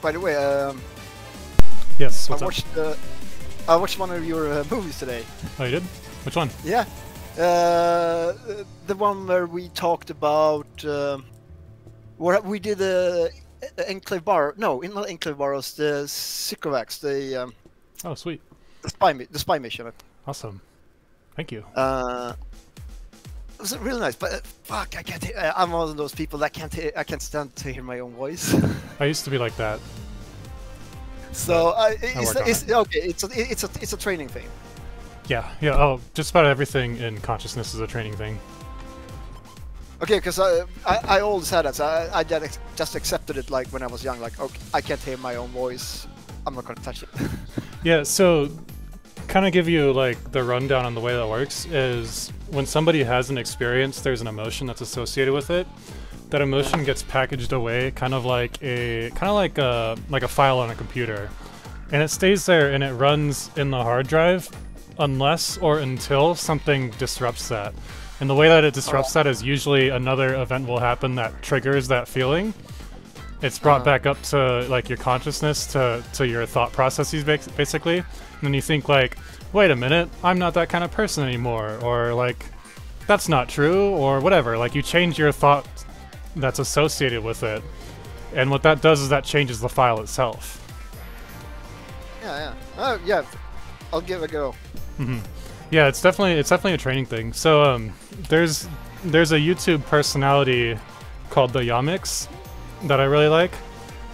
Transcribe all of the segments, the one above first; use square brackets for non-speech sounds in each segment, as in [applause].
by the way, um, Yes, I watched uh, I watched one of your uh, movies today. Oh, you did? Which one? Yeah, uh, the one where we talked about um, where we did the uh, Enclave Bar. No, in not Enclave Barrows, the Sycovax, the um, Oh, sweet. the spy mi- the spy mission. Awesome. Thank you. Uh, it was really nice, but uh, fuck, I can't. Hear, uh, I'm one of those people that can't. Hear, I can't stand to hear my own voice. I used to be like that. so uh, it's, it's it. okay. It's a it's a it's a training thing. Yeah, yeah. Oh, just about everything in consciousness is a training thing. Okay, because I, I I always had that. So I I just just accepted it like when I was young. Like okay, I can't hear my own voice. I'm not gonna touch it. [laughs] Yeah, so kind of give you like the rundown on the way that works is when somebody has an experience, there's an emotion that's associated with it. That emotion gets packaged away, kind of like a kind of like a like a file on a computer, and it stays there and it runs in the hard drive unless or until something disrupts that. And the way that it disrupts that is usually another event will happen that triggers that feeling. It's brought Uh-huh. back up to like your consciousness to to your thought processes basically. And then you think like, wait a minute, I'm not that kind of person anymore, or like, that's not true, or whatever. Like you change your thought that's associated with it, and what that does is that changes the file itself. yeah, yeah. Oh yeah, I'll give it a go. hmm Yeah, it's definitely it's definitely a training thing. So um, there's there's a YouTube personality called the Yamix that I really like,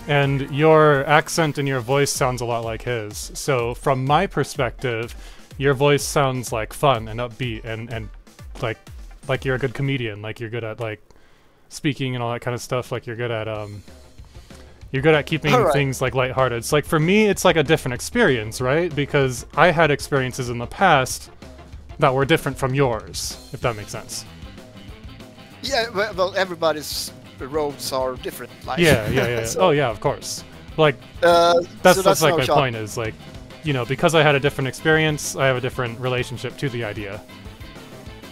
and your accent and your voice sounds a lot like his. So from my perspective, your voice sounds like fun and upbeat and and like like you're a good comedian, like you're good at like speaking and all that kind of stuff. Like you're good at um. You're good at keeping Alright. things like lighthearted. It's like for me, it's like a different experience, right? Because I had experiences in the past that were different from yours, if that makes sense. Yeah, well, well everybody's roads are different. Like, Yeah, yeah, yeah. [laughs] so, oh, yeah, of course. Like uh, that's so that's like no my shot. point is like, you know, because I had a different experience, I have a different relationship to the idea.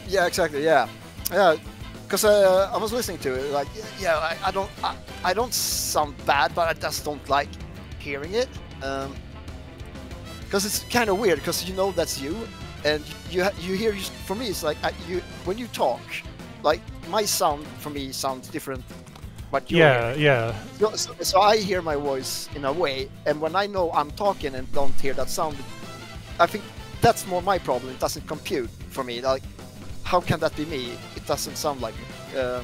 Yeah, exactly. Yeah, yeah. Because uh, I was listening to it, like, yeah, I, I don't, I, I don't sound bad, but I just don't like hearing it. Um, because it's kind of weird, because you know that's you, and you you hear. For me, it's like I, you when you talk, like my sound for me sounds different. But Yeah, yeah, So, so, so I hear my voice in a way, and when I know I'm talking and don't hear that sound, I think that's more my problem. It doesn't compute for me. Like, how can that be me? It doesn't sound like me. Uh,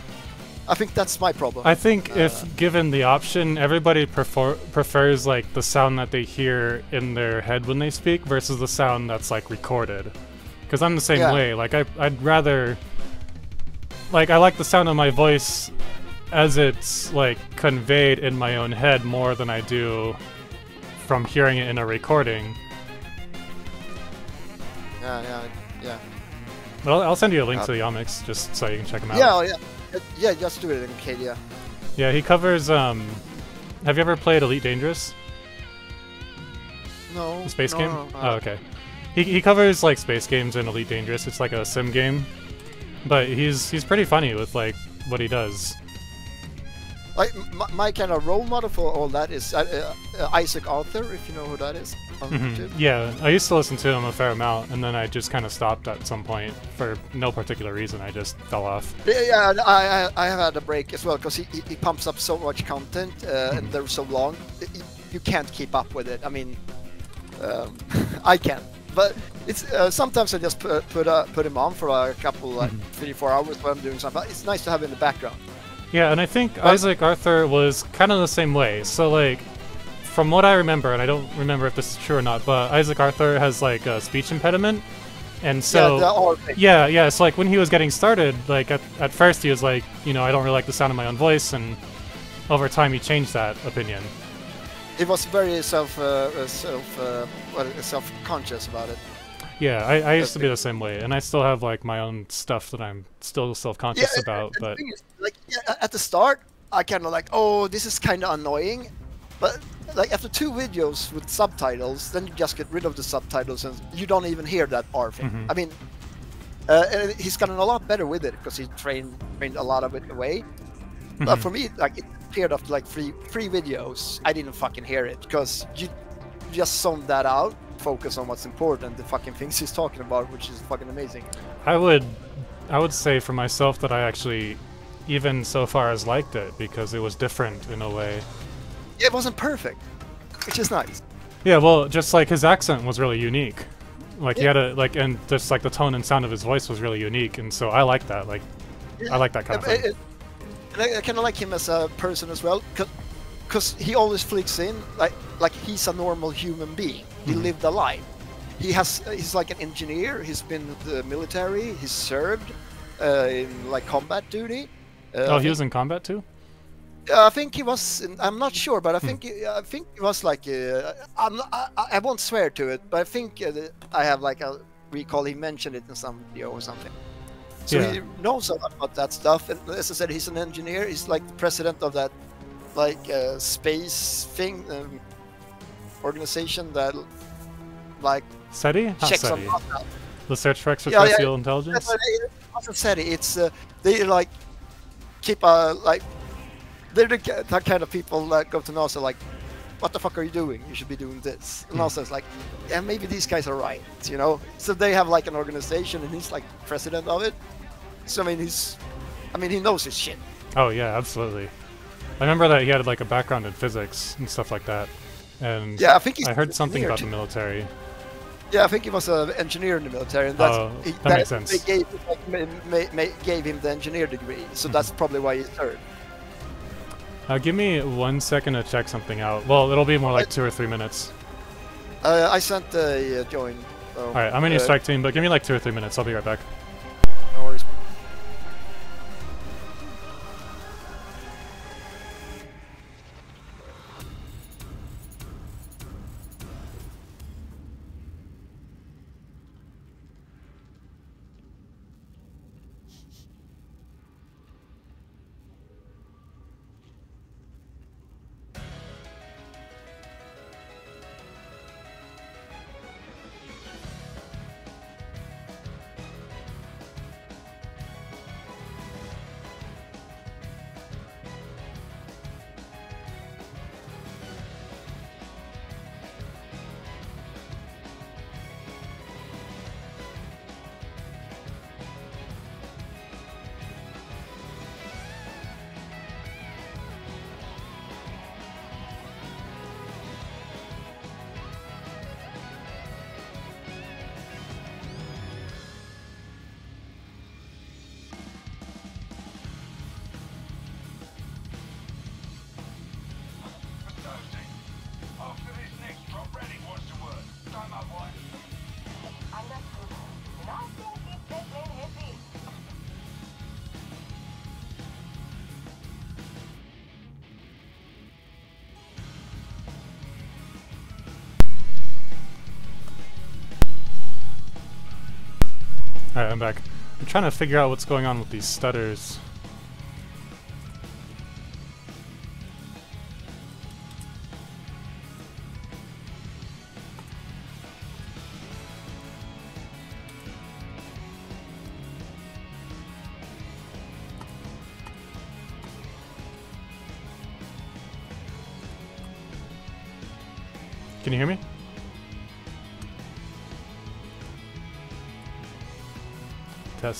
I think that's my problem. I think Uh, if given the option, everybody prefer- prefers like the sound that they hear in their head when they speak versus the sound that's like recorded. Because I'm the same Yeah. way. Like I, I'd rather, like I like the sound of my voice as it's like conveyed in my own head more than I do from hearing it in a recording. yeah, yeah, yeah. But I'll, I'll send you a link Uh, to the Omics just so you can check them out. Yeah, oh, yeah, yeah. Just do it in Cadia. Yeah, he covers. Um, have you ever played Elite Dangerous? No. The space no, game? no, no, oh, okay. He, he covers like space games and Elite Dangerous. It's like a sim game, but he's he's pretty funny with like what he does. Like my, my kind of role model for all that is uh, uh, Isaac Arthur, if you know who that is. On Mhm. YouTube. Yeah, I used to listen to him a fair amount, and then I just kind of stopped at some point for no particular reason. I just fell off. Yeah, I, I, I have had a break as well because he, he, he pumps up so much content uh, and they're so long. You can't keep up with it. I mean, um, [laughs] I can, but it's uh, sometimes I just put put, uh, put him on for a couple like Mhm. three four hours when I'm doing something. It's nice to have in the background. Yeah, and I think Well- Isaac Arthur was kind of the same way. So like, from what I remember, and I don't remember if this is true or not, but Isaac Arthur has like a speech impediment, and so yeah, the art thing. Yeah, yeah. It's like when he was getting started, like at, at first he was like, you know, I don't really like the sound of my own voice, and over time he changed that opinion. He was very self uh, uh, self uh, self conscious about it. Yeah, I, I used to be the same way, and I still have like my own stuff that I'm still self-conscious Yeah, about. But thing is, like yeah, at the start, I kind of like, oh, this is kind of annoying, but like after two videos with subtitles, then you just get rid of the subtitles and you don't even hear that R thing. Mhm. I mean, uh, and he's gotten a lot better with it because he trained trained a lot of it away. But Mhm. for me, like it, appeared after like three three videos, I didn't fucking hear it because you just zone that out, focus on what's important, the fucking things he's talking about, which is fucking amazing. I would, I would say for myself that I actually, even so far as liked it because it was different in a way. It wasn't perfect, which is nice. Yeah, well, just like his accent was really unique. Like he had a like, and just like the tone and sound of his voice was really unique, and so I like that. Like, I like that kind of thing. and I, I kind of like him as a person as well, because he always flicks in like like he's a normal human being. He Mhm. lived a life. He has he's like an engineer. He's been in the military. He's served uh, in like combat duty. Uh, oh, he was in combat too. I think he was. In, I'm not sure, but I Hmm. think I think it was like. Uh, I'm I, I- I won't swear to it, but I think uh, I have like a recall he mentioned it in some video or something. So Yeah. he knows a lot about that stuff, and as I said, he's an engineer. He's like the president of that like uh, space thing um, organization that like SETI? Not checks on. SETI. The Search for yeah. Extraterrestrial Intelligence. That's what it- As I said, it's uh, they like keep a like they're the that kind of people that go to NASA like, what the fuck are you doing? You should be doing this. And Hmm. NASA's like, yeah, maybe these guys are right, you know. So they have like an organization, and he's like president of it. So I mean, he's, I mean, he knows his shit. Oh yeah, absolutely. I remember that he had like a background in physics and stuff like that. And Yeah, I think I heard something about the military. Yeah, I think he was an engineer in the military, and that's Oh, he, that makes sense. They gave like, ma- ma- ma- gave him the engineer degree, so Mhm. that's probably why he served. Uh, give me one second to check something out. Well, it'll be more like two or three minutes. Uh, I sent a uh, join. So, All right, I'm in your uh, strike team, but give me like two or three minutes. I'll be right back. All right, I'm back. I'm trying to figure out what's going on with these stutters.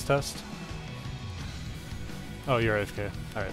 Test. Oh, you're AFK. Alright.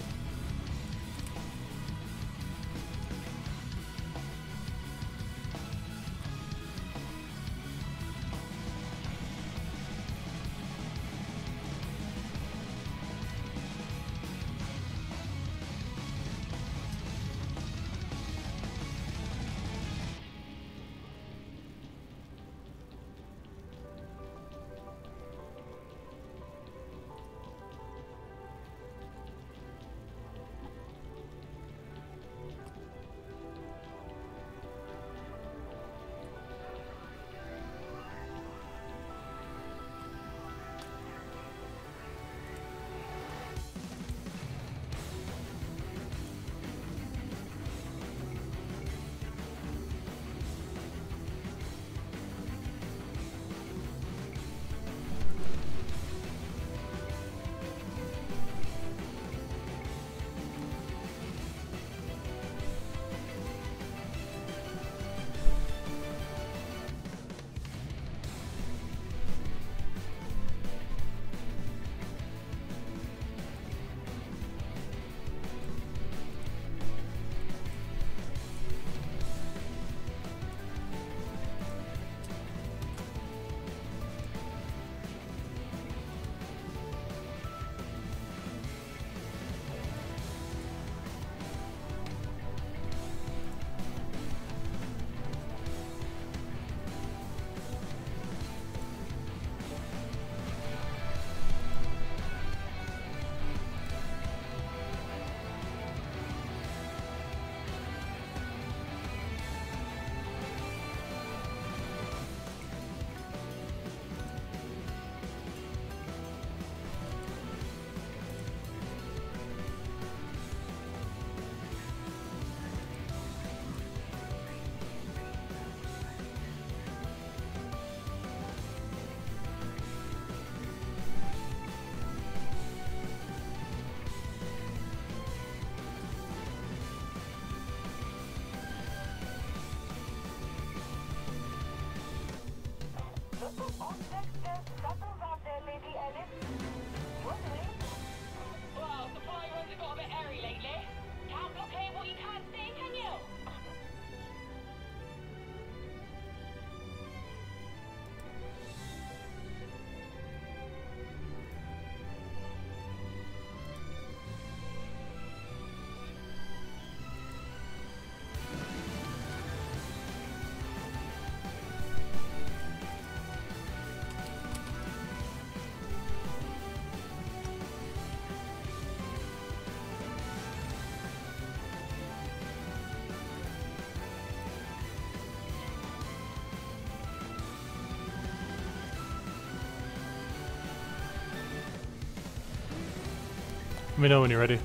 Let me know when you're ready.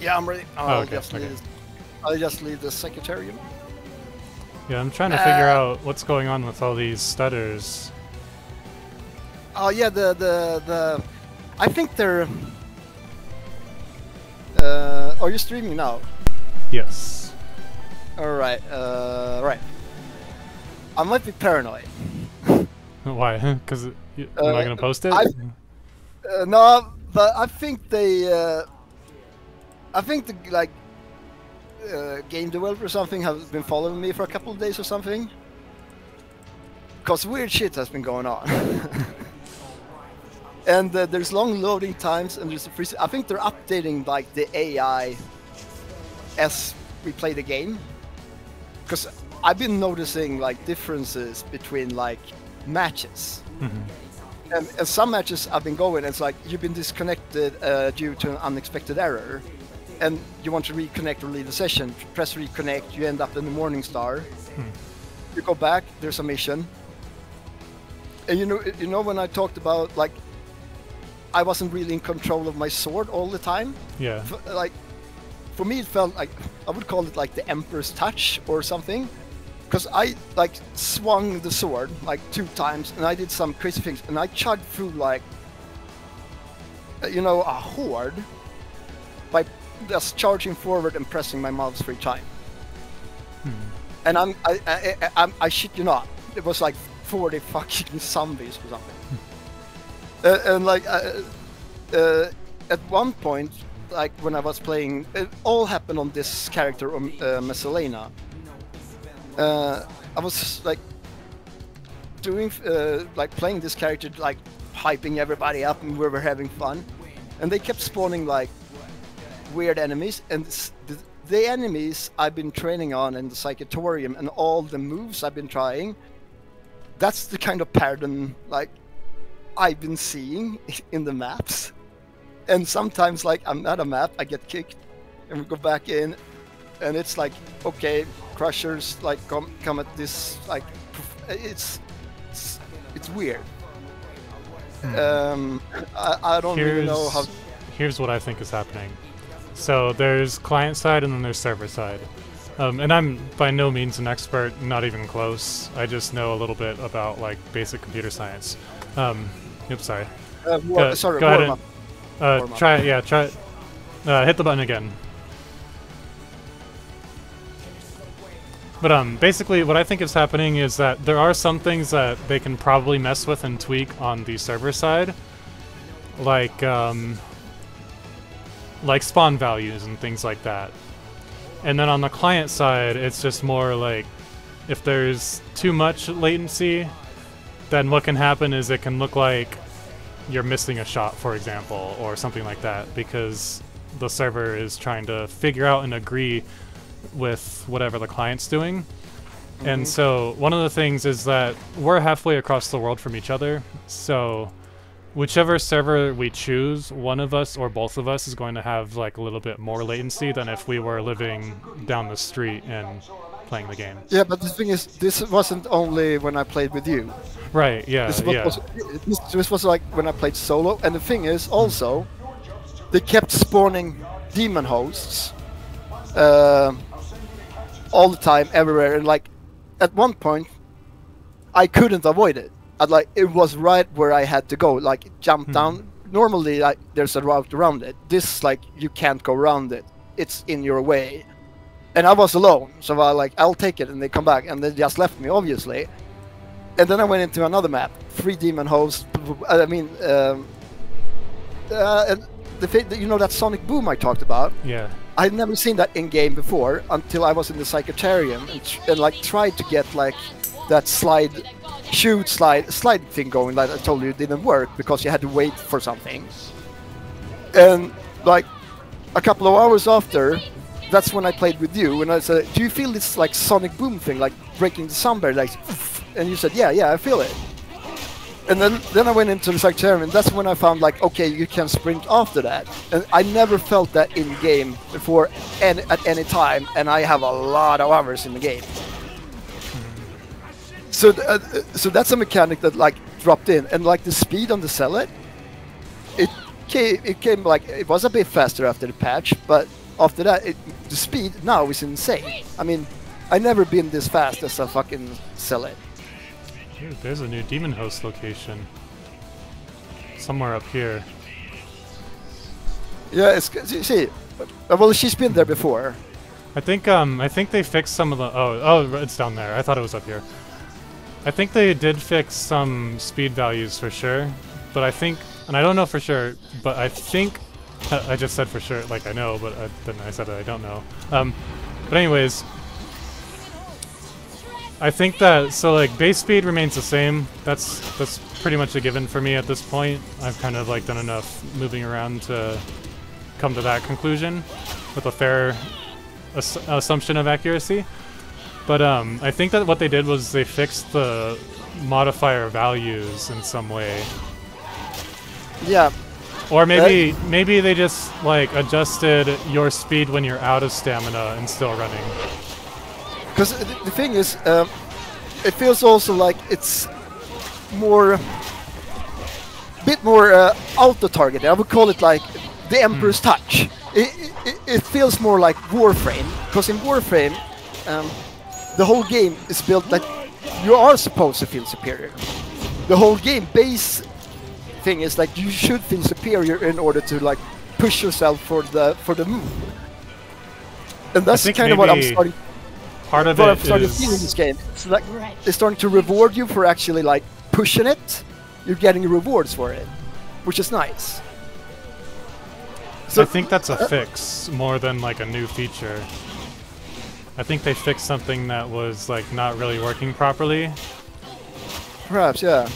Yeah, I'm ready. I'll okay, just okay. leave. I'll just leave the secretariat. Yeah, I'm trying to figure Uh, out what's going on with all these stutters. Oh yeah, the the the. I think they're. Uh, are you streaming now? Yes. All right. Uh, right. I might be paranoid. [laughs] Why? Because am I Uh, gonna post it? I- Uh, no, but I think they. Uh, I think the like uh, game developer or something has been following me for a couple of days or something. Because weird shit has been going on. [laughs] and uh, there's long loading times and there's a free. I think they're updating like the AI as we play the game. Because I've been noticing like differences between like matches. Mhm. And, and some matches I've been going, it's like you've been disconnected uh, due to an unexpected error, and you want to reconnect or leave the session. Press reconnect, you end up in the Mourningstar. You go back, there's a mission. And you know, you know when I talked about like I wasn't really in control of my sword all the time. Yeah. F- like for me, it felt like I would call it like the Emperor's touch or something, because I like swung the sword like two times and I did some crazy things and I chugged through like uh, you know a horde by just charging forward and pressing my mouse three times. And I'm I, I, I, I'm- I shit you not, it was like 40 fucking [laughs] zombies or something. uh, and like uh, uh, at one point, like when I was playing, it all happened on this character, um, uh, Messalina. Uh, I was like doing, uh, like playing this character, like hyping everybody up, and we were having fun. And they kept spawning like weird enemies, and the, the enemies I've been training on in the Psychotorium and all the moves I've been trying. That's the kind of pattern like I've been seeing [laughs] in the maps. And sometimes, like, I'm at a map, I get kicked, and we go back in, and it's like, okay, crushers like come come at this like, it's it's, it's weird. Um, I, I don't really Here's know how. here's what I think is happening. So there's client side and then there's server side. Um, and I'm by no means an expert, not even close. I just know a little bit about like basic computer science. Um, oops, sorry. Uh, Go- sorry, go ahead and- Uh, try it. Yeah, try it. Uh, hit the button again. But um, basically, what I think is happening is that there are some things that they can probably mess with and tweak on the server side, like um, like spawn values and things like that. And then on the client side, it's just more like if there's too much latency, then what can happen is it can look like you're missing a shot, for example, or something like that, because the server is trying to figure out and agree with whatever the client's doing. And so one of the things is that we're halfway across the world from each other. So whichever server we choose, one of us or both of us is going to have like a little bit more latency than if we were living down the street and playing the game. Yeah, but the thing is, this wasn't only when I played with you. Right, yeah, This was, yeah. was- this, this was like when I played solo, and the thing is also, they kept spawning demon hosts um all the time, everywhere, and like at one point, I couldn't avoid it. I'd like it was right where I had to go, like jump down. Normally, like there's a route around it. This like you can't go around it. It's in your way. And I was alone, so I like I'll take it, and they come back, and they just left me, obviously. and then I went into another map, three demon hosts. I mean, um, uh, and the you know that Sonic Boom I talked about. Yeah. I'd never seen that in game before until I was in the Psychotarium and, and like tried to get like that slide, shoot slide slide thing going. Like I told you, it didn't work because you had to wait for something. And like a couple of hours after, that's when I played with you, and I said, "Do you feel this like Sonic Boom thing, like breaking the sunbear, like?" And you said, "Yeah, yeah, I feel it." And then, then I went into the Psychotarium, and that's when I found like, okay, you can sprint after that. And I never felt that in game before, any, at any time, and I have a lot of hours in the game. So, uh, so that's a mechanic that like dropped in, and like the speed on the Zealot, it came, it came like it was a bit faster after the patch, but after that, it, the speed now is insane. I mean, I never been this fast as a fucking Zealot. Dude, there's a new demon host location. Somewhere up here. Yeah, it's see. uh, Well, she's been there before. I think um I think they fixed some of the oh oh it's down there. I thought it was up here. I think they did fix some speed values for sure, but I think and I don't know for sure, but I think I I just said for sure like I know, but I, then I said I don't know. Um, but anyways, I think that so like base speed remains the same. That's that's pretty much a given for me at this point. I've kind of like done enough moving around to come to that conclusion with a fair ass- assumption of accuracy. But um, I think that what they did was they fixed the modifier values in some way, Yeah, or maybe maybe they just like adjusted your speed when you're out of stamina and still running. Because the, the thing is, um, it feels also like it's more, bit more uh, auto targeted. I would call it like the Emperor's touch. It, it, it feels more like Warframe because in Warframe, um, the whole game is built that you are supposed to feel superior. The whole game base thing is like you should feel superior in order to like push yourself for the for the move. And that's kind of what I'm starting Part of what it starting to feel this game. It's like they're starting to reward you for actually like pushing it. You're getting rewards for it, which is nice. So I think that's a fix more than like a new feature. I think they fixed something that was like not really working properly. Perhaps, yeah.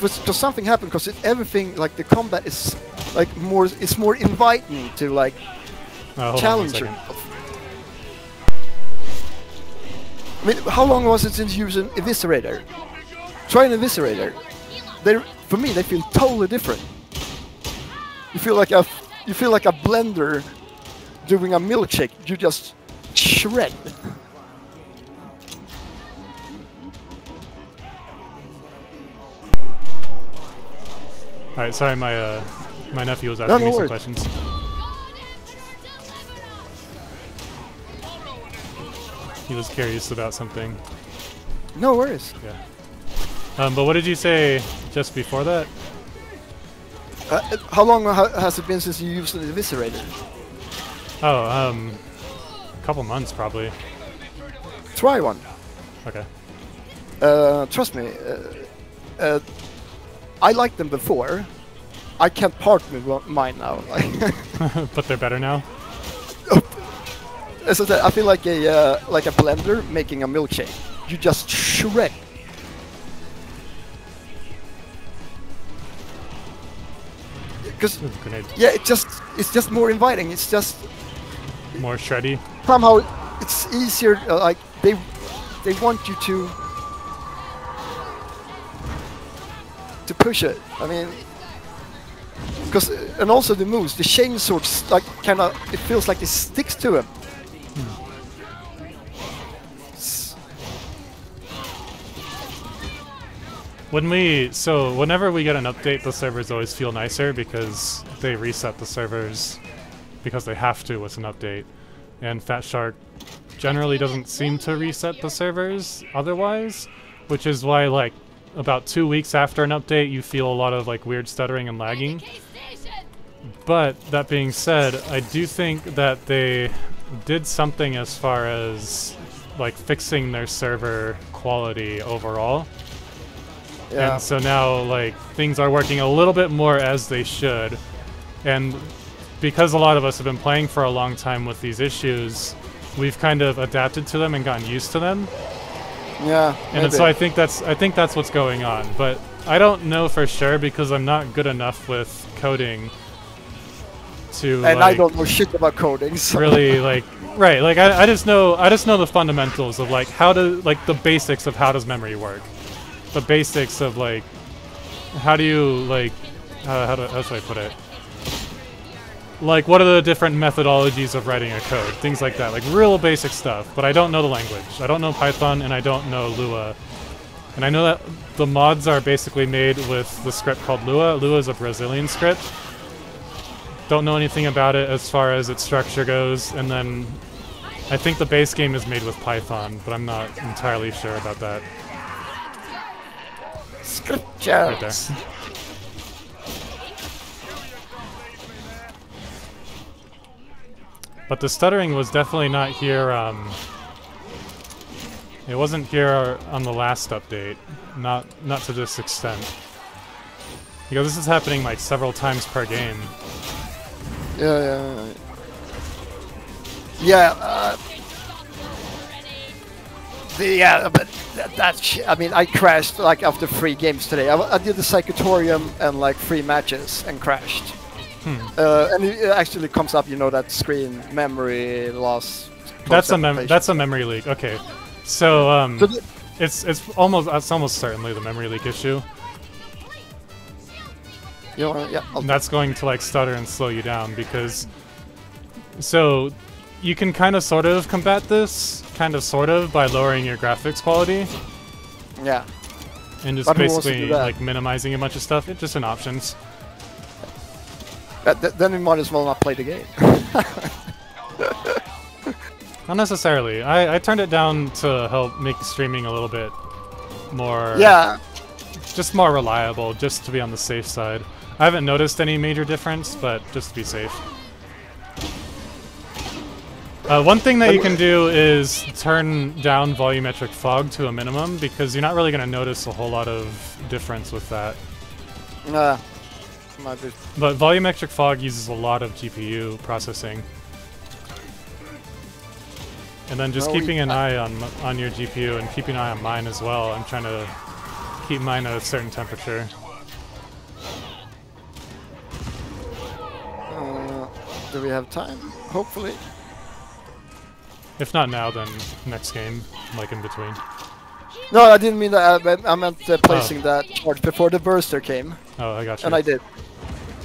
Because something happened because everything like the combat is like more it's more inviting to like Oh, hold on one challenge yourself. I mean, how long was it since you used an eviscerator? Try an eviscerator. They, for me, they feel totally different. You feel like a, you feel like a blender doing a milkshake. You just shred. All right, sorry, my uh, my nephew was No, asking no me some worries. questions. He was curious about something. No worries. Yeah. Um, but what did you say just before that? Uh, uh, how long has it been since you used an eviscerator? Oh, um, a couple months probably. Try one. Okay. Uh, trust me. Uh, uh, I liked them before. I can't part with mine now. [laughs] but they're better now. As I said, I feel like a uh, like a blender making a milkshake. You just shred. Because yeah, it just it's just more inviting. It's just More shreddy. somehow it's easier. Uh, like they they want you to to push it. I mean, because and also the moves, the chainsaw, like kind of it feels like it sticks to him. When we so whenever we get an update, the servers always feel nicer because they reset the servers because they have to with an update. And Fatshark generally doesn't seem to reset the servers otherwise, which is why like about 2 weeks after an update you feel a lot of like weird stuttering and lagging. But that being said, I do think that they did something as far as like fixing their server quality overall Yeah. And so now, like, things are working a little bit more as they should. And because a lot of us have been playing for a long time with these issues, we've kind of adapted to them and gotten used to them. yeah. And maybe. so I think that's I think that's what's going on. But I don't know for sure because I'm not good enough with coding to and I don't know shit about coding. So. really like right like I, I just know I just know the fundamentals of like how to like the basics of how does memory work the basics of like how do you like uh, how do how should I put it? Like what are the different methodologies of writing a code? Things like that like real basic stuff but I don't know the language. I don't know Python and I don't know Lua. And I know that the mods are basically made with the script called Lua. Lua is a Brazilian script. Don't know anything about it as far as its structure goes, and then I think the base game is made with Python, but I'm not entirely sure about that. Scripture. Right there. But the stuttering was definitely not here. Um, it wasn't here on the last update, not not to this extent. You Because this is happening like several times per game. Yeah, yeah, yeah. Yeah, uh, the, yeah, but that, that sh- I mean, I crashed like after three games today. I, I did the Psychotorium and like three matches and crashed. Uh, and it, actually comes up, you know, that screen memory loss. That's a mem- that's a memory leak. Okay, so um, So it's it's almost it's almost certainly the memory leak issue. you know, yeah, I'll, that's going to like stutter and slow you down because so you can kind of sort of combat this kind of sort of by lowering your graphics quality yeah. and just But who wants to do basically like minimizing a bunch of stuff. It's just in options. Uh, th- then we might as well not play the game. [laughs] Not necessarily. I, I turned it down to help make streaming a little bit more yeah, just more reliable, just to be on the safe side. I haven't noticed any major difference, but just to be safe. Uh, one thing that you can do is turn down volumetric fog to a minimum because you're not really going to notice a whole lot of difference with that. uh, might be. But volumetric fog uses a lot of GPU processing. And then just we- keeping an eye on on your GPU and keeping an eye on mine as well. I'm trying to keep mine at a certain temperature. Uh, do we have time? Hopefully. If not now, then next game, like in between. No, I didn't mean that. I meant, I meant uh, placing that charge before the burster came, Oh, I got you. and I did.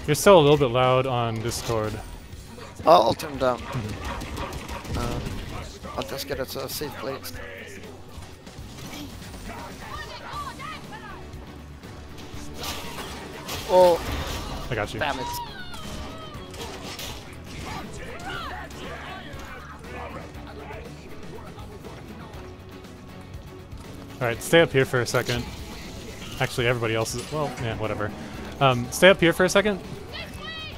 You're still a little bit loud on Discord. I'll, I'll turn down. Uh, I'll just get it to a safe place. Oh, I got you. damn it. Alright, stay up here for a second. Actually, everybody else is. Well, yeah, whatever. Um, stay up here for a second,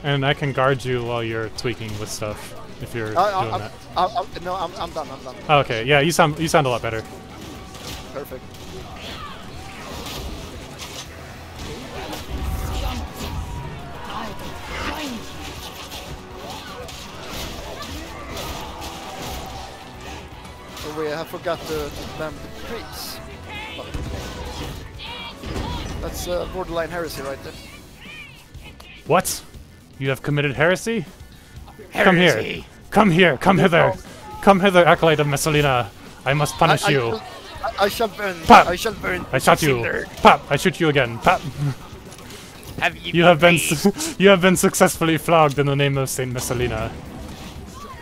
and I can guard you while you're tweaking with stuff if you're I, I, doing I'm, that. I, I, no, I'm, I'm done. I'm done. Oh, okay, yeah, you sound you sound a lot better. Perfect. So we have forgot to, to spam the praise. That's uh, borderline heresy right there. What? You have committed heresy? heresy. Come here. Come here. Come hither. Come hither, acolyte of Messalina. I must punish I, you. I, I, I shall burn. Pop! I shall burn. I shot you. cinder. Pop! I shoot you again. Pop! Have You have been su- [laughs] you have been successfully flogged in the name of Saint Messalina.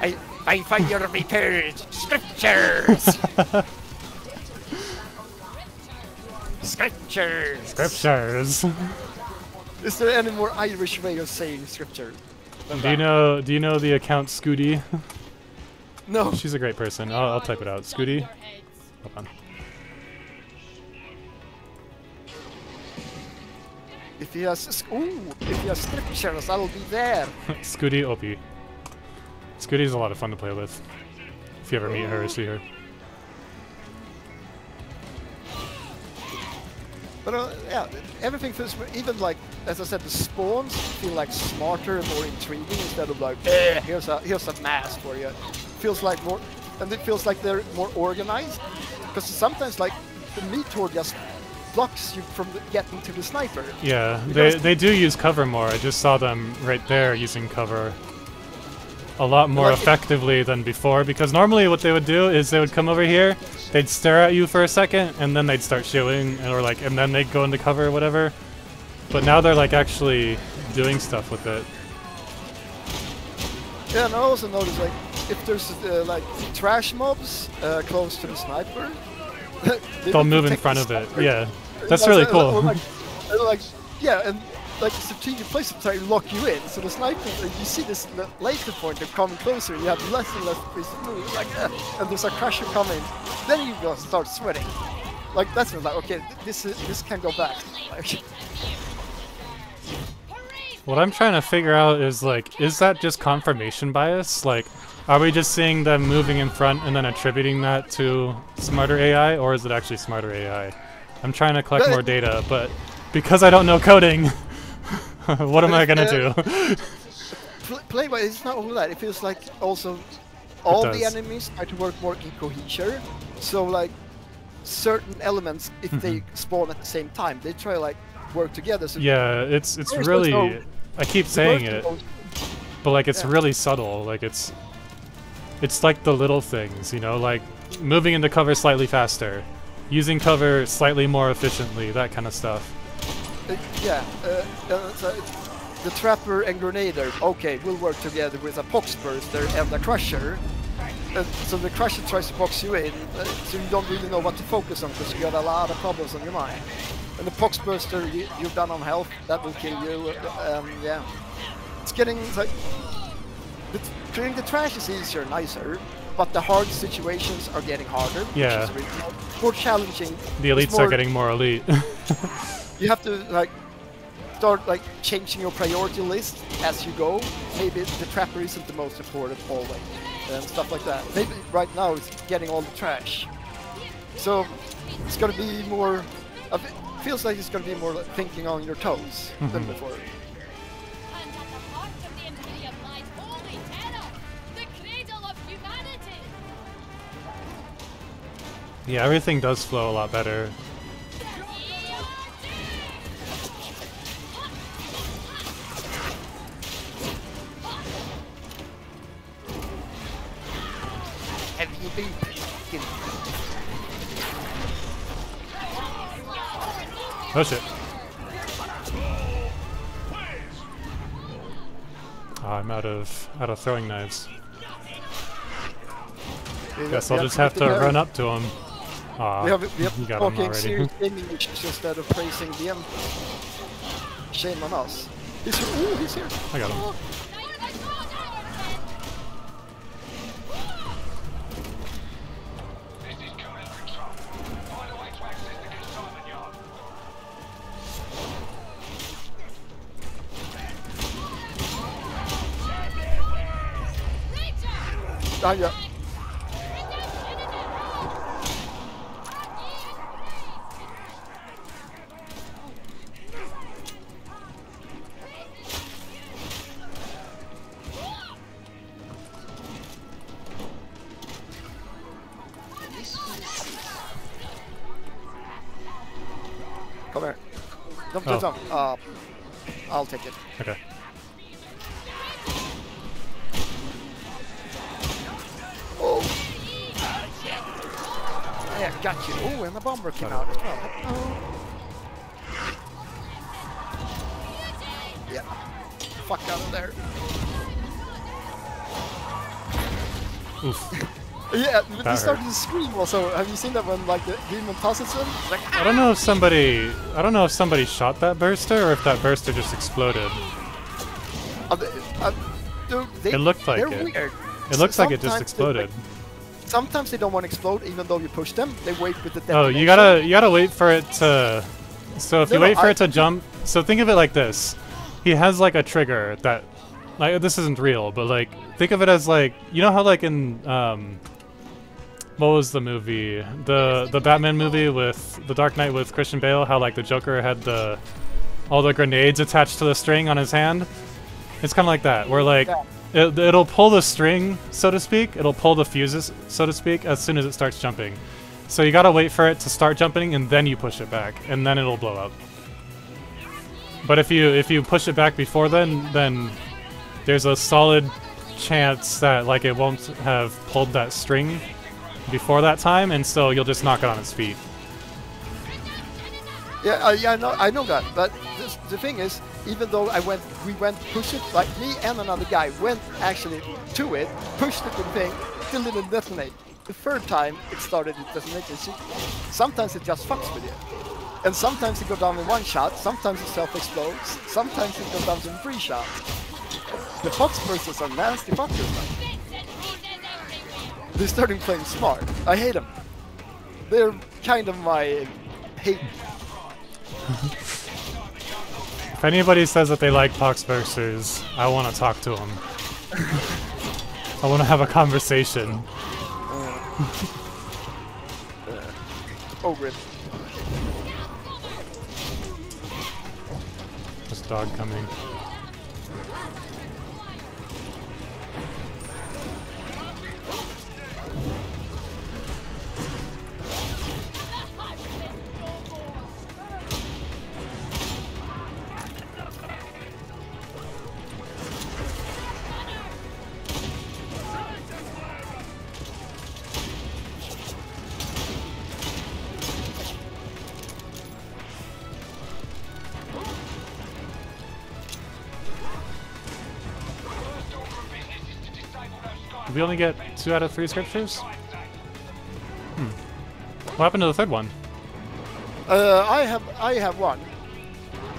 I, I find your repair scriptures. [laughs] scriptures. Scriptures. Is there any more Irish way of saying scripture? than Do you know Do you know the account Scooty? [laughs] No. She's a great person. I'll, I'll type it out. Scooty. Hold on. If he has, ooh, if he has scriptures, I'll be there. [laughs] Scooty Opie. Scooty's a lot of fun to play with. If you ever meet her or see her. But uh, yeah, everything feels even like as I said, the spawns feel like smarter and more intriguing instead of like "Eh, here's a here's a mask for you. feels like more, and it feels like they're more organized. Because sometimes like the meteor just blocks you from getting to the sniper. Yeah, they, they do use cover more. I just saw them right there using cover a lot more effectively than before because normally what they would do is they would come over here, they'd stare at you for a second, and then they'd start shooting, or like, and then they'd go into cover or whatever. But now they're like actually doing stuff with it. Yeah, and I also noticed like if there's uh, like trash mobs uh, close to the sniper, [laughs] they They'll move in front of it. Yeah, that's really cool. like, like, yeah, and like the strategic try to lock you in. So the sniper, uh, you see this l- laser pointer coming closer. and You have less and less space to move. Like, uh, [laughs] and there's a crusher coming. Then you go start sweating. Like that's when, like okay, this is, this can go back. Like, [laughs] What I'm trying to figure out is like, is that just confirmation bias? Like, are we just seeing them moving in front and then attributing that to smarter AI, or is it actually smarter AI? I'm trying to collect more data, but because I don't know coding, [laughs] [laughs] what am I gonna do? pl- [laughs] [laughs] play by it's not all that. It feels like also all the enemies try to work more in cohesion. So like certain elements, if they mm-hmm. spawn at the same time, they try to like work together. So yeah, it's it's really. no- I keep saying it, but like it's yeah. really subtle. Like it's, it's like the little things, you know, like moving into cover slightly faster, using cover slightly more efficiently, that kind of stuff. Uh, yeah, uh, uh, so the trapper and grenader, okay, we'll work together with a pox burster and a crusher. Uh, so the crusher tries to box you in, uh, so you don't really know what to focus on because you got a lot of problems on your mind. And the pox burster, you, you're done on health, that will kill you. uh, Um, yeah, it's getting like the, clearing the trash is easier, nicer, but the hard situations are getting harder. which Yeah. is really more, more challenging. The It's elites are getting more elite. [laughs] you have to like start like changing your priority list as you go. Maybe the trapper isn't the most important always, and stuff like that. Maybe right now it's getting all the trash. So it's gonna be more. It feels like it's gonna be more like thinking on your toes than mm-hmm. before. And at the heart of the Imperium lies holy terror, the cradle of humanity. yeah, everything does flow a lot better. Have you? Oh shit. Ah, I'm out of out of throwing knives. We- Guess I'll just have to run up to him. Ah, We have, we have you got him already. [laughs] instead of praising them. Shame on us. He's here. Ooh, he's here. I got him. Ah, yeah. Come here. Jump, Oh. jump. Uh, I'll take it. Okay. Yeah, got you. Oh, and the bomber came out as well. Oh. Yeah. Fuck out of there. Oof. [laughs] Yeah, That they started hurt. to scream also. Have you seen that when like the demon tosses him? Like, I don't know if somebody I don't know if somebody shot that burster or if that burster just exploded. uh, uh, dude, they, It looked like it. weird. It looks like it just Sometimes they, exploded. like- sometimes they don't want to explode even though you push them. They wait with the Oh, you gotta you gotta wait for it to. So if No, you no, wait for I- it to jump, so think of it like this: he has like a trigger that, like this isn't real, but like think of it as like you know how like in um, what was the movie? The the Batman movie with the Dark Knight with Christian Bale. How like the Joker had the all the grenades attached to the string on his hand. It's kind of like that, where like Yeah. It, it'll pull the string, so to speak. It'll pull the fuses, so to speak, as soon as it starts jumping. So you gotta wait for it to start jumping, and then you push it back, and then it'll blow up. But if you if you push it back before then, then there's a solid chance that like it won't have pulled that string before that time, and so you'll just knock it on its feet. Uh, yeah, I, yeah, know, I know that. But this, the thing is, even though I went, we went push it, like me and another guy went actually to it, pushed it, the thing, still didn't detonate. The third time it started and she- Sometimes it just fucks with you, and sometimes it goes down in one shot. Sometimes it self-explodes. Sometimes it goes down in three shots. The Poxbursters are nasty fuckers. Man. They're starting playing smart. I hate them. They're kind of my hate. If anybody says that they like Poxbursters, I want to talk to them. I want to have a conversation. [laughs] Oh, grid. This dog coming. We only get two out of three scriptures? Hmm. What happened to the third one? Uh, I have I have one.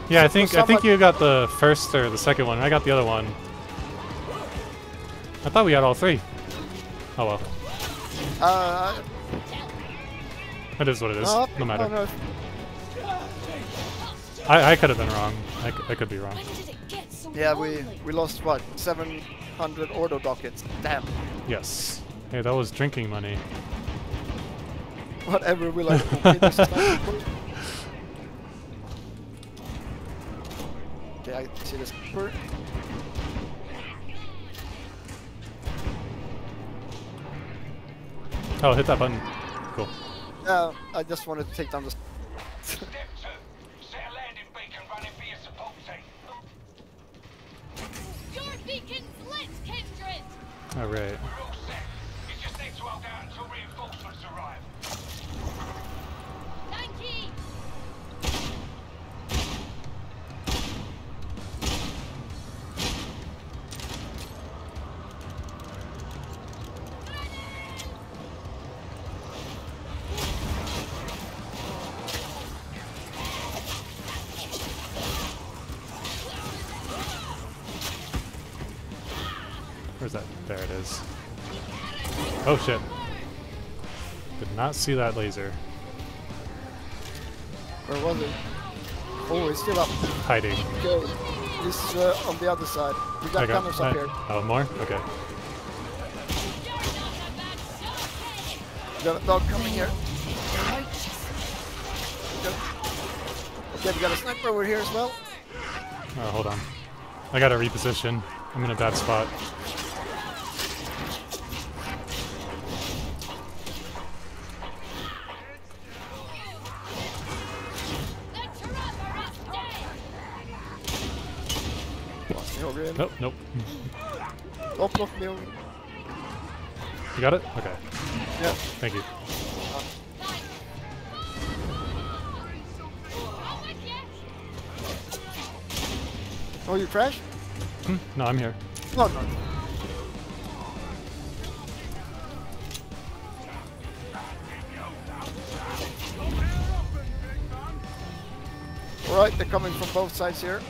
Yeah, I think I think you got the first or the second one. I got the other one. I thought we had all three. Oh well, Uh, it is what it is. no, No matter. no, no. I, I could have been wrong. I, I could be wrong. When did it get so Yeah, we we lost what 700 Ordo dockets. Damn. Yes. Hey, that was drinking money. Whatever we like. [laughs] okay, this I see this. Cooper. Oh, hit that button. Cool. Uh, I just wanted to take down the. Not see that laser. Where was it? Oh, it's still up. Hiding. Okay, this uh, on the other side. We got got- gunners up here. Oh, more? Okay. You're not a bad shot! We got a dog coming here. Okay, we got a sniper over here as well. Oh, hold on. I gotta reposition. I'm in a bad spot. Nope, nope. [laughs] Don't block. You got it? Okay. Yeah. Thank you. You! Oh, you crashed? Hmm, No, I'm here. No, no. Alright, they're coming from both sides here.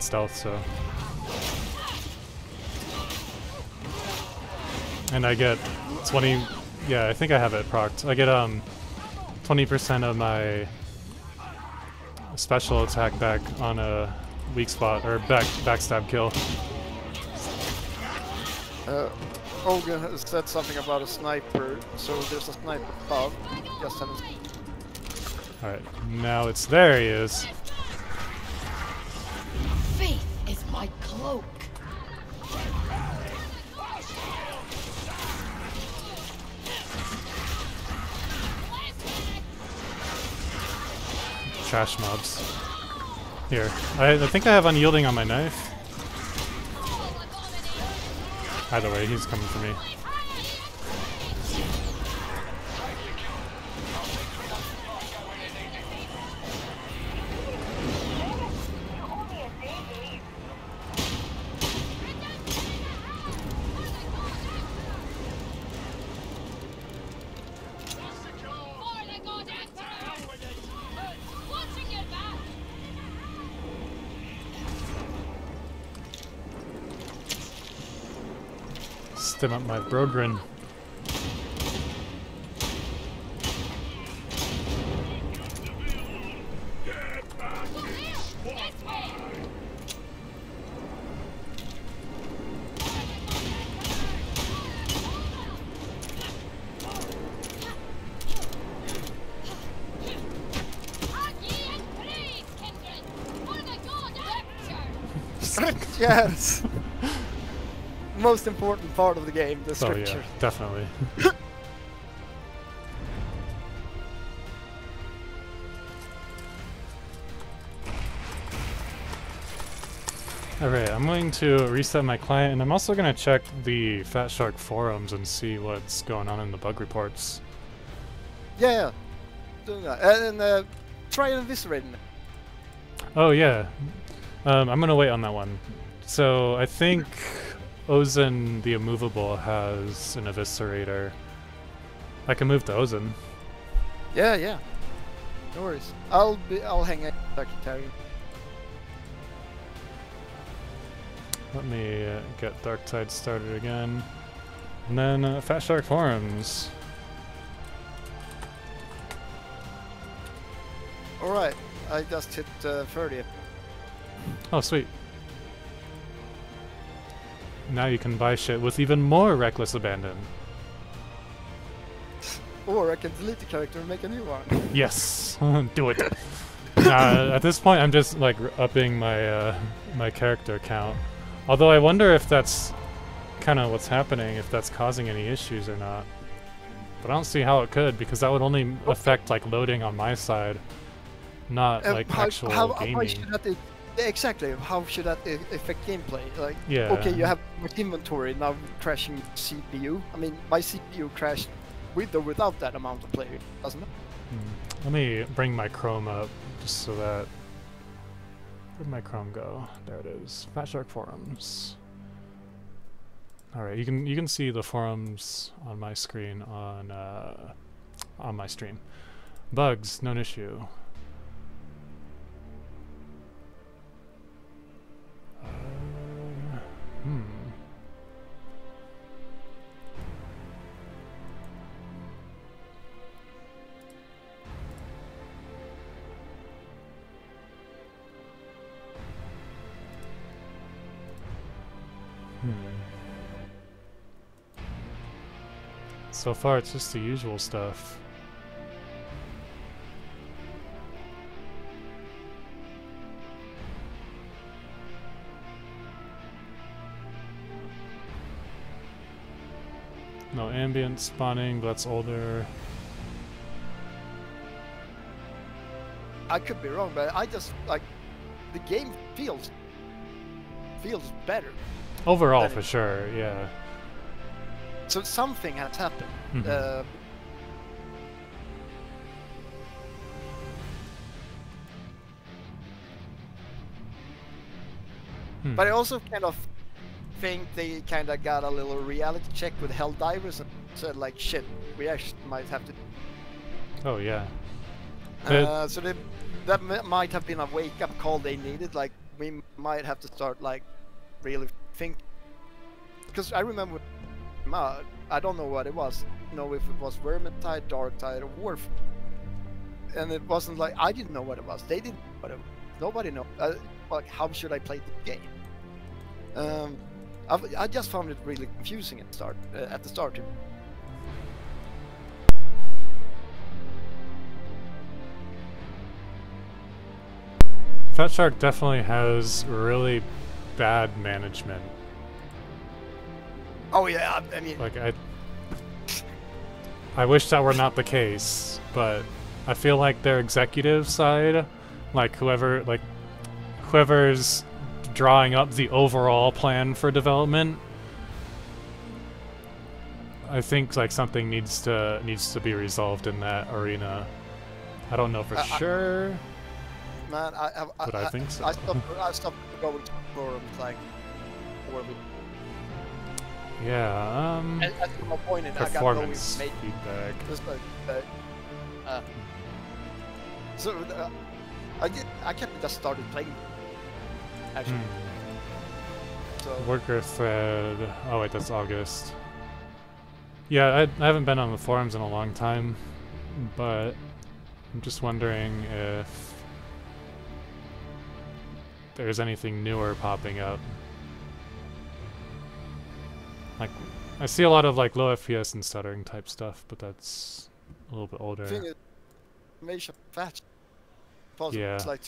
Got the I got stealth, so. And I get 20. Yeah, I think I have it procced. I get um 20% of my special attack back on a weak spot or back backstab kill. Uh, Ogun has said something about a sniper, so there's a sniper above. Just haven't. All right, now it's there. He is. Trash mobs. Here, I, I think I have unyielding on my knife. Either way, he's coming for me. For the god Emperor! yes. Most important part of the game, the Oh yeah, definitely. [laughs] Alright, I'm going to reset my client and I'm also going to check the Fatshark forums and see what's going on in the bug reports. Yeah. Doing that. And uh, try eviscerating. Oh yeah, um, I'm gonna wait on that one. So I think Ozen the Immovable has an Eviscerator. I can move to Ozen. Yeah, yeah. No worries. I'll be. I'll hang out Secretary. Let me uh, get Darktide started again. And then uh, Fatshark Forums. All right. I just hit uh, 30. Oh, sweet. Now you can buy shit with even more reckless abandon. Or I can delete the character and make a new one. [laughs] Yes, [laughs] do it. uh, at this point, I'm just like upping my uh, my character count. Although I wonder if that's kind of what's happening, if that's causing any issues or not. But I don't see how it could because that would only affect like loading on my side, not Um, like how, actual how, how gaming. should that? Exactly. How should that i- affect gameplay? Like, Yeah. okay, you have much inventory now crashing CPU. I mean, my CPU crashed with or without that amount of play, doesn't it? Hmm. Let me bring my Chrome up just so that. Where'd my Chrome go? There it is. Fatshark forums. All right, you can you can see the forums on my screen on uh, on my stream. Bugs, no issue. Hmm. Hmm. So far, it's just the usual stuff. No ambient spawning, but that's older. I could be wrong, but I just like the game feels feels better. Overall, Better. for sure, yeah. So something has happened. Mhm. Uh, Hmm. But I also kind of think they kind of got a little reality check with Helldivers and said like, shit, we actually might have to. Oh yeah. Uh, so they, that m- might have been a wake-up call they needed. Like we might have to start like really think. Because I remember, uh, I don't know what it was. You know if it was Vermintide, Darktide, or Warf. And it wasn't like I didn't know what it was. They didn't know what it was. Nobody know. Uh, like how should I play the game? Um, I've, I just found it really confusing at the start. Uh, at the start. Fatshark definitely has really bad management. Oh yeah, I, I mean, Like I I wish that were not the case, but I feel like their executive side, like whoever like whoever's drawing up the overall plan for development I think like something needs to needs to be resolved in that arena. I don't know for I- I- sure. man, I, I, But I think so. I [laughs] stopped, I stopped going to forums like four weeks. Yeah, um And At no point in I got no performance feedback. Just like, uh, uh, so uh, I get, I kept just started playing. Actually, Hmm. so Worker thread. Oh wait, that's August. Yeah, I, I haven't been on the forums in a long time, but I'm just wondering if there's anything newer popping up. Like, I see a lot of like low FPS and stuttering type stuff, but that's a little bit older. thing is, information. Possible Yeah. it's like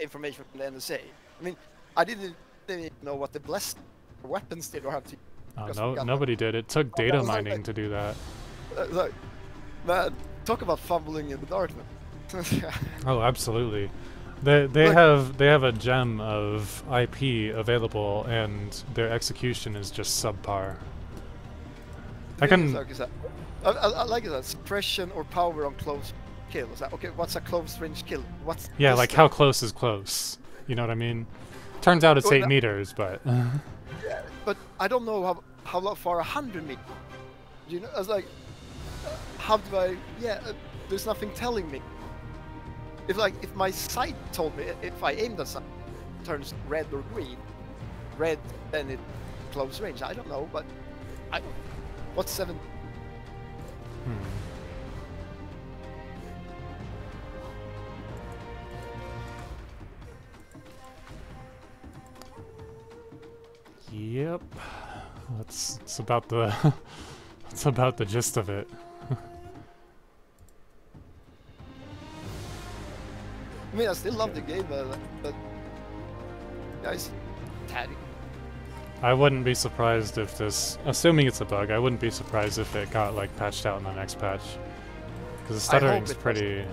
information from the NSA. I mean, I didn't, know what the blessed weapons did or have to. Oh, no, like- nobody did. It took Oh, data that was like- mining to do that. Uh, like, man, talk about fumbling in the darkness. [laughs] Oh, absolutely. They they Look- have they have a gem of IP available, and their execution is just subpar. I can- like, that, I, I, I like that suppression or power on close kill. Is that okay? What's a close range kill? What's Yeah, like thing? how close is close? You know what I mean? Turns out it's Well, eight that- meters, but Yeah, but I don't know how how far a hundred meters. You know, I was like, uh, how do I? Yeah, uh, there's nothing telling me. If like if my sight told me if I aimed at something, it turns red or green, red then it close range. I don't know, but I what's seven? hmm. Yep, that's it's about the [laughs] that's about the gist of it. [laughs] I mean, I still love the game, but, but guys, tatty. I wouldn't be surprised if this, assuming it's a bug, I wouldn't be surprised if it got like patched out in the next patch. Because the stuttering's pretty.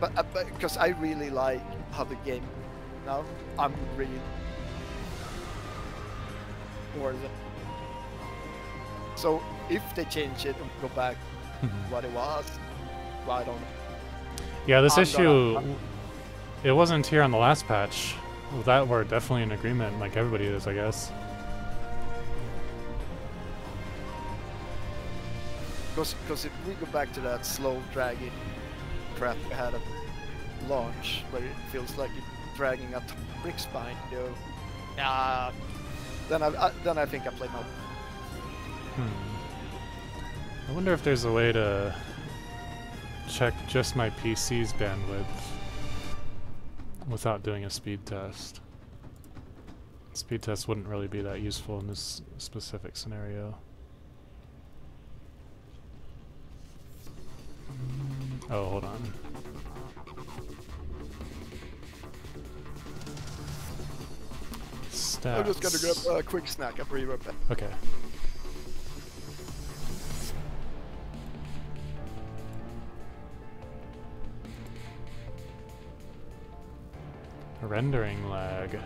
But uh, because I really like how the game now, I'm really more than. So if they change it and go back [laughs] what it was, well, I don't know. Yeah, this I'm issue, gonna- it wasn't here on the last patch. With that, we're definitely in agreement, like everybody is, I guess. Because because if we go back to that slow dragging crap we had at launch, where it feels like you're dragging a brick spine, you know, ah, then I, I then I think I play my Hmm. I wonder if there's a way to check just my PC's bandwidth without doing a speed test. Speed test wouldn't really be that useful in this specific scenario. Oh, hold on. Stats. I'm just gonna grab a quick snack. I'll be right back. Okay. Rendering lag.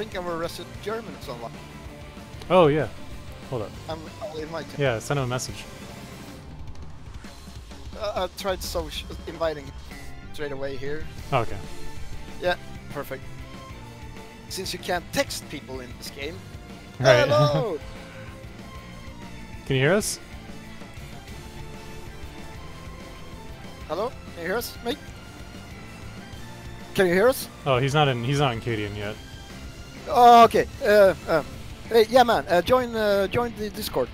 Think our resident German online. Oh yeah. Hold up. I'm, I'll invite him. Yeah, send him a message. Uh, I tried so inviting him straight away here. Okay. Yeah, perfect. Since you can't text people in this game. Right. Hello! [laughs] Can you hear us? Hello? Can you hear us, mate? Can you hear us? Oh, he's not in. He's not in Cadian yet. Oh, okay. Uh, uh, hey, yeah, man. Uh, join, uh, join the Discord.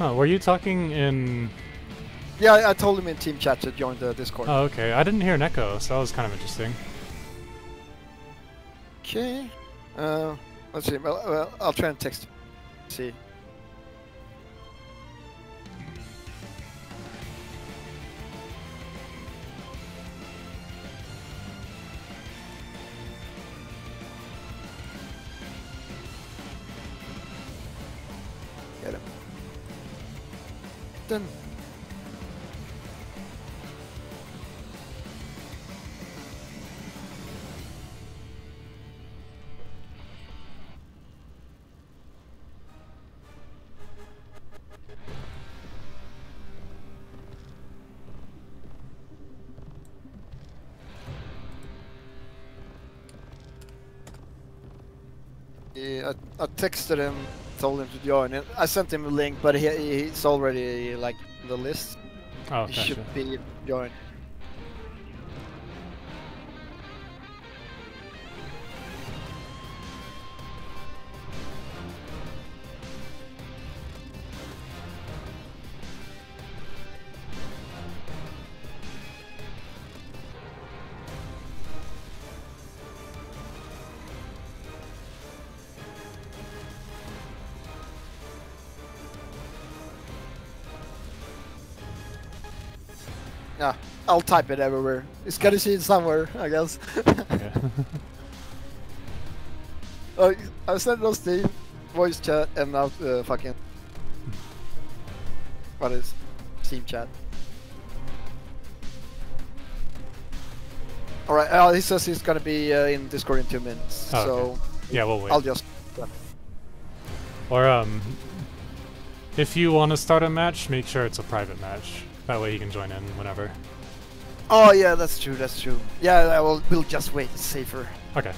Oh, were you talking in? Yeah, I, I told him in team chat to join the Discord. Oh, okay. I didn't hear an echo, so that was kind of interesting. Okay. Uh, let's see. Well, well, I'll try and text. See. I, texted him, told him to join. And I sent him a link, but he, he's already like the list. Oh, he gotcha. should be joined. I'll type it everywhere. It's gotta see it somewhere, I guess. Okay. [laughs] oh, I sent those the voice chat and now uh, fucking what is Steam chat. All right, uh, he says he's gonna be uh, in Discord in two minutes, Oh, so okay. yeah, we'll wait. I'll just. Or um, if you want to start a match, make sure it's a private match. That way he can join in whenever. Oh yeah, that's true. That's true. Yeah, I will. We'll just wait. It's safer. Okay.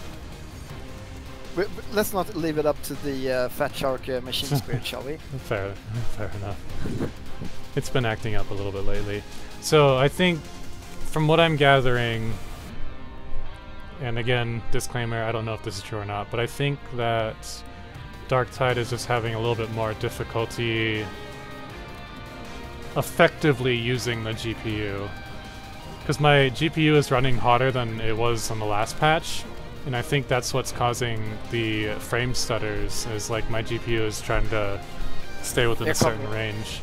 We, let's not leave it up to the uh, Fatshark uh, Machine [laughs] Spirit, shall we? Fair, fair enough. It's been acting up a little bit lately. So I think, from what I'm gathering, and again, disclaimer, I don't know if this is true or not, but I think that Darktide is just having a little bit more difficulty effectively using the GPU. Because my GPU is running hotter than it was on the last patch, and I think that's what's causing the frame stutters, is like my GPU is trying to stay within Yeah, a certain probably. range.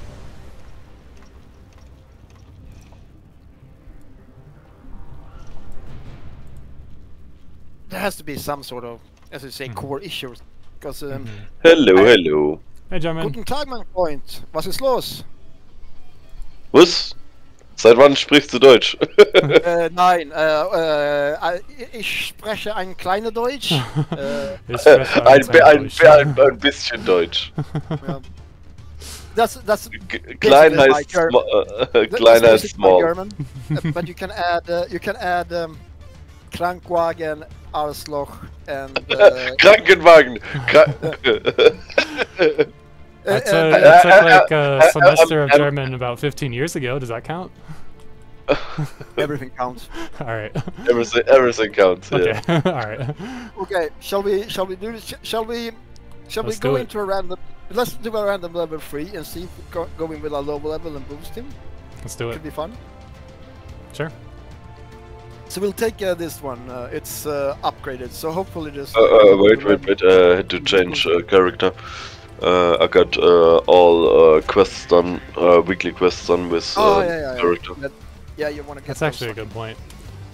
There has to be some sort of, as you say, Mhm. core issues. Because um, Mhm. Hello, I- hello. Hey, German. Guten Tag, mein Freund. Was ist los? Was? Seit wann sprichst du Deutsch? äh, [laughs] nein, äh, äh, ich spreche ein kleines Deutsch. [laughs] äh, ein, ein ein, ein, ein bisschen Deutsch. [laughs] ja. That's G klein heißt, my Ger- sma äh, heißt small. German, uh, but you can add uh, you can add um, Krankwagen, Arschloch, and uh, Krankenwagen. Kra I uh, took, uh, I took uh, like uh, a uh, semester of um, German about 15 years ago. Does that count? [laughs] everything counts. [laughs] All right. everything, everything counts. Okay. [laughs] All right. Okay, shall we shall we do this? Sh- Shall we shall Let's we go into a random? Let's do a random level three and see if we go, go in with a low level and boost him. Let's do it. Could be fun. Sure. So we'll take uh, this one. Uh, it's uh, upgraded, so hopefully this. Uh, uh, wait, wait, wait. Uh, I had to change uh, character. Uh, I got uh, all uh, quests done, uh, weekly quests done with uh, Oh yeah, yeah, yeah. character. That- yeah, you want to get. That's those actually a good point.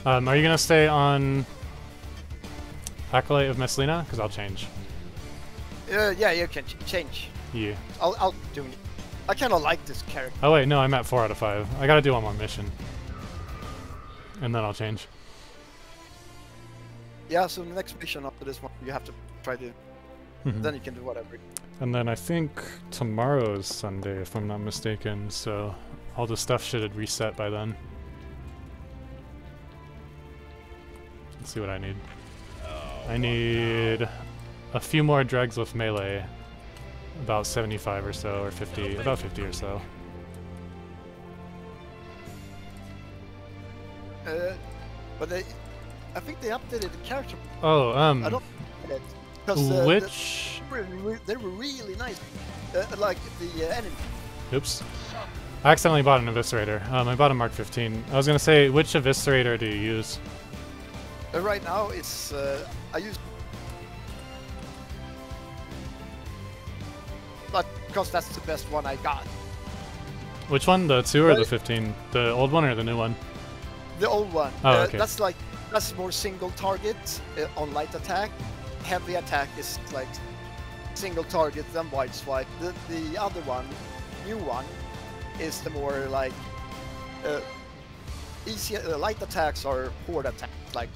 Um, are you gonna stay on Acolyte of Messalina? Because I'll change. Uh, yeah, you can ch- change. Yeah. I'll I'll do it. I kind of like this character. Oh wait, no, I'm at four out of five. I gotta do one more mission, and then I'll change. Yeah, so the next mission after this one, you have to try to. Mhm. Then you can do whatever. And then I think tomorrow's Sunday, if I'm not mistaken. So all the stuff should have reset by then. Let's see what I need. I need a few more dregs with melee. About 75 or so, or 50, about 50 or so. Uh, but they, I think they updated the character. Oh, um, I don't get it because uh, which? they, were they were really nice. Uh, like the uh, enemy. Oops. I accidentally bought an Eviscerator. Um, I bought a Mark 15. I was gonna say, which Eviscerator do you use? Uh, right now, it's uh, I use. But because that's the best one I got. Which one? The 2 or the 15? The old one or the new one? The old one. Oh, uh, okay. That's like that's more single target uh, on light attack. Heavy attack is like single target then wide swipe. The the other one, new one, is the more like uh, easy. Uh, light attacks are horde attacks, like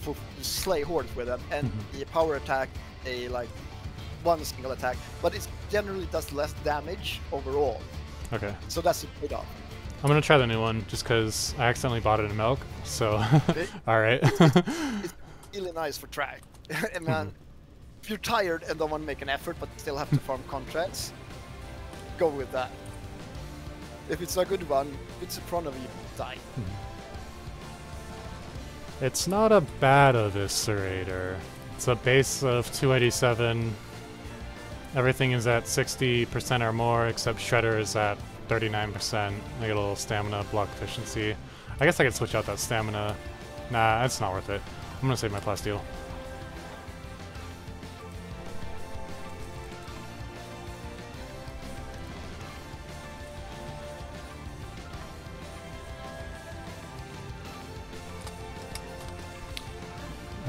for slay hordes with them, and Mhm. the power attack a like one single attack, but it generally does less damage overall. Okay. So that's a trade-off. I'm gonna try the new one just because I accidentally bought it in milk. So, [laughs] all right. it's [laughs] really nice for track. [laughs] man, if you're tired and don't want to make an effort but still have to farm [laughs] contracts, go with that. If it's a good one, it's in front of you, die. Hmm. it's not a bad eviscerator. It's a base of 287. Everything is at 60% or more, except Shredder is at 39%. I get a little stamina, block efficiency. I guess I could switch out that stamina. Nah, that's not worth it. I'm gonna save my plasteel.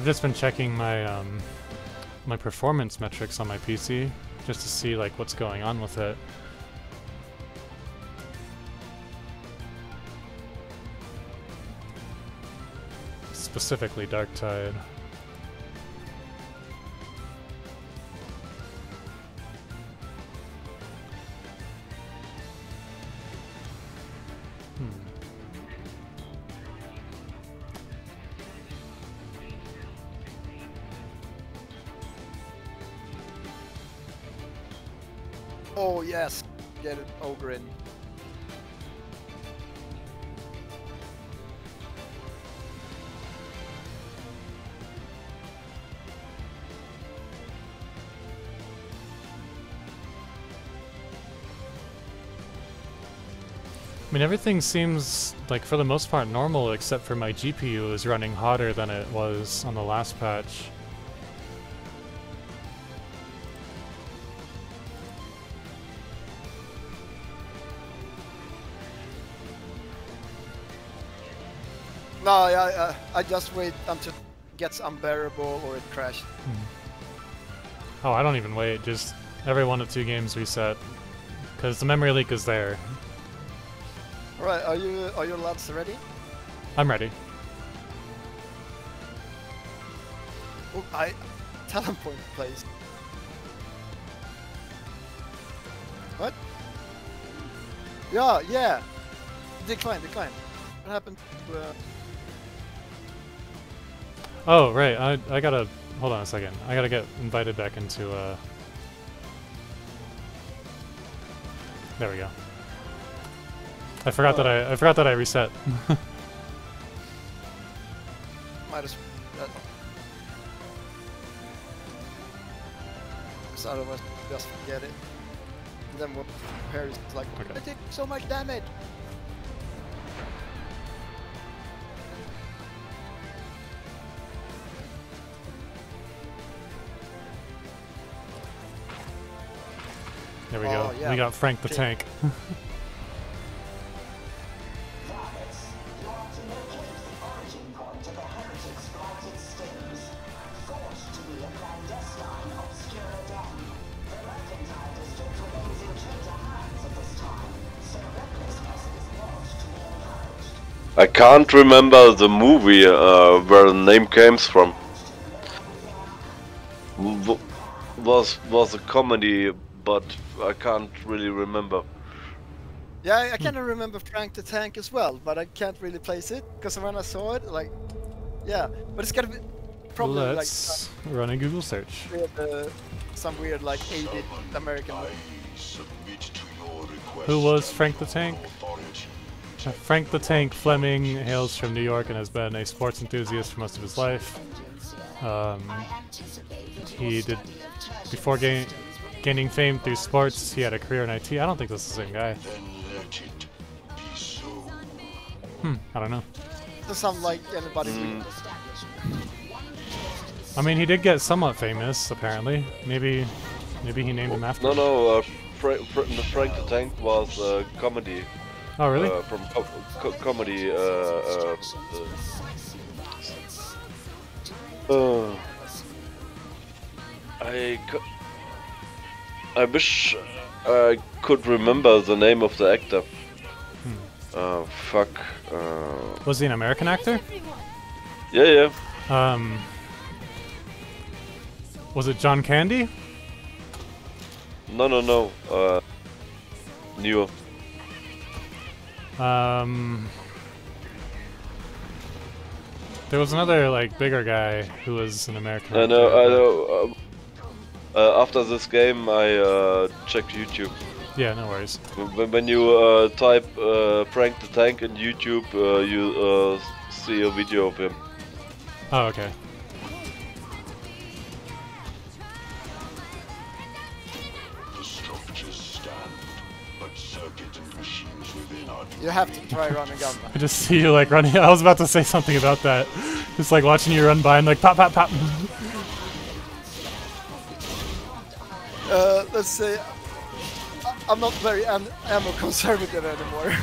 I've just been checking my um, my performance metrics on my PC just to see like what's going on with it. Specifically Darktide. Oh yes, get it ogre in. I mean, everything seems like for the most part normal, except for my GPU is running hotter than it was on the last patch. No, uh, I just wait until it gets unbearable or it crashes. Oh, I don't even wait. Just every one of two games reset, because the memory leak is there. All right, are you are your lads ready? I'm ready. Oh, I talent point place. What? Yeah, yeah. Decline, decline. What happened to uh, Oh, right. I I gotta hold on a second. I gotta get invited back into uh. There we go. I forgot that I I forgot that I reset. [laughs] might as well. Because otherwise, just forget it. And then what Harry's like, Okay. I take so much damage. There we go. Yeah. We got Frank the Tank. [laughs] I can't remember the movie uh, where the name comes from. W was was a comedy but I can't really remember. Yeah, I, I kind of remember Frank the Tank as well, but I can't really place it because when I saw it, like, yeah, but it's gotta be probably like Let's run a Google search. some weird, uh, some weird like 80 American. Who was Frank the Tank? Uh, Frank the Tank Fleming hails from New York and has been a sports enthusiast for most of his life. Um, he did before gain, gaining fame through sports. He had a career in IT. I don't think this is the same guy. Hmm. I don't know. Doesn't sound like anybody. Mm. I mean, he did get somewhat famous, apparently. Maybe, maybe he named him after. No, no. Uh, Fra- Fra- the Frank the Tank was uh, comedy Oh, really? uh, from co- co- comedy. Uh, uh, uh, uh, I co- I wish I could remember the name of the actor. Uh, fuck. Uh, was he an American actor? yeah, yeah. Um, was it John Candy? No, no, no. Uh, new. Um, there was another like bigger guy who was an American. I know, actor, I know. Um, uh, after this game, I uh, checked YouTube. Yeah, no worries. When, when you uh, type uh, Frank the Tank in YouTube, uh, you uh, see a video of him. Oh, okay. The structures stand, but circuit and machines within are You have to try running gun. [laughs] I just see you like running. [laughs] I was about to say something about that. Just like watching you run by and like pop, pop, pop. [laughs] let's say I'm not very am- ammo conservative anymore. [laughs]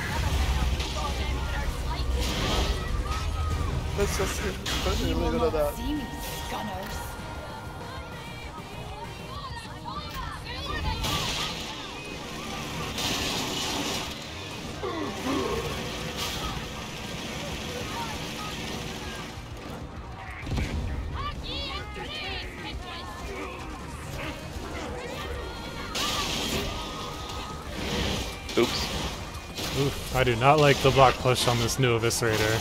let's just leave it at that. Oof, I do not like the block push on this new eviscerator.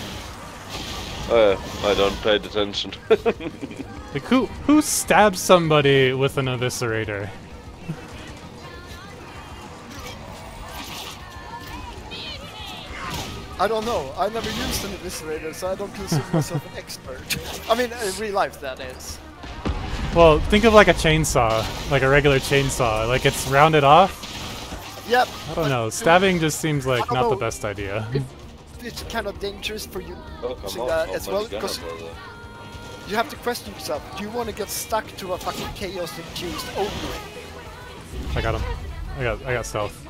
Uh, I don't pay attention. [laughs] Like who who stabs somebody with an eviscerator? I don't know. I never used an eviscerator, so I don't consider myself an expert. I mean, in real life, that is. Well, think of like a chainsaw, like a regular chainsaw. Like it's rounded off. Yep. I don't know. Stabbing just seems like don't not the best idea. It's kind of dangerous for you oh, come using on, uh, that as well, because you have to question yourself. Do you want to get stuck to a fucking chaos-infused opening? I got him. I got I got stealth.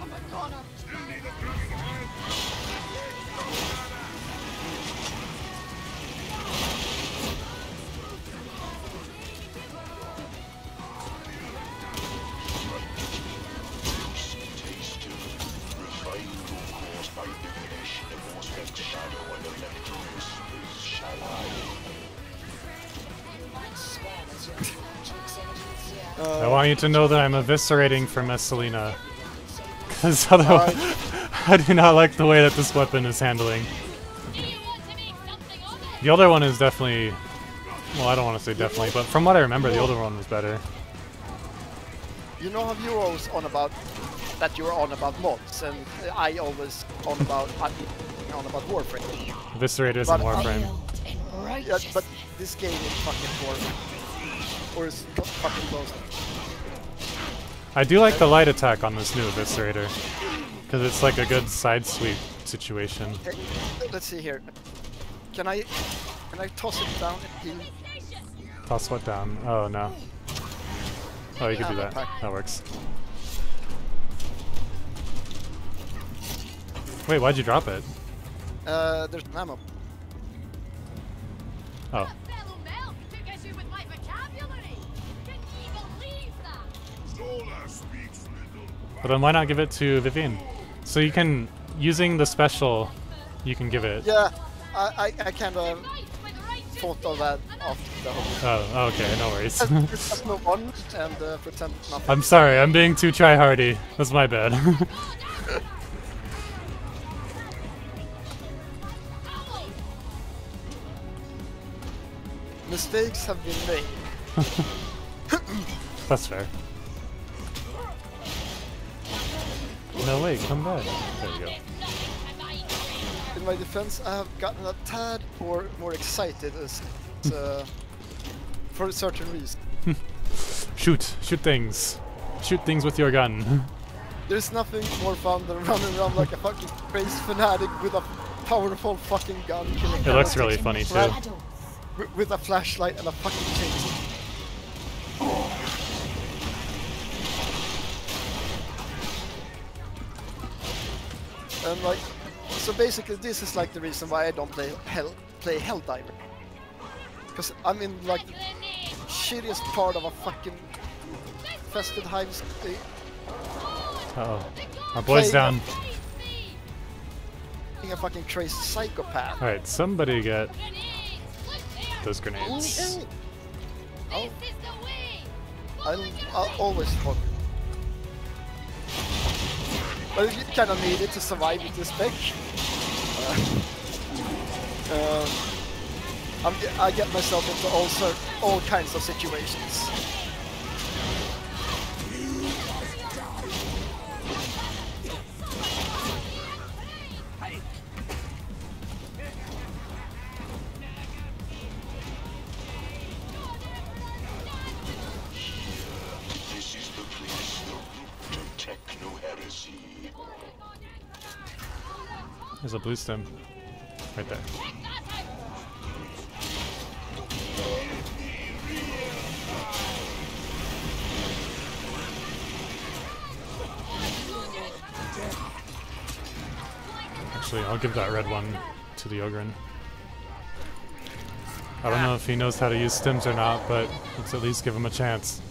I? I want you to know that I'm eviscerating for Messalina. Because [laughs] otherwise, [laughs] I do not like the way that this weapon is handling. Do you want to make something of it? The older one is definitely. Well, I don't want to say definitely, but from what I remember, the older one was better. You know how you always on about that you're on about mods, and I always on about on about Warframe. Eviscerator is But in I- Warframe. Built Yeah, but this game is fucking Warframe, or is fucking close. I do like the light attack on this new Eviscerator. Because it's like a good side sweep situation. Okay, let's see here. Can I can I toss it down and heal? Toss what down? Oh, no. Oh, you can do that. That works. Wait, why'd you drop it? Uh, there's an ammo. Oh. But then why not give it to Vivian? So you can, using the special, you can give it. Yeah, I, I, I kind of thought of that after the whole. Oh, okay, no worries. [laughs] Just move on and uh, pretend nothing. I'm sorry, I'm being too try-hardy. That's my bad. [laughs] Mistakes have been made. [laughs] That's fair. No, wait, come back. There you go. In my defense, I have gotten a tad more more excited as, uh, [laughs] for a certain reason. [laughs] Shoot, shoot things. Shoot things with your gun. [laughs] There's nothing more fun than running around like a fucking crazy fanatic with a powerful fucking gun killing It looks really funny too. With a flashlight and a fucking chainsaw. And like, so basically this is like the reason why I don't play Hell, play Helldiver. Because I'm in like the shittiest part of a fucking infested hive state. Uh oh. Our boy's down. being a fucking crazy psychopath. Alright, somebody get those grenades. Oh, I'll, I'll always fuck. But you kind of need it to survive with this spec. Uh, um, I get myself into all all kinds of situations. There's a blue stim. Right there. Actually, I'll give that red one to the Ogryn. I don't know if he knows how to use stims or not, but let's at least give him a chance.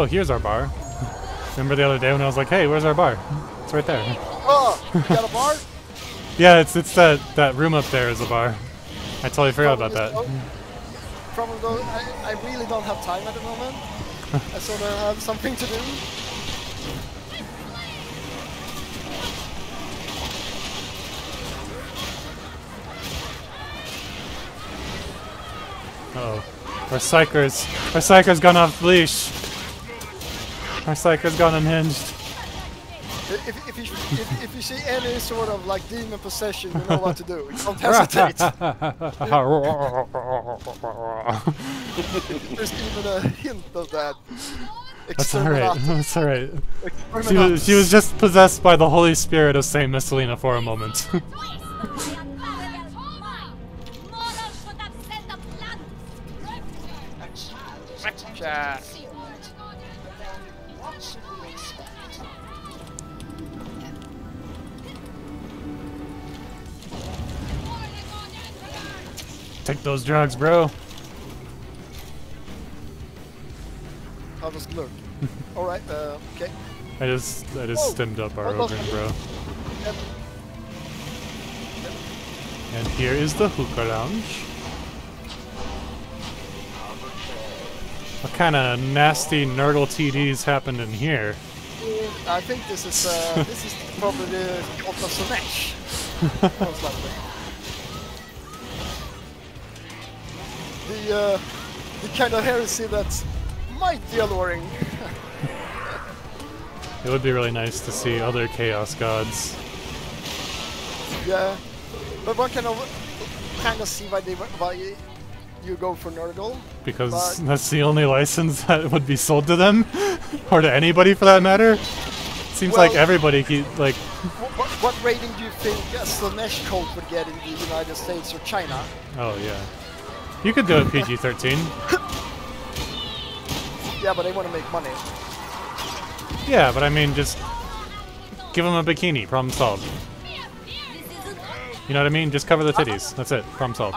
Oh, here's our bar. Remember the other day when I was like, "Hey, where's our bar?" It's right there. Oh, you got a bar? Yeah, it's it's that that room up there is a bar. I totally forgot about that. Problem though, I, I really don't have time at the moment. I sort of have something to do. Uh oh, our psykers, our psyker's gone off leash. Our psyker's gone unhinged. If, if, if, you, if, if you see any sort of like demon possession, you know what to do. Don't hesitate. [laughs] There's even a hint of that. That's alright. That's alright. She was, she was just possessed by the Holy Spirit of Saint Messalina for a moment. [laughs] [laughs] Take those drugs, bro. How does it look? [laughs] Alright, uh, okay. I just I just stimmed up our ogre, bro. Yep. And here is the hookah lounge. What kind of nasty nerdle TDs happened in here? I think this is uh, this is probably the Cult of Most likely. The uh, the kind of heresy that might be alluring. [laughs] It would be really nice to see other Chaos Gods Yeah, but one can of, kind of see why they why you go for Nurgle. because But- [laughs] that's the only license [laughs] that would be sold to them, or to anybody for that matter. Seems like everybody keep, like What, what, what rating do you think a Slaanesh cult would get in the United States or China? oh yeah, you could do it PG-13. Yeah, but they want to make money. Yeah, but I mean just give them a bikini. Problem solved. You know what I mean? Just cover the titties. That's it. Problem solved.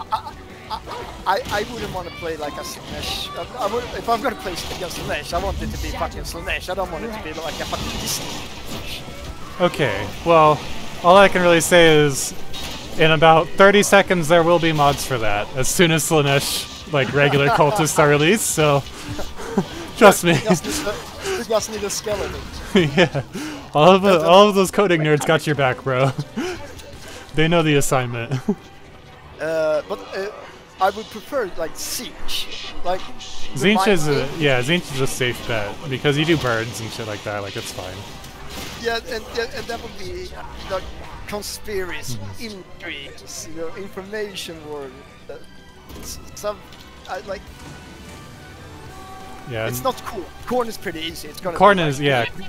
I, I wouldn't want to play like a Slaanesh. I, I would, if I'm gonna play against Slaanesh, I want it to be fucking Slaanesh. I don't want it to be like a fucking Disney. Okay, well, all I can really say is, in about 30 seconds there will be mods for that, as soon as Slaanesh, like, regular [laughs] cultists are released, so... [laughs] Trust me. Just need you just need a skeleton. [laughs] yeah. All of, the, all of those coding nerds got your back, bro. they know the assignment. Uh, but uh, I would prefer like Siege. Like Tzeentch is a, yeah, Tzeentch is a safe bet, because you do birds and shit like that, like, it's fine. Yeah, and, and, and that would be like conspiracy, intrigues, you know, information war. Uh, some, I like. Yeah, It's not Khorne. Khorne is pretty easy. It's gonna. Khorne be, is, like, yeah,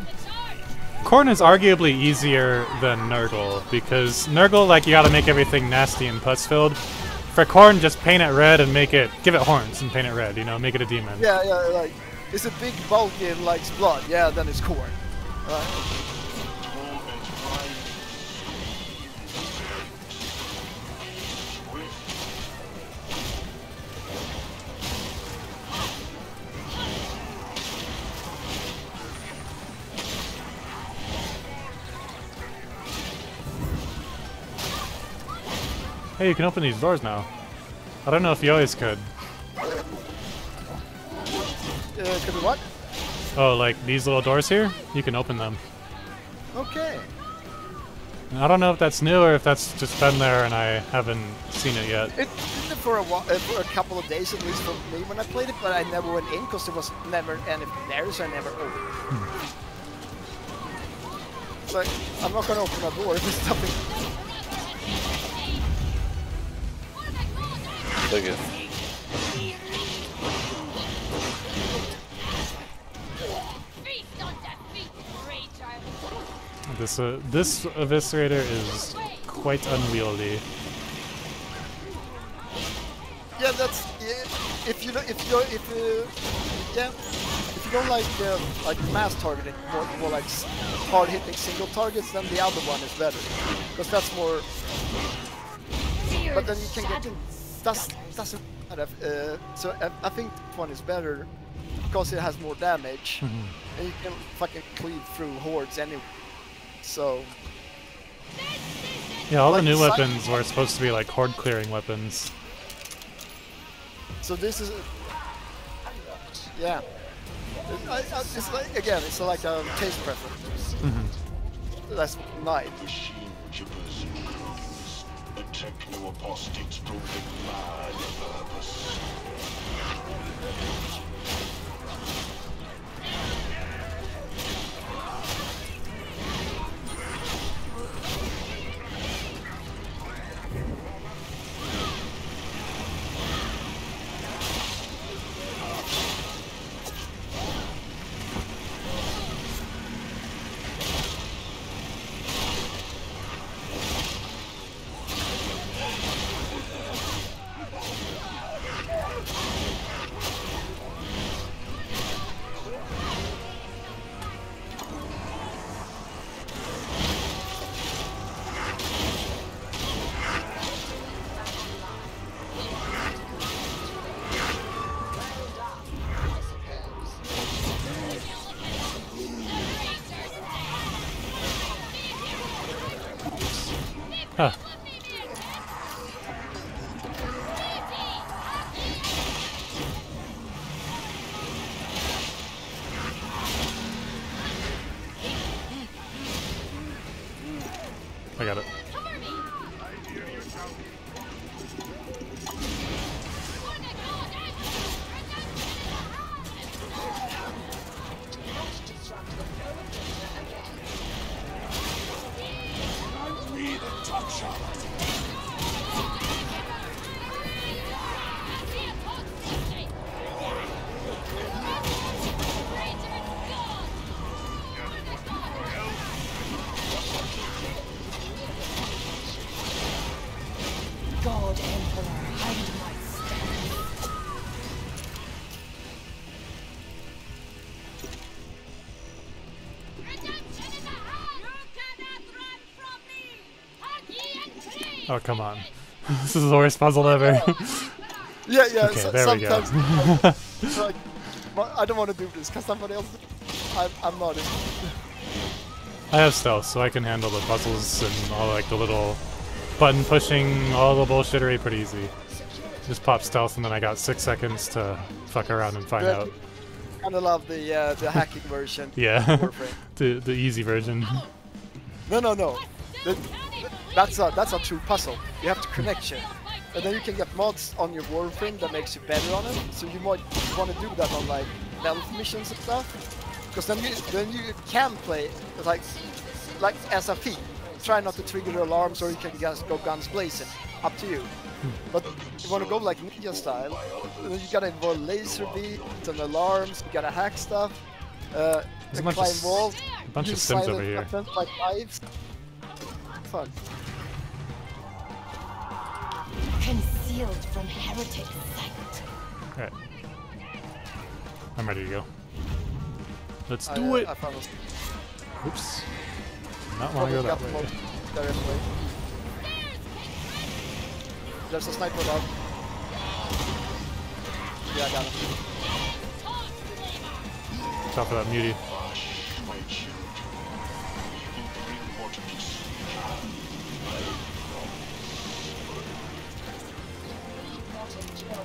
Khorne is arguably easier than Nurgle because Nurgle, like, you gotta make everything nasty and pus filled. For Khorne, just paint it red and make it, give it horns and paint it red. You know, make it a demon. Yeah, yeah, like it's a big bulky and likes blood. Yeah, then it's Khorne. Uh, Hey, you can open these doors now. I don't know if you always could. uh, could what? Oh, like these little doors here? You can open them. Okay. I don't know if that's new or if that's just been there and I haven't seen it yet. It did it for a while, uh, for a couple of days at least for me when I played it, but I never went in because there was never any there, so I never opened. So I'm not gonna open a door if there's nothing. Thank you. Feast on defeat, creature. This uh, this eviscerator is quite unwieldy. Yeah, that's yeah, if you don't, if you if uh, yeah, if you don't like uh, like mass targeting, more, more like hard hitting single targets, then the other one is better because that's more. But then you can get that's doesn't matter. Uh, so I, I think that one is better because it has more damage mm-hmm. and you can fucking cleave through hordes anyway. So Yeah, all the new weapons were supposed to be like horde clearing weapons. so this is yeah. I, I, it's like again, it's like a taste preference. Mm-hmm. That's nice. Techno-apostates proving mad purpose. Oh come on. [laughs] this is the worst puzzle ever. Yeah, yeah. Okay, so- there we go. it's [laughs] like, I don't want to do this because somebody else. I'm, I'm not. In. I have stealth, so I can handle the puzzles and all like the little button pushing, all the bullshittery pretty easy. Just pop stealth, and then I got six seconds to fuck around and find Good. out. Kind of love the uh, the hacking version. Yeah, [laughs] the the easy version. No, no, no. That, that's a that's a true puzzle. You have to connect shit, and then you can get mods on your Warframe that makes you better on it. So you might want to do that on like stealth missions and stuff, because then you then you can play like like as a feat. Try not to trigger the alarms, or you can just go guns blazing. Up to you. But if you want to go like ninja style, then you gotta involve laser beams and alarms. You gotta hack stuff. Uh, a bunch climb of walls. A bunch of sims over here. like knives. Fun. Concealed from heretic sight. Alright. I'm ready to go. Let's I, do uh, it! I found a Oops. Not want to go that Probably got way. most. There's a sniper dog. Yeah, I got him. Top of that muty. A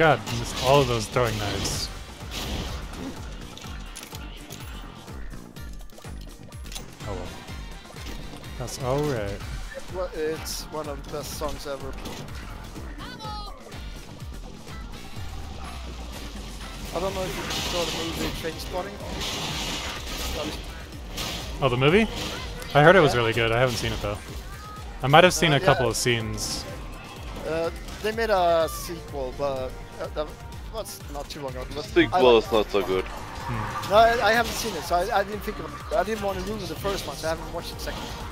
God, missed all of those throwing knives. Oh well. That's alright. Well, It's one of the best songs ever. I don't know if you saw the movie Trainspotting. Oh, the movie? I heard it was really good. I haven't seen it though. I might have seen Uh, a couple yeah. of scenes. Uh, they made a sequel, but uh, that was not too long ago. The but I sequel like- is not so good. No, I, I haven't seen it, so I, I didn't think of it. I didn't want to ruin the first one, so I haven't watched the second one.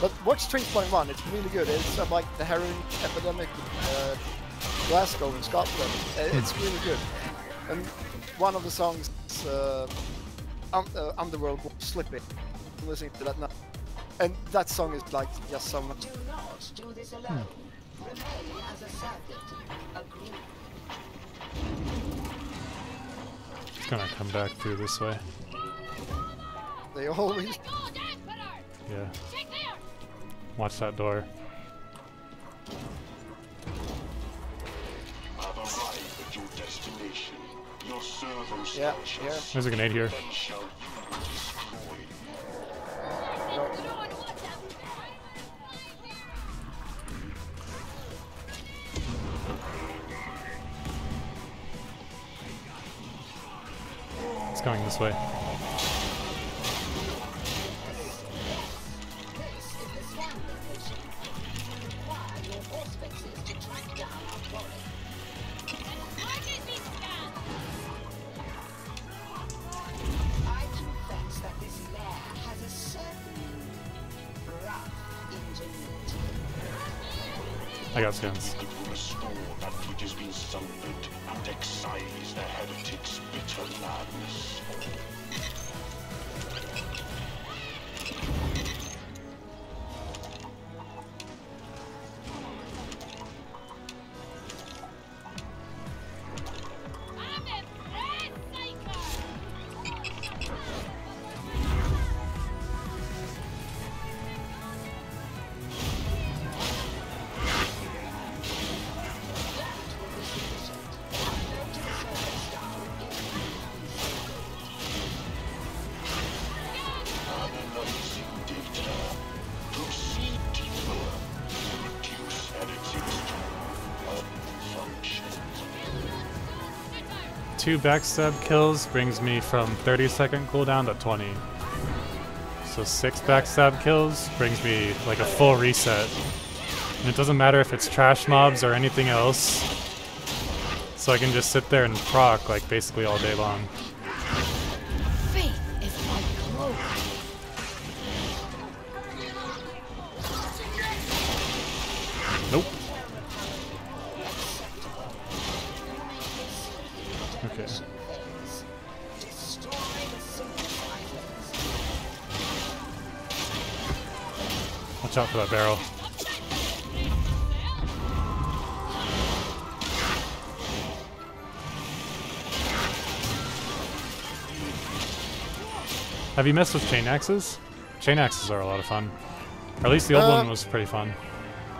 But watch Trainspotting 1, it's really good. It's about the heroin epidemic in uh, Glasgow in Scotland. Uh, It's really good. And one of the songs is uh, un- uh, Underworld Slipping. I'm listening to that now. And that song is like just so much. It's gonna come back through this way. They always. Yeah. Watch that door. Have arrived at your destination. Your servants Yeah, shall yeah. There's a grenade here. and It's coming this way. I confess that two backstab kills brings me from 30 second cooldown to 20. So six backstab kills brings me like a full reset. And it doesn't matter if it's trash mobs or anything else. So I can just sit there and proc like basically all day long. That barrel. Have you messed with chain axes? Chain axes are a lot of fun. Or at least the old Uh, one was pretty fun.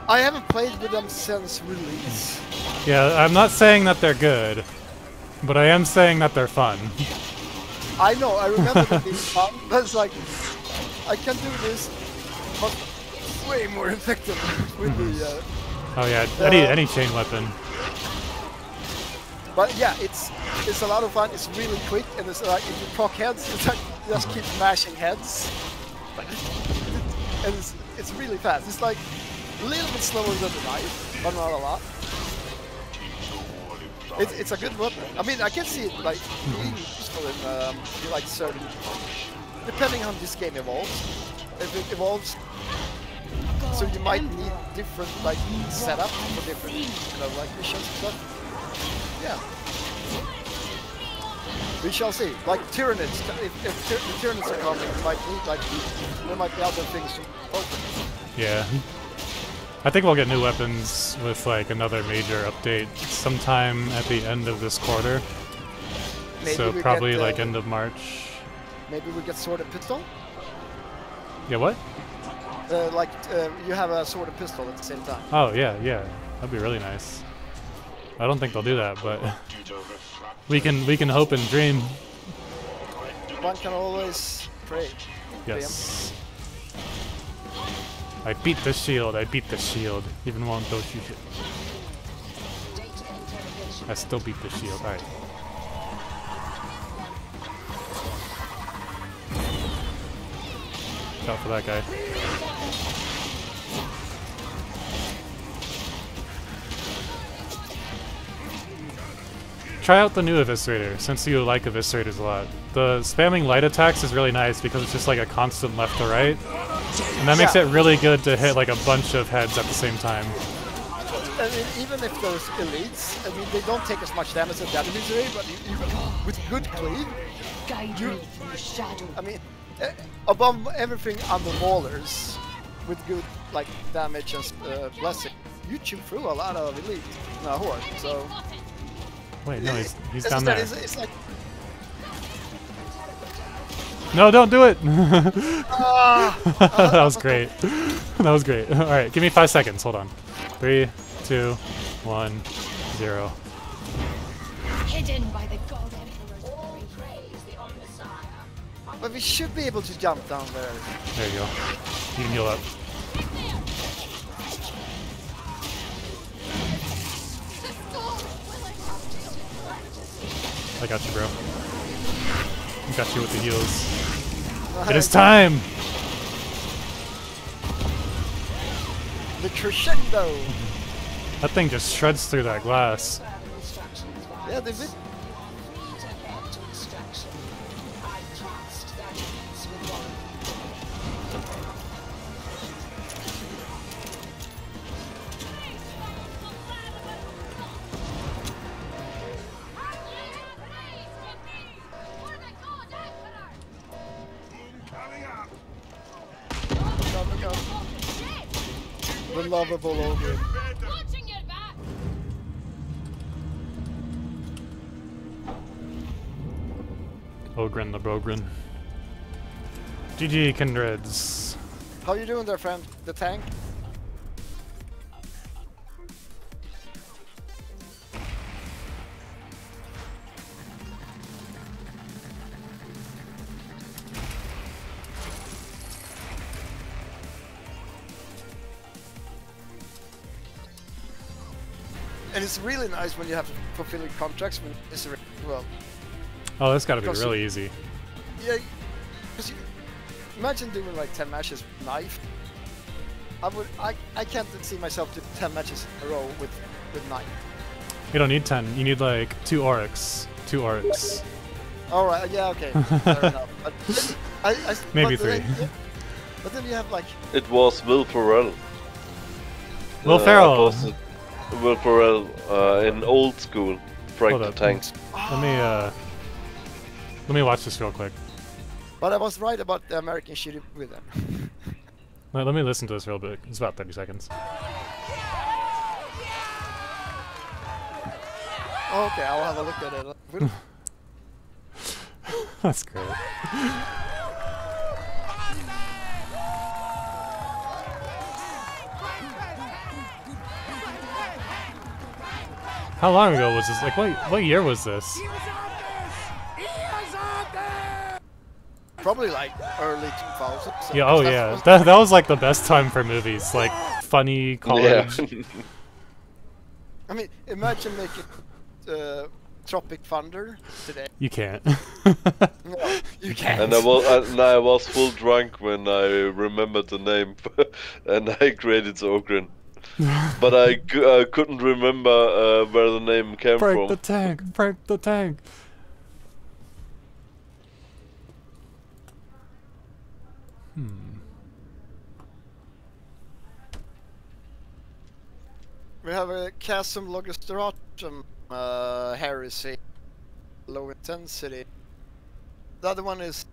I haven't played with them since release. Yeah, I'm not saying that they're good, but I am saying that they're fun. I know, I remember them being [laughs] fun, but it's like, I can do this, but way more effective with the. Uh, Oh yeah, any Uh, any chain weapon. but yeah, it's it's a lot of fun. It's really quick, and it's like if you proc heads, it's like you just keep mashing heads, and it's it's really fast. It's like a little bit slower than the knife, but not a lot. It's, it's a good weapon. I mean, I can see it like being useful in um, like certain, depending on this game evolves. If it evolves, so you might need different like setup for different you know like missions stuff. Yeah. We shall see. Like Tyranids, if, if tyr- the Tyranids are coming, you might need like there might be other things to open. Yeah. I think we'll get new weapons with like another major update sometime at the end of this quarter. Maybe so probably get, like uh, end of March. Maybe we get sword and pistol. Yeah, what? Uh, like uh, you have a sword and pistol at the same time. Oh yeah, yeah. That'd be really nice. I don't think they'll do that, but [laughs] we can we can hope and dream. One can always pray. Yes. I beat the shield, I beat the shield. Even while don't shoot it. I still beat the shield. Alright. Out for that guy. Try out the new Eviscerator, since you like Eviscerators a lot. The spamming light attacks is really nice because it's just like a constant left to right. And that makes Yeah. it really good to hit like a bunch of heads at the same time. I mean, even if those elites, I mean, they don't take as much damage as the other but you, you, with good cleave, Guide You- me through the shadow. I mean, uh, above everything on the wallers, with good like damage and uh, blessing, you chew through a lot of elite in a horde. So Wait, no, he's, he's down there. It's, it's like No, don't do it! [laughs] ah, that was great. [laughs] that was great. Alright, give me five seconds. Hold on. Three, two, one, zero. Hidden by the God Emperor's All grace. praise the Omnissiah. but we should be able to jump down there. There you go. You can heal up. I got you, bro. I got you with the heals. It is time! The crescendo. [laughs] That thing just shreds through that glass. Further instructions wise. Yeah, they bit. Lovable ogre. Watching. Ogren the Brogren. GG, Kindreds. How you doing there, friend? The tank? And it's really nice when you have fulfilling contracts when it's a, well, Oh, that's got to be Because really easy. yeah, because you imagine doing like ten matches with knife. I would, I, I can't see myself do ten matches in a row with with knife. You don't need 10. You need like two Oryx. Two Oryx. All right, yeah, okay, [laughs] fair enough. But I, I, Maybe but then- three. yeah, but then you have like It was Will Ferrell. Will Uh, Ferrell. Opposite Will Ferrell uh, in old school. Frank Hold the. Tank. Let me uh let me watch this real quick. But I was right about the American shooting with them. [laughs] Let, let me listen to this real bit. It's about 30 seconds. okay, I'll have a look at it. [laughs] That's great. [laughs] How long ago was this? Like, what, what year was this? Probably like early 2000s. so Yeah, oh yeah. That, that was like the best time for movies. Like, funny Yeah. college. [laughs] I mean, imagine making uh, Tropic Thunder today. You can't. [laughs] No, you can't. and I was and I was full drunk when I remembered the name, [laughs] and I created the Ogryn. [laughs] but I, cou- couldn't remember uh, where the name came break from. the tank! Break the tank! Hmm. We have a Chasm Logistratum uh, Heresy, low intensity. The other one is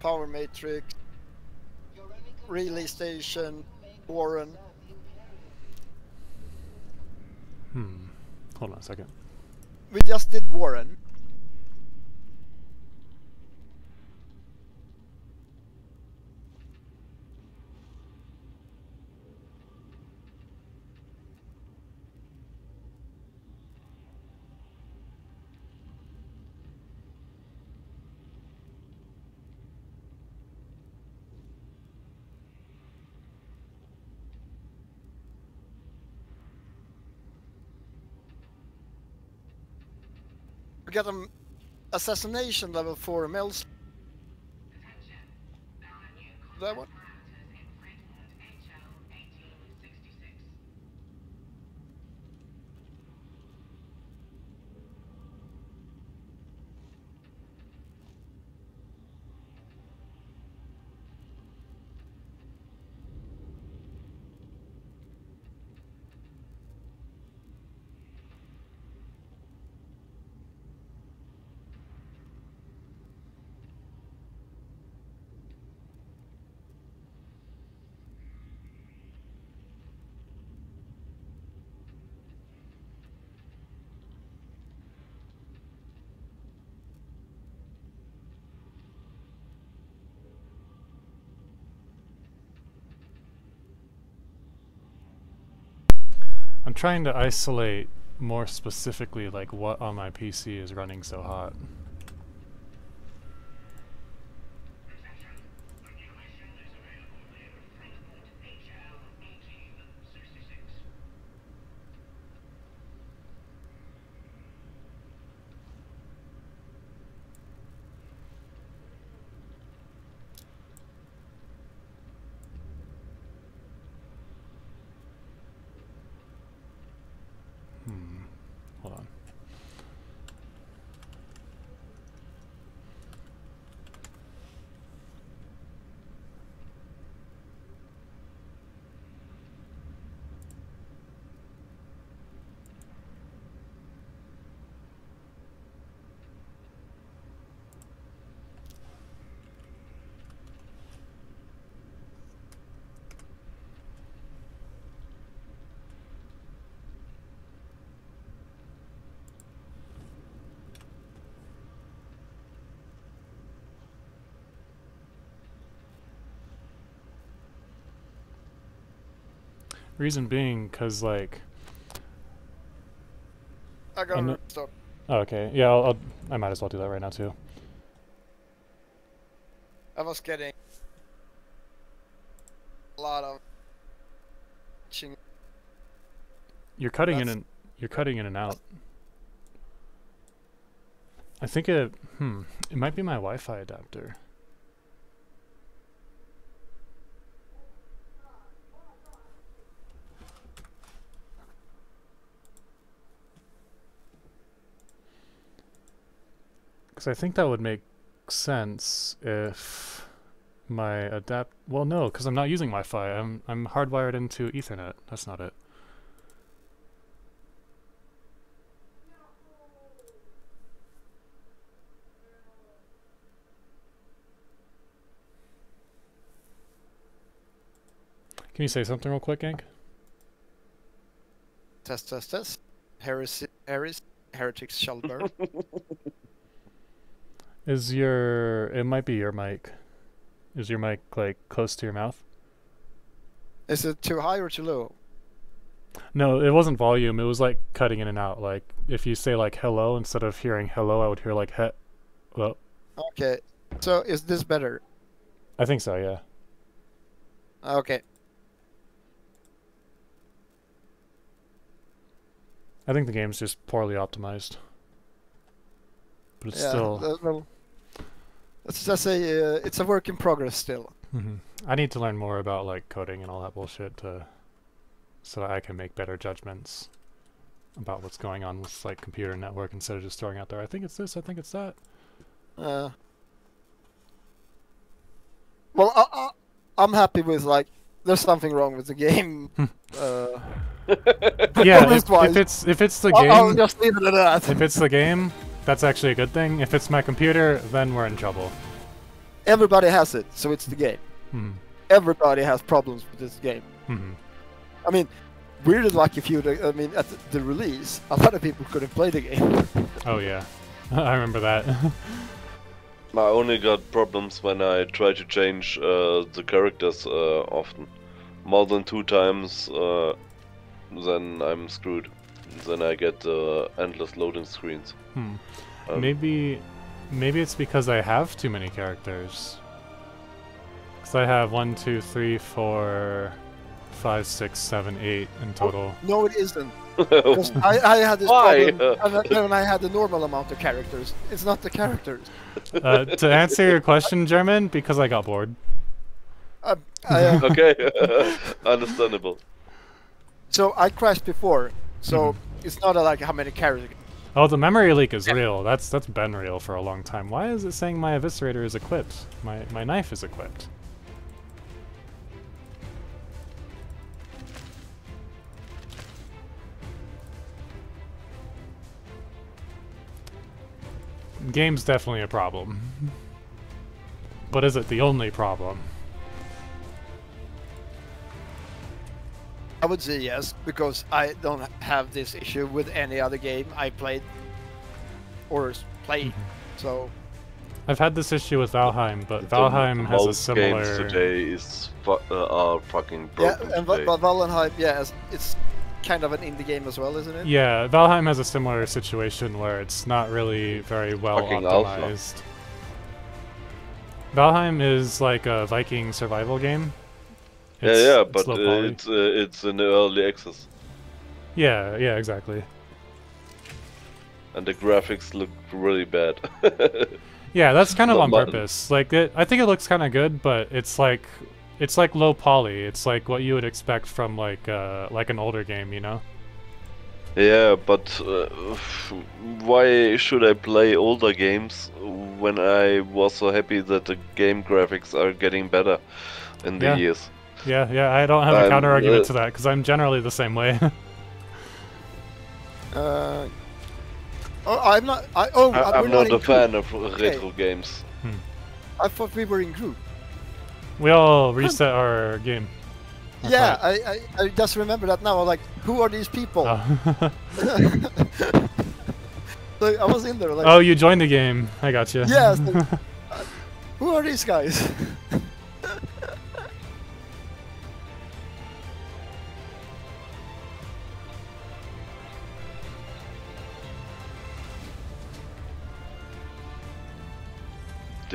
Power Matrix, Relay Station, Warren. Hmm. Hold on a second. We just did Warren. We got an assassination level 4 Mills. That one? I'm trying to isolate more specifically like what on my PC is running so hot. Hmm. Hold on. Reason being, cause like, I got to the- oh, okay, yeah, I'll, I'll, I might as well do that right now too. I was getting a lot of ching- You're cutting in and You're cutting in and out. I think it. Hmm. It might be my Wi-Fi adapter. Because I think that would make sense if my adapt. Well, no, because I'm not using Wi-Fi. I'm I'm hardwired into Ethernet. That's not it. Can you say something real quick, Hank? Test, test, test. Heresy, heresy, heretics shall burn. [laughs] Is your it might be your mic. Is your mic like close to your mouth? Is it too high or too low? No, it wasn't volume. It was like cutting in and out. Like if you say like hello instead of hearing hello, I would hear like he. Well, Okay. So is this better? I think so. Yeah. Okay. I think the game's just poorly optimized. But it's yeah. still. Let's just say uh, it's a work in progress still. hmm I need to learn more about like coding and all that bullshit to, so that I can make better judgments about what's going on with like computer network instead of just throwing out there. I think it's this. I think it's that. Uh, well, I, I, I'm happy with like. There's something wrong with the game. [laughs] uh, yeah, if, if it's if it's the I'll, I'll game, just leave it at that. if it's the game, that's actually a good thing. If it's my computer, then we're in trouble. Everybody has it, so it's the game. hmm Everybody has problems with this game. hmm I mean, we're lucky few. that- I mean, at the, the release, a lot of people couldn't play the game. Oh yeah, [laughs] I remember that. [laughs] I only got problems when I try to change uh, the characters uh, often. More than two times, uh, then I'm screwed. Then I get uh, endless loading screens. hmm. Um, Maybe, maybe it's because I have too many characters. Because I have one, two, three, four, five, six, seven, eight in total. no, it isn't. [laughs] 'Cause I, I had this Why? problem when I had the normal amount of characters. It's not the characters. [laughs] Uh, to answer your question, German, because I got bored. I, I, uh, [laughs] okay, understandable. so I crashed before, so Mm-hmm. it's not like how many characters. Oh, the memory leak is real. That's that's been real for a long time. Why is it saying my eviscerator is equipped? My my knife is equipped. Game's definitely a problem. But is it the only problem? I would say yes because I don't have this issue with any other game I played or s- played. Mm-hmm. So I've had this issue with Valheim, but The Valheim has a most games similar. today is fu- uh, are fucking yeah, broken and today. but Valheim, yeah, it's, it's kind of an indie game as well, isn't it? Yeah, Valheim has a similar situation where it's not really very well Fucking alpha. optimized. Valheim is like a Viking survival game. Yeah, It's- yeah, it's but low uh, it's uh, it's in early access, yeah, yeah, exactly. and the graphics look really bad. [laughs] Yeah, that's kind of Not on purpose. Like, it, I think it looks kind of good, but it's like, it's like low poly. It's like what you would expect from like, uh, like an older game, you know? yeah, but uh, why should I play older games when I was so happy that the game graphics are getting better in the Yeah. years? Yeah, yeah. I don't have a Um, counter argument uh, to that because I'm generally the same way. [laughs] Uh, oh, I'm not. I, oh, I, I'm we're not in a group. fan of retro games. I thought we were in group. we all reset our game. Our yeah, fight. I, I, I just remember that now. I'm like, who are these people? Oh. [laughs] So I was in there like, oh, you joined the game. I got you. yes. like, [laughs] uh, who are these guys?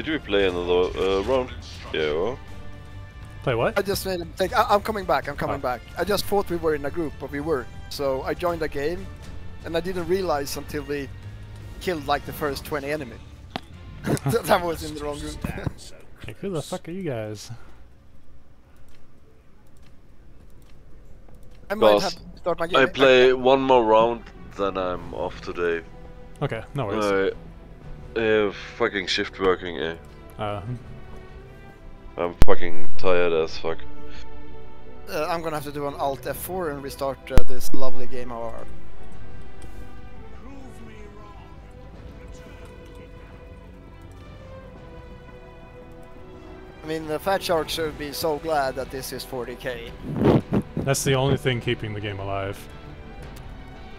Did we play another uh, round? Yeah. Play what? I just made him think. I, I'm coming back. I'm coming Oh. back. I just thought we were in a group, but we were. So I joined the game, and I didn't realize until we killed like the first 20 enemy. [laughs] that I was in the wrong group. [laughs] Like, who the fuck are you guys? I might have to start my game. I play one more round, then I'm off today. Okay, no worries. I have fucking shift working, eh? Uh, I'm fucking tired as fuck. Uh, I'm gonna have to do an Alt F4 and restart uh, this lovely game of ours. I mean, the Fatshark should be so glad that this is 40k. that's the only thing keeping the game alive.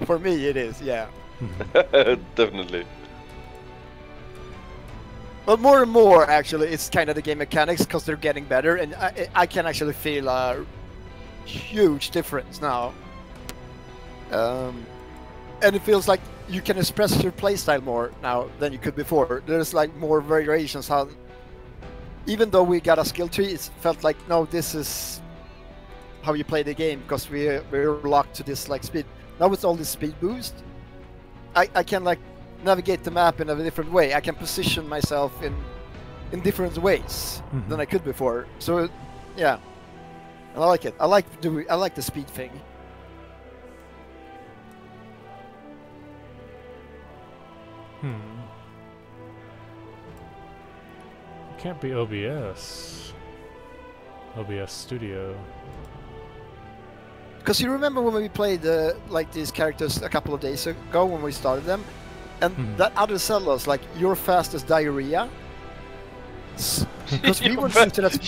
For me, it is, yeah. [laughs] Definitely. But more and more, actually, it's kind of the game mechanics because they're getting better, and I, I can actually feel a huge difference now. Um, and it feels like you can express your playstyle more now than you could before. There's like more variations. How, even though we got a skill tree, it felt like no, this is how you play the game because we we're locked to this like speed. Now with all this speed boost, I I can like navigate the map in a different way. I can position myself in in different ways than Mhm. I could before. So yeah, I like it. I like do I like the speed thing. Hmm. It can't be OBS. OBS Studio. Because you remember when we played uh, like these characters a couple of days ago when we started them, and Mhm. that other cell was like your fastest diarrhea. Because we [laughs] were best- shooting at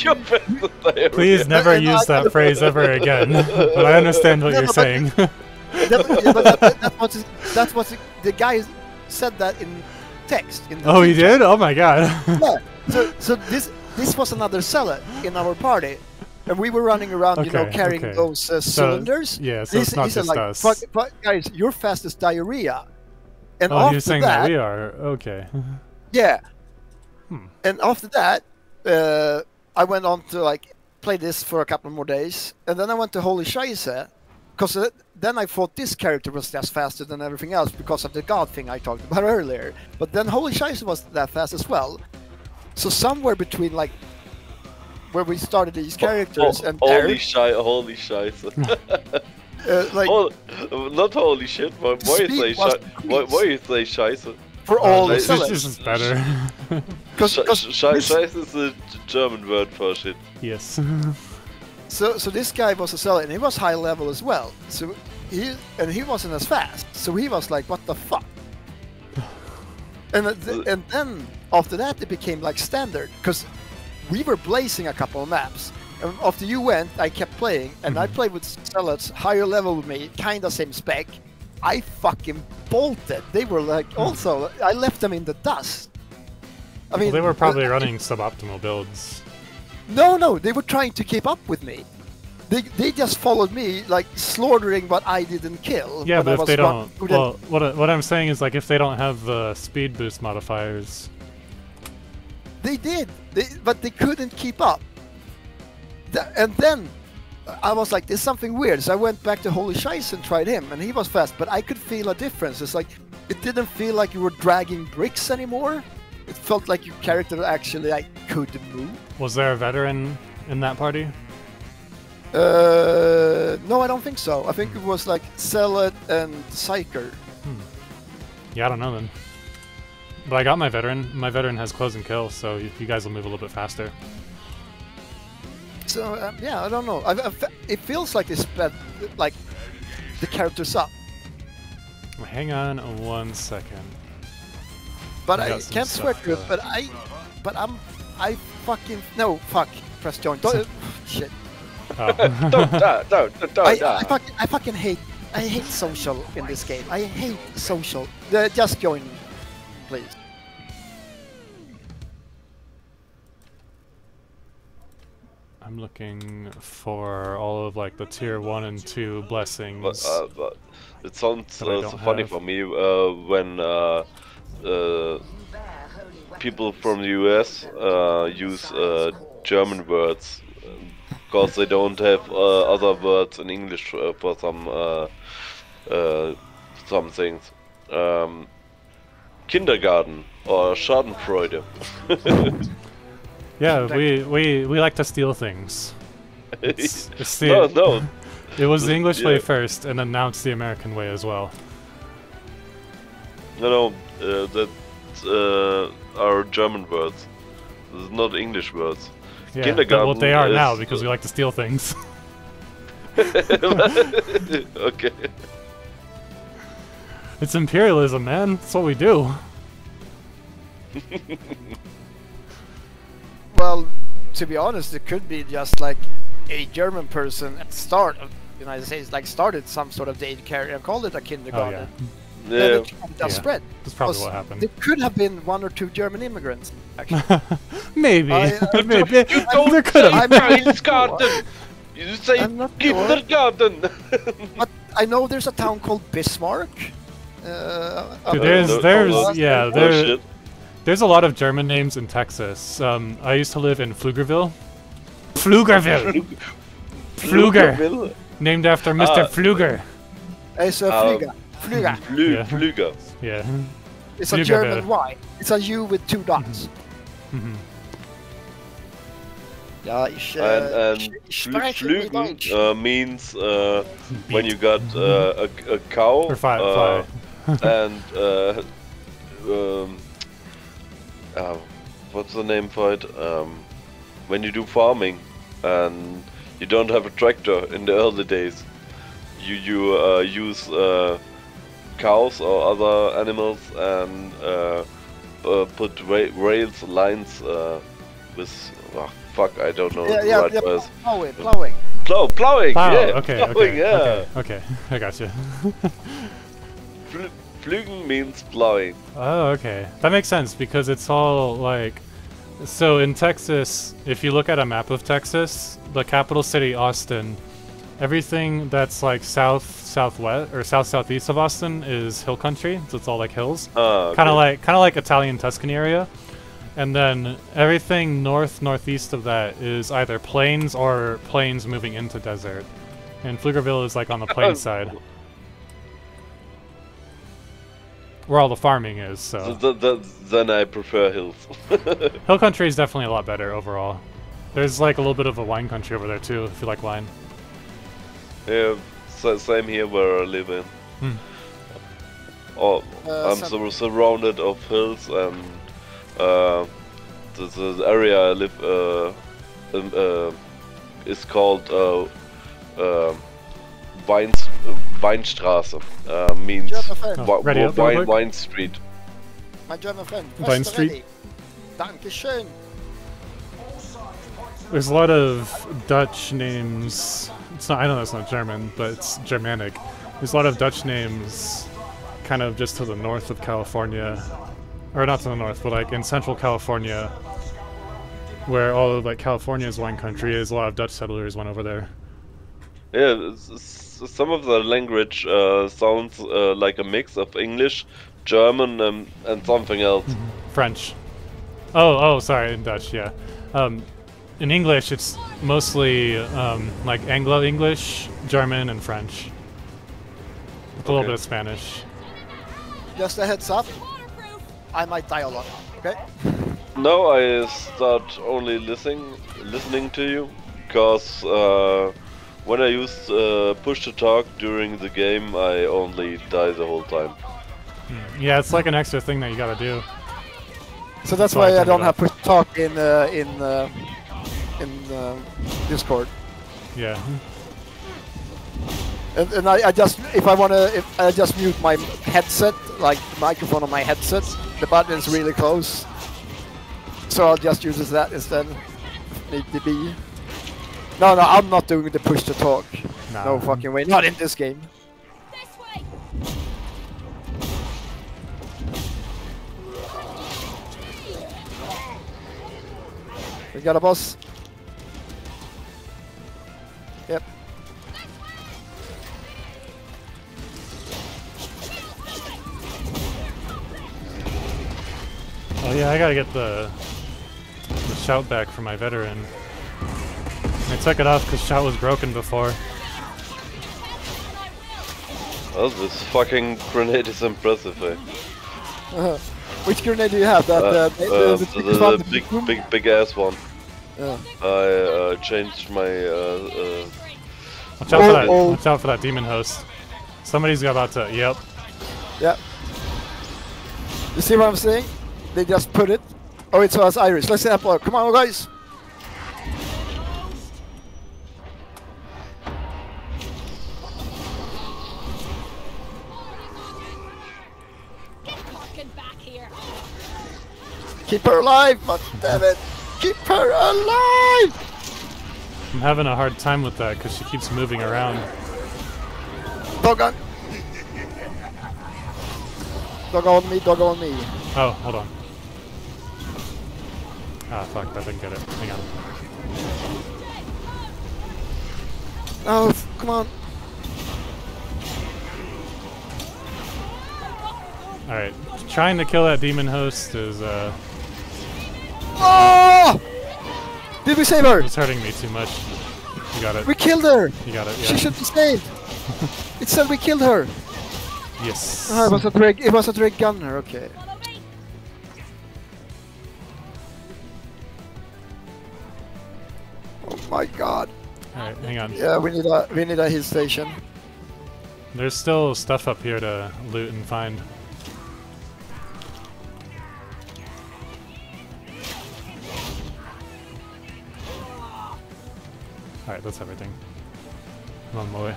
diarrhea. Please never and use I- that phrase ever [laughs] again. but I understand what No, you're no, but- saying. [laughs] that, yeah, but that, that's what that's what the, the guy said that in text. In the oh, he did? Oh my god. Yeah. So so this this was another seller in our party, and we were running around, you know, carrying okay. those uh, cylinders. yeah, so He it's not he just like, us. "Fuck, fuck, guys, your fastest diarrhea. And oh, you're saying that, that we are. Okay. [laughs] yeah. Hmm. And after that, uh, I went on to like play this for a couple more days, and then I went to Holy Scheisse, because uh, then I thought this character was just faster than everything else because of the God thing I talked about [laughs] earlier. But then Holy Scheisse was that fast as well. So somewhere between like where we started these characters Oh, and holy there, shy, holy scheiße. [laughs] uh, like oh, not holy shit. Why, why you say shy, why, why you say scheiße? for all the this this, is- sellers. this is better. [laughs] Because Sch- sch- scheiße is a G- German word for shit. yes. So, so this guy was a seller, and he was high level as well. So he and he wasn't as fast. So he was like, "What the fuck?" And th- and then after that, it became like standard because we were blazing a couple of maps. And after you went, I kept playing, and I mhm. played with sellers higher level with me, kind of same spec. I fucking bolted. They were like hmm. also. I left them in the dust. I mean, Well, they were probably uh, running suboptimal builds. no, no, they were trying to keep up with me. They, they just followed me, like slaughtering what I didn't kill. Yeah, but if they don't, well, what what I'm saying is like if they don't have the speed boost modifiers, they did, they, but they couldn't keep up. Th- and then I was like, "There's something weird." So I went back to Holy Scheiße and tried him, and he was fast, but I could feel a difference. It's like it didn't feel like you were dragging bricks anymore. It felt like your character actually like could move. was there a veteran in that party? Uh, no, I don't think so. I think it was like Zealot and Psyker. Yeah, I don't know then. But I got my veteran. My veteran has close and kill, so you guys will move a little bit faster. So uh, yeah, I don't know. I, I fe- it feels like they sped like the characters up, Hang on one second. but I I, can't swear to it. uh, But I, but I'm, I fucking no fuck. Press join. Don't, [sighs] shit. Oh. [laughs] Don't, don't, don't, don't, I, I fucking I fucking hate I hate social in this game. I hate social. Uh, just join, please. I'm looking for all of like the tier one and two blessings. But, uh, but it sounds uh, so funny have. for me uh, when uh, uh, people from the US uh, use uh, German words because they don't have uh, other words in English for some uh, uh, some things. Um, kindergarten or Schadenfreude. [laughs] Yeah, we, we, we like to steal things. It's, [laughs] it's the, no, no. [laughs] It was the English way first, and then now it's the American way as well. No, no, uh, that's uh, our German words. This is not English words. Yeah, Kindergarten what they are now because we like to steal things. [laughs] okay. it's imperialism, man. That's what we do. Well, to be honest, it could be just like a German person at the start of the United States, like started some sort of daycare and called it a Oh kindergarten. yeah, Then Yeah. it just Yeah. spread. that's probably what happened. There could have been one or two German immigrants, actually. [laughs] Maybe, I- I uh, [laughs] maybe don't there could have. I'm- Kindergarten! You say I'm not sure. kindergarten! [laughs] but I know there's a town called Bismarck. Uh, up Dude, there's, no- there's, uh, yeah, oh there, shit. There's a lot of German names in Texas. Um, I used to live in Pflugerville. Pflugerville, Pfluger, Pflugerville. named after Mr. Ah. Pfluger. It's a Um, Flüger. Flüger. Flü Yeah. Flüger. Yeah. It's a German Y. It's a U with two dots. Mhm. Yeah, ich, And, uh, and ich, ich spreche Flügen uh, means uh, when you got uh, a, a cow Or fly, uh, fly. and uh, [laughs] um, uh, what's the name for it? Um, when you do farming and you don't have a tractor in the early days, you you uh, use uh, cows or other animals and uh, uh, put ra- rails lines uh, with oh, fuck I don't know yeah, the yeah, right yeah, words. plowing, plowing. Plow, plowing, Wow, yeah, okay, plowing, okay, yeah. okay, okay, [laughs] I got you. [laughs] Fl- Flügen means plowing. Oh, okay. That makes sense because it's all like. So in Texas, if you look at a map of Texas, the capital city, Austin, everything that's like south, southwest, or south, southeast of Austin is hill country. So it's all like hills. Ah, Kind of like, kind of like Italian Tuscany area. And then everything north, northeast of that is either plains or plains moving into desert. And Pflugerville is like on the plain [laughs] side, where all the farming is. So. Th- th- th- then I prefer hills. [laughs] Hill country is definitely a lot better overall. There's like a little bit of a wine country over there too, if you like wine. yeah, sa- same here where I live in. Hmm. Oh, Uh, I'm some- sur- surrounded of hills and uh, the, the area I live uh, um, uh, is called Weins- Weinstraße. Uh, means German friend. Oh, ready wi- up wine, quick? wine street. My German friend. Vine Street. Dankeschön. There's a lot of Dutch names. It's not. I know that's not German, but it's Germanic. There's a lot of Dutch names, kind of just to the north of California, or not to the north, but like in central California, where all of like California's wine country is. A lot of Dutch settlers went over there. Yeah, s- s- some of the language uh, sounds uh, like a mix of English, German, um, and something else. French. Oh, oh, sorry, in Dutch, yeah. Um, in English, it's mostly um, like Anglo English, German, and French. With a little bit of Spanish. Just a heads up, I might die a lot. Okay? Now I start only listening, listening to you, because uh, when I use uh, push to talk during the game, I only die the whole time. Yeah, it's like an extra thing that you gotta do. So that's So I why I turned don't have off. to talk in uh, in uh, in uh, Discord. Yeah. And, and I, I just if I wanna if I just mute my headset, like the microphone on my headset, the button is really close. So I'll just use that instead. Need to be. No, no, I'm not doing the push to talk. Nah. No fucking way. Not in this game. This way. We got a boss. Yep. Oh yeah, I gotta get the, the shout back for my veteran. I took it off because shot was broken before. Oh, this fucking grenade is impressive, eh? Uh, [laughs] which grenade do you have? That Uh, uh, uh, the, the, the, the, biggest big, boom? big, big ass one. Yeah. I uh, changed my uh, uh, Watch out for Oh, that. oh. Watch out for that demon host. Somebody's about to. Yep. Yep. You see what I'm saying? They just put it. Oh, it's was Iris. Let's help her. Come on, guys. Keep her alive, but damn it. Keep her alive! I'm having a hard time with that because she keeps moving around. Dog on. Dog on me, dog on me. Oh, hold on. Ah, fuck, I didn't get it. Hang on. Oh, come on. Alright. Trying to kill that demon host is, uh, Oh! Did we save her? it's hurting me too much. You got it. We killed her! You got it, She should be saved! [laughs] it said we killed her! Yes. Oh, it was a rig, it was a rig gunner, okay. Oh my god. Alright, hang on. Yeah, we need a we need a hill station. There's still stuff up here to loot and find. Alright, that's everything. I'm on my way.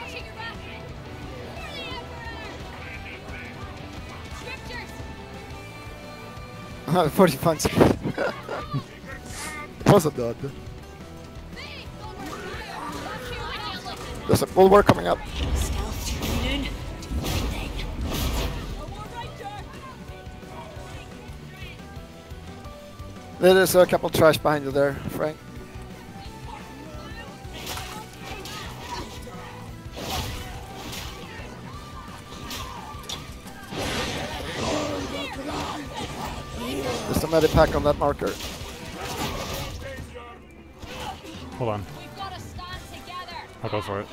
Watching your back. For the Emperor. Scriptures. [laughs] 40 points. [laughs] it There's a couple trash behind you there, Frank. There's a medipack on that marker. Hold on. We've got to stand together. I'll go for it.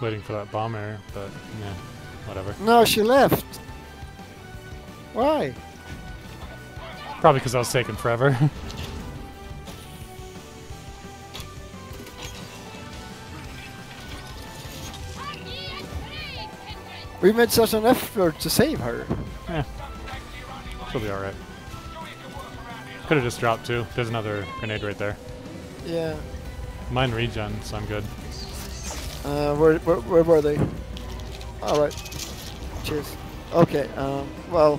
Waiting for that bomber, but yeah, whatever. No, she left. Why? Probably because I was taking forever. [laughs] We made such an effort to save her. yeah. She'll be alright. Could have just dropped too. There's another grenade right there. Yeah. Mine regen, so I'm good. Uh, where, where, where were they? Alright. Cheers. Okay, um, well,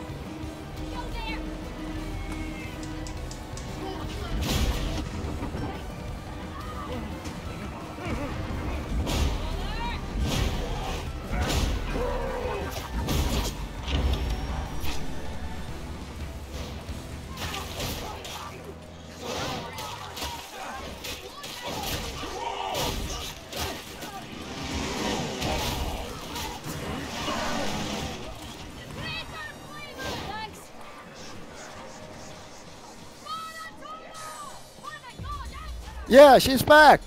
yeah, she's back!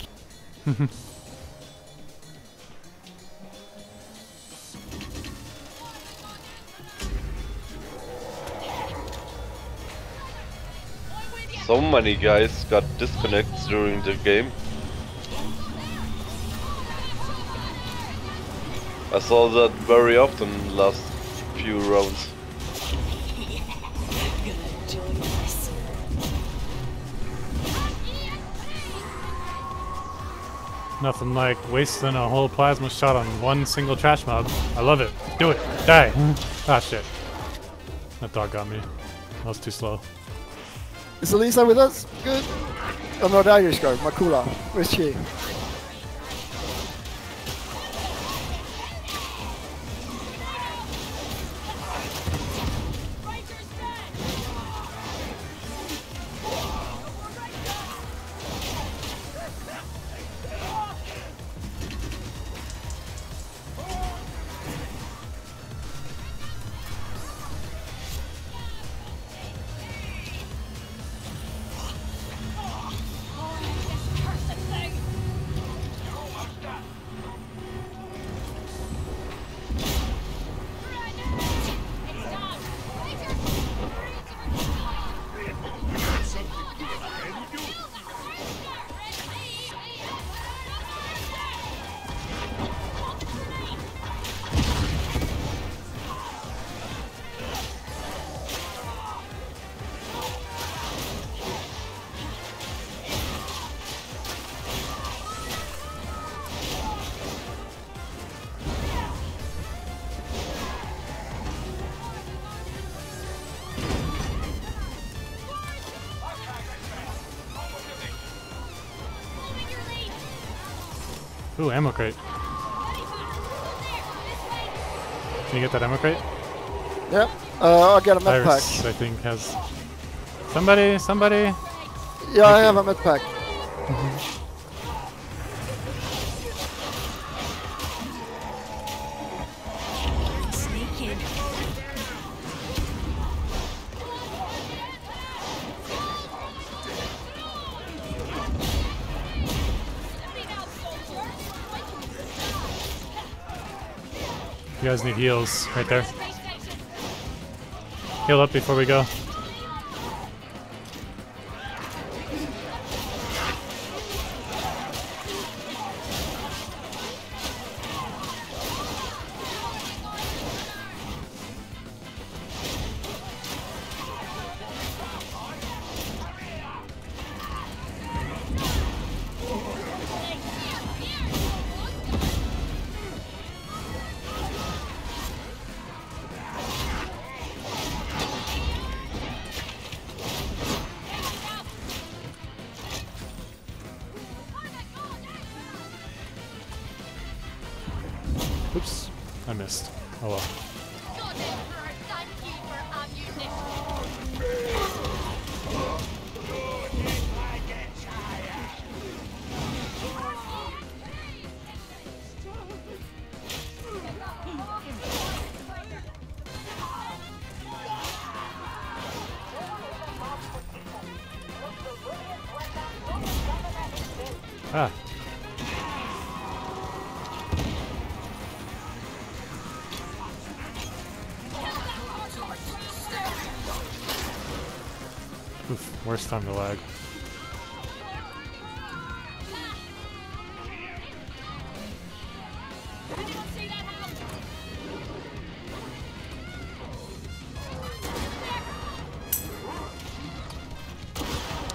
so many guys got disconnects during the game. I saw that very often last few rounds. Nothing like wasting a whole plasma shot on one single trash mob. I love it. Do it. Die. ah, shit. That dog got me. That was too slow. Is Elisa with us? Good. Oh no, the Irish girl, Makula. Where's she? Ooh, ammo crate. Can you get that ammo crate? Yeah. Uh, I'll get a med pack. I think, has. Somebody, somebody. Yeah, I have a med pack. Need heals right there. Heal up before we go.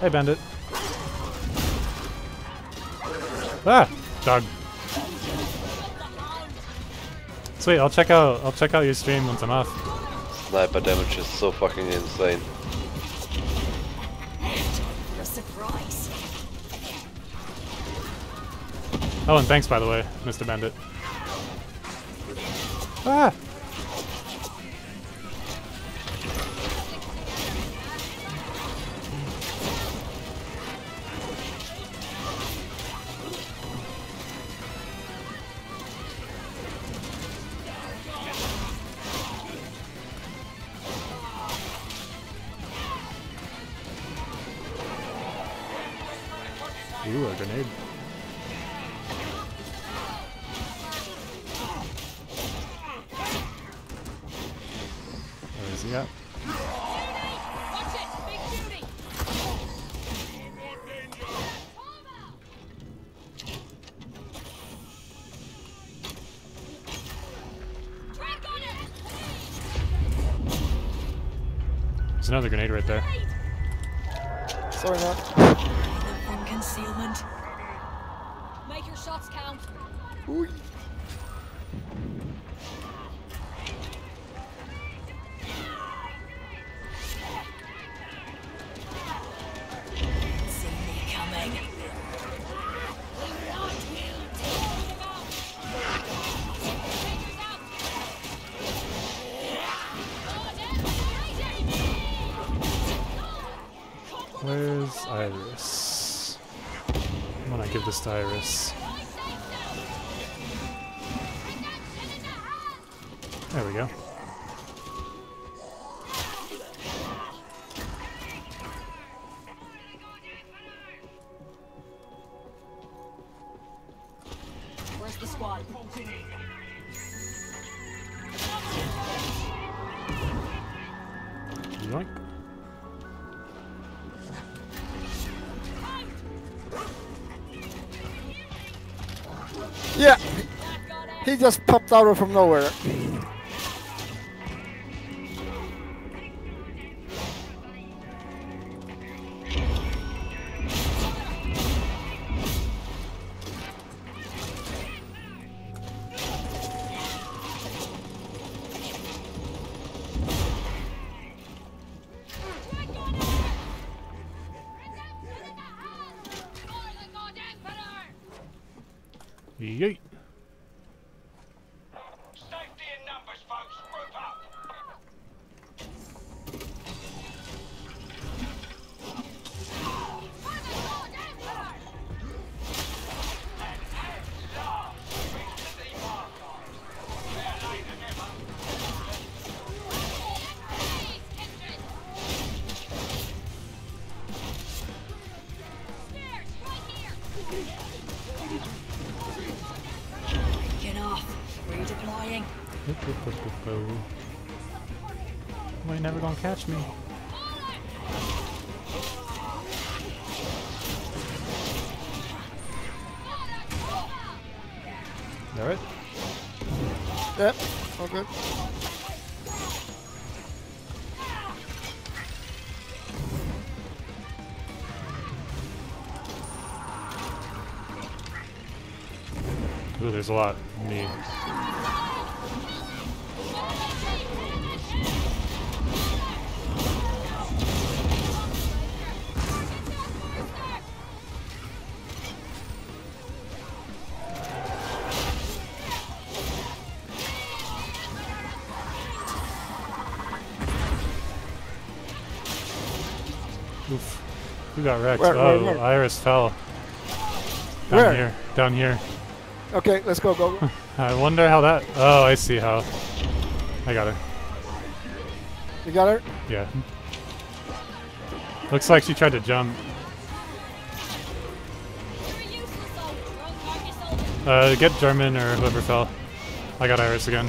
Hey, bandit. Ah, dog. Sweet, I'll check out. I'll check out your stream once I'm off. Sniper damage is so fucking insane. Oh, and thanks by the way, Mr. Bandit. Where's Iris? I'm gonna give this to Iris. There we go. Popped out of from nowhere. There's a lot. Me. Oof. Who got wrecked? Where, where, oh, where? Iris fell. Down Where? here. Down here. Okay, let's go. Go. go. [laughs] I wonder how that. Oh, I see how. I got her. You got her. Yeah. Looks like she tried to jump. You're a useless old drunk, aren't you, soldier? Uh, get German or whoever fell. I got Iris again.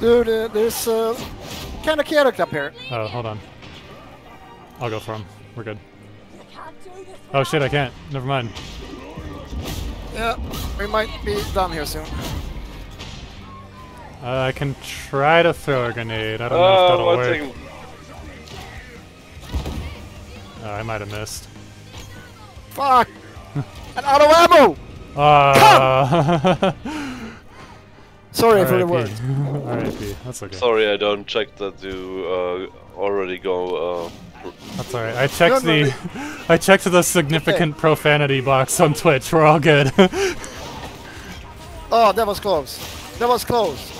Dude, uh, there's uh, kind of chaotic up here. Oh, hold on. I'll go for him. We're good. Oh shit, I can't. Never mind. Yeah, we might be done here soon. Uh, I can try to throw a grenade. I don't know if Oh, that'll work. second. Uh, I might have missed. Fuck! and out of ammo! Ah. [laughs] Sorry for the words. [laughs] R.I.P. That's okay. Sorry, I don't check that you uh, already go. Uh, That's alright. I checked No, no, the [laughs] I checked the significant profanity box on Twitch. We're all good. Oh, that was close. That was close.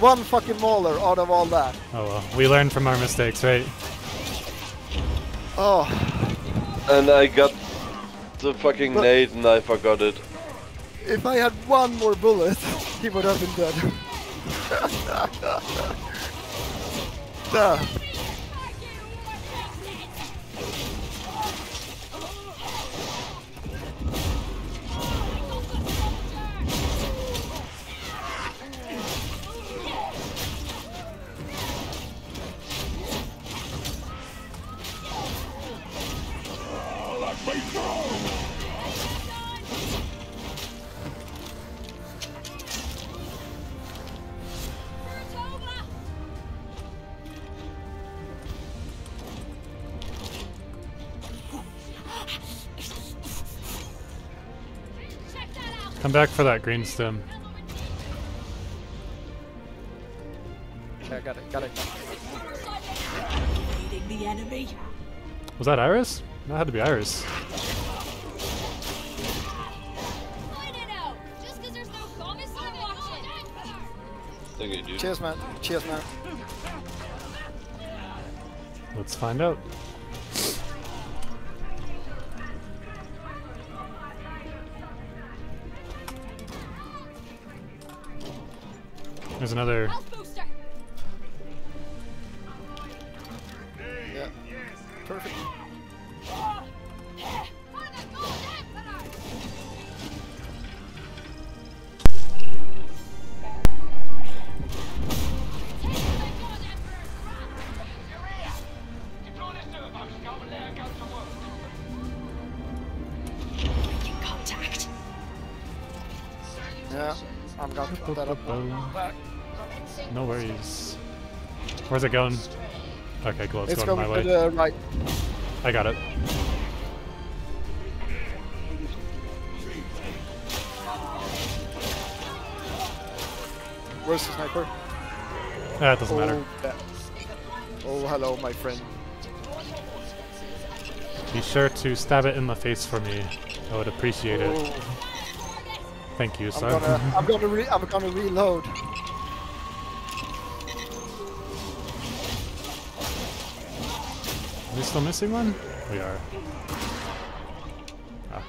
One fucking mauler out of all that. oh well. We learn from our mistakes, right? Oh, and I got the fucking But- nade and I forgot it. if I had one more bullet, [laughs] he would have been dead. [laughs] Duh. Come back for that green stim. Yeah, got it, got it. Leading the enemy. Was that Iris? That had to be Iris. I don't know. Just 'cause there's no promise, I'm watching. Thank you, dude. Cheers, man. Cheers, man. Let's find out. Another. Where's it going? Okay, cool. It's, It's going, going my to way. the right. I got it. Where's the sniper? That doesn't oh, matter. yeah. Oh, hello, my friend. Be sure to stab it in the face for me. I would appreciate it. Oh, the Thank you, sir. I'm gonna, I'm gonna, [laughs] I'm gonna reload. Still missing one? We are. Ah.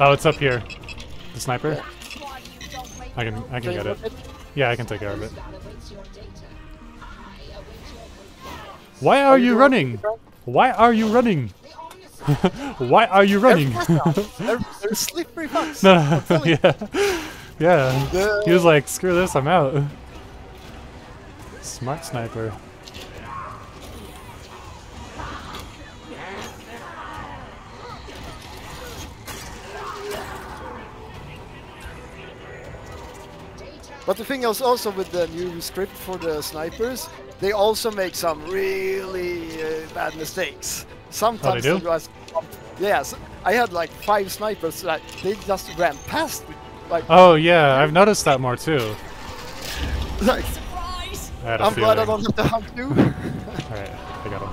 Oh, it's up here. The sniper? I can I can get it. Yeah, I can take care of it. Validates your data. I await your reply. Why are you running? Why are you running? [laughs] Why are you running? [laughs] They're, they're slippery fucks. no, no, [laughs] yeah, yeah. He was like, "Screw this, I'm out." Smart sniper. But the thing is also with the new script for the snipers, they also make some really uh, bad mistakes. Sometimes do? they just- yes, I had like five snipers that they just ran past me. Like, Oh yeah, I've noticed that more too. [laughs] like I had a I'm glad I don't have to hunt you. [laughs] Alright, I got him.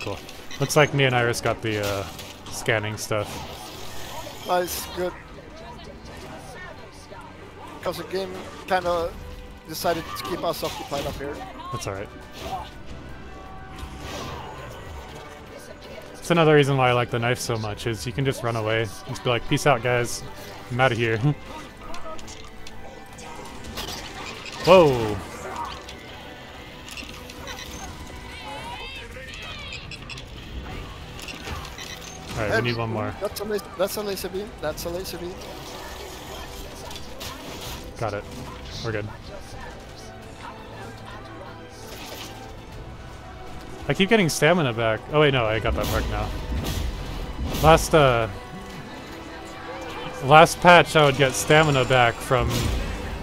Cool. Looks like me and Iris got the uh, scanning stuff. nice, good. Because the game kind of decided to keep us occupied up here. That's alright. It's another reason why I like the knife so much, is you can just run away. Just be like, peace out guys, I'm out of here. [laughs] Whoa! Alright, we need one more. That's a, laser, that's a laser beam. That's a laser beam. Got it. We're good. I keep getting stamina back. Oh wait, no, I got that perk now. Last uh last patch I would get stamina back from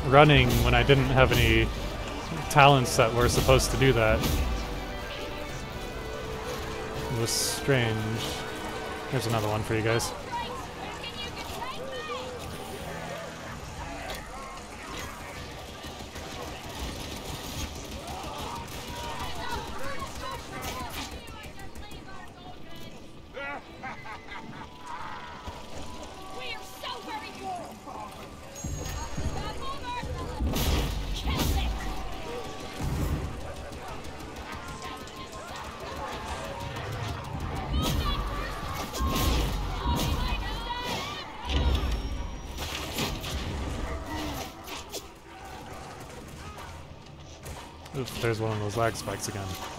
running when I didn't have any talents that were supposed to do that. It was strange. Here's another one for you guys. There's one of those lag spikes again.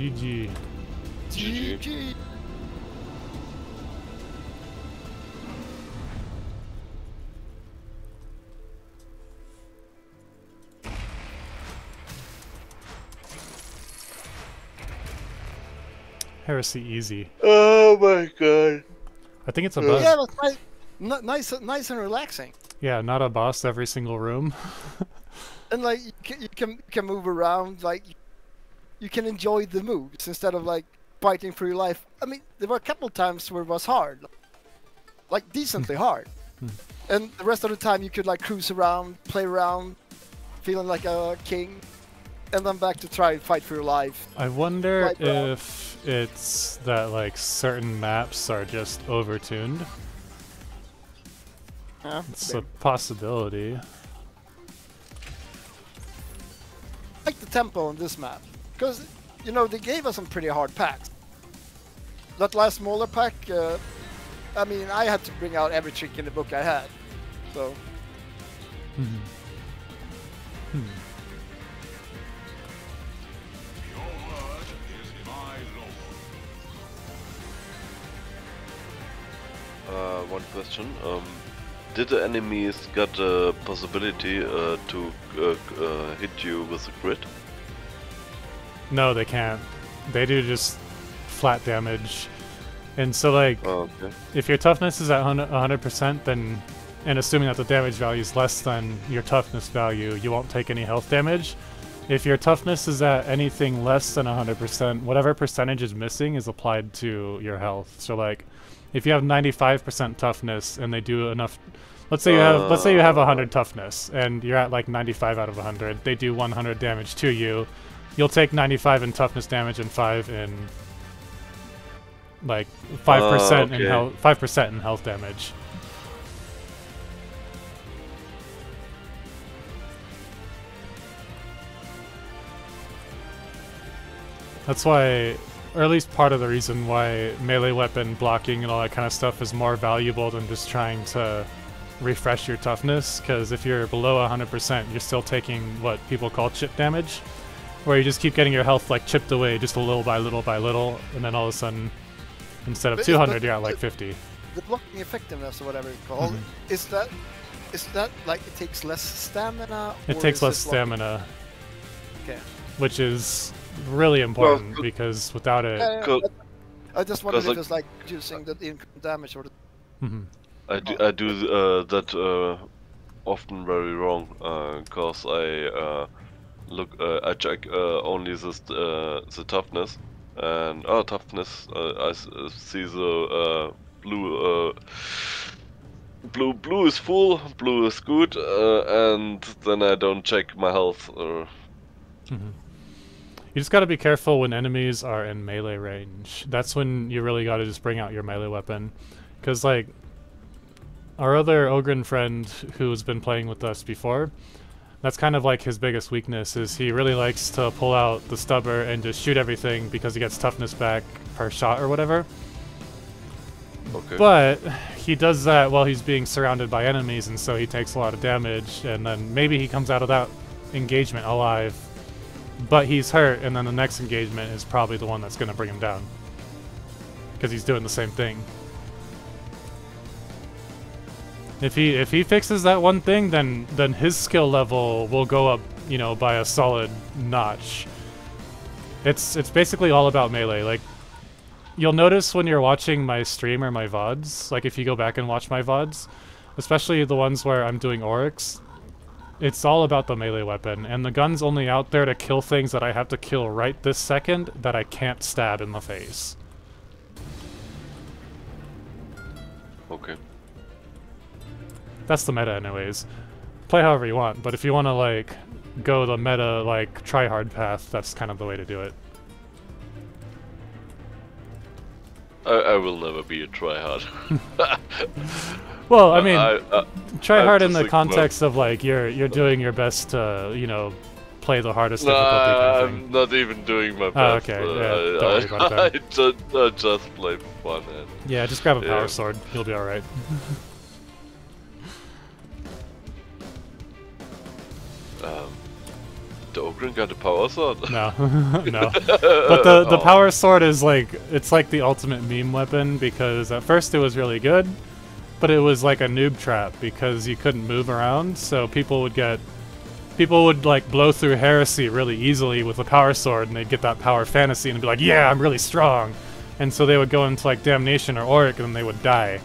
GG. GG. Heresy easy. Oh my god. I think it's a bug. Yeah, but nice, nice, nice and relaxing. Yeah, not a boss every single room. [laughs] and like you can, you can can move around like you can enjoy the moves instead of like fighting for your life. I mean there were a couple times where it was hard. Like decently hard. And the rest of the time you could like cruise around play around feeling like a king and then back to try and fight for your life. I wonder Like, uh, if it's that like certain maps are just overtuned. yeah, It's a possibility. like the tempo on this map because you know they gave us some pretty hard packs that last smaller pack uh, i mean i had to bring out every trick in the book i had so Mhm. Hmm. Your word is my. Uh, one question. Um, did the enemies got the possibility uh, to uh, uh, hit you with a crit? No, they can't. They do just flat damage. And so like Oh, okay. if your toughness is at 100%, then and assuming that the damage value is less than your toughness value, you won't take any health damage. If your toughness is at anything less than 100%, whatever percentage is missing is applied to your health. So like if you have 95% toughness and they do enough let's say you have let's say you have 100 uh. toughness and you're at like 95 out of 100, they do 100 damage to you. You'll take 95 in toughness damage and 5 in like 5% in okay. health 5% in health damage. That's why, or at least part of the reason why melee weapon blocking and all that kind of stuff is more valuable than just trying to refresh your toughness. Because if you're below 100%, you're still taking what people call chip damage, where you just keep getting your health like chipped away just a little by little by little, and then all of a sudden, instead of But- 200, but- you're at like 50. the blocking effectiveness or whatever it's called Mhm. is that is that like it takes less stamina It or takes less stamina, okay which is really important good- because without it, Yeah, Cool. I, I just wondered Because, if it's like using the damage or the Mhm. I do, I do uh, that uh, often very wrong because I uh, look uh, I check uh, only this uh, the toughness and oh toughness uh, I uh, see the uh, blue blue blue is full blue is good and then I don't check my health or Mhm. You just gotta be careful when enemies are in melee range. That's when you really gotta just bring out your melee weapon. Because, like, our other Ogryn friend who's been playing with us before, that's kind of like his biggest weakness, is he really likes to pull out the stubber and just shoot everything because he gets toughness back per shot or whatever. okay But he does that while he's being surrounded by enemies, and so he takes a lot of damage, and then maybe he comes out of that engagement alive, but he's hurt, and then the next engagement is probably the one that's going to bring him down. Because he's doing the same thing. If he if he fixes that one thing, then then his skill level will go up, you know, by a solid notch. It's it's basically all about melee. Like you'll notice when you're watching my stream or my VODs, like if you go back and watch my VODs, especially the ones where I'm doing auric, it's all about the melee weapon, and the gun's only out there to kill things that I have to kill right this second that I can't stab in the face. okay That's the meta anyways. Play however you want, but if you want to like go the meta like try hard path, that's kind of the way to do it. I, I will never be a tryhard [laughs] Well, I mean, I, I, try hard in the context of like you're you're doing your best to, you know, play the hardest No, difficulty kind of. I'm not even doing my Oh, best. okay, uh, yeah, I, don't about I. [laughs] I, just, I just play for fun. And, Yeah, just grab a power Yeah. sword. You'll be alright. [laughs] um, the Ogryn got the power sword. No, [laughs] no. [laughs] But the the Oh. power sword is like it's like the ultimate meme weapon because at first it was really good, but it was like a noob trap because you couldn't move around, so people would get people would like blow through heresy really easily with a power sword and they'd get that power fantasy and be like, "Yeah, I'm really strong." and so they would go into like damnation or auric, and then they would die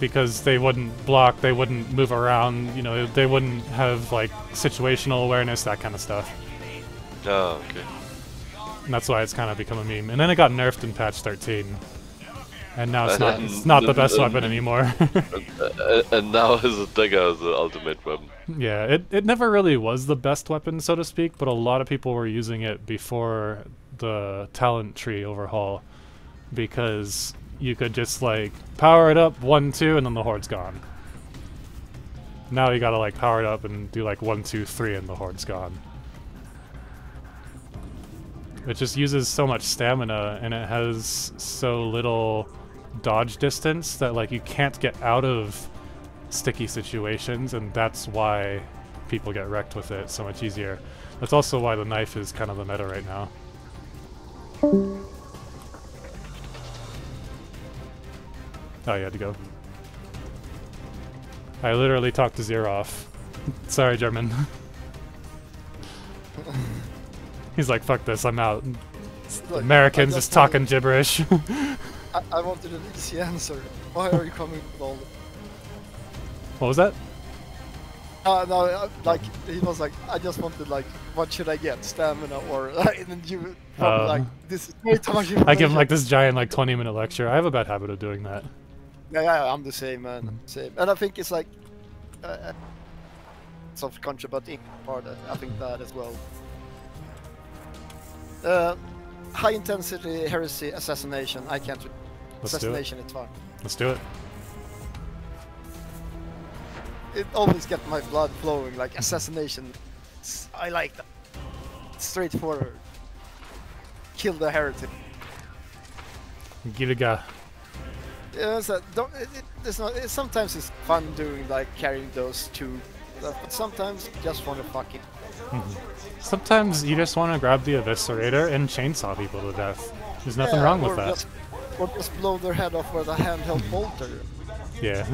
because they wouldn't block, they wouldn't move around, you know, they wouldn't have like situational awareness, that kind of stuff. Ah, okay. And that's why it's kind of become a meme. And then it got nerfed in patch 13. And now it's not it's not the best weapon anymore. [laughs] Uh, and now his dagger is the ultimate weapon. yeah, it, it never really was the best weapon, so to speak, but a lot of people were using it before the talent tree overhaul because you could just like power it up one two and then the horde's gone. Now you gotta like power it up and do like one two three and the horde's gone. It just uses so much stamina and it has so little dodge distance that like you can't get out of sticky situations and that's why people get wrecked with it so much easier. That's also why the knife is kind of the meta right now. Oh, you had to go. I literally talked to Zeroff. [laughs] Sorry, German. [laughs] He's like, fuck this, I'm out. Look, Americans just wanted- talking gibberish. [laughs] I, I wanted an easy answer. Why are you coming with all what was that? Uh, no, uh, like, he was like, I just wanted, like, what should I get? Stamina or... and then you probably Uh, like, this is way too much I give him like this giant like 20 minute lecture. I have a bad habit of doing that. Yeah, yeah, I'm the same, man. Same. And I think it's like... Uh, self-conscious about the ink part, uh, I think that as well. Uh, high intensity heresy assassination. I can't. Re- Let's do it. assassination, it's fun. Let's do it. It always gets my blood flowing. Like assassination. I like that. Straightforward. Kill the heretic. Gilga. Yeah, so don't, it, it, it's not, it, sometimes it's fun doing like carrying those two, stuff, but sometimes you just want to fucking. Sometimes you just want to grab the eviscerator and chainsaw people to death. There's nothing Yeah, wrong with that. Just, or just blow their head off with a handheld bolter. Yeah.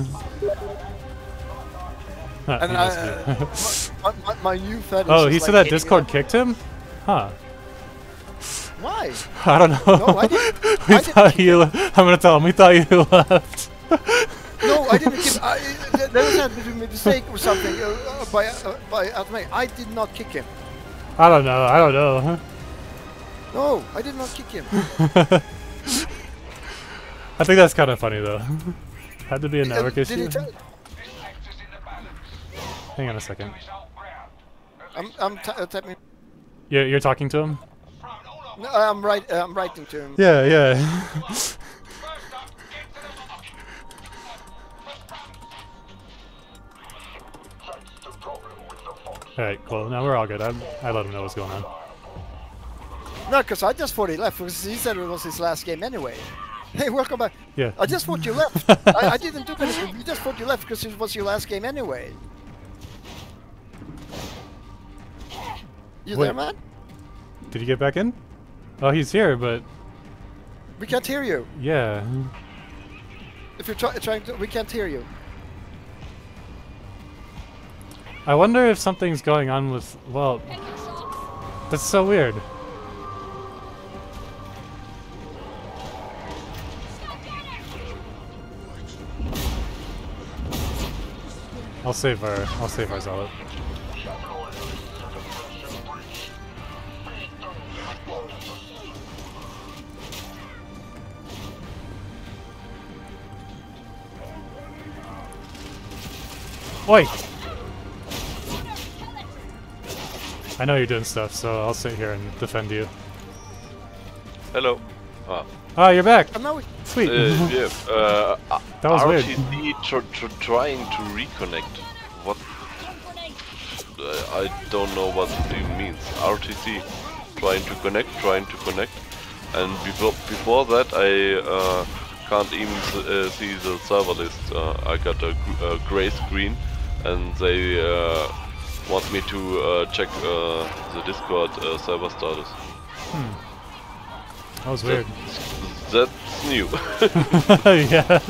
Ah, And I, uh, my, my, my new fetish oh, he like said that hitting Discord kicked him? Huh. Why? I don't know. No, I didn't- we [laughs] I didn't thought you. I'm gonna tell him. We thought you left. [laughs] No, I didn't kick. I, there was a mistake or something uh, uh, by uh, by Atme. I did not kick him. I don't know. I don't know. No, I did not kick him. [laughs] I think that's kind of funny though. Had to be a Uh, network he issue. Hang on a second. I'm I'm t- uh, typing. You're, you're talking to him? No, I'm right. Uh, I'm writing to him. Yeah, yeah. Alright, cool. Now we're all good. I, I let him know what's going on. No, because I just thought he left because he said it was his last game anyway. [laughs] Hey, welcome back. Yeah. I just thought you left. [laughs] I, I didn't do anything. You just thought you left because it was your last game anyway. You there, man? Did you get back in? Oh, he's here, but We can't hear you. yeah. If you're try- trying to, we can't hear you. I wonder if something's going on with. Well, that's so weird. I'll save our. I'll save our zealot. Oi! I know you're doing stuff, so I'll sit here and defend you. Hello. Ah. Ah, you're back! And now we, Sweet! Uh, [laughs] yeah. Uh, That was weird. RTC tr- tr- trying to reconnect. What? Uh, I don't know what it means. RTC trying to connect, trying to connect, and before before that I uh, can't even s- uh, see the server list. Uh, I got a, gr- a gray screen, and they uh, want me to uh, check uh, the Discord uh, server status. That was weird. That's new. [laughs] [laughs] yeah.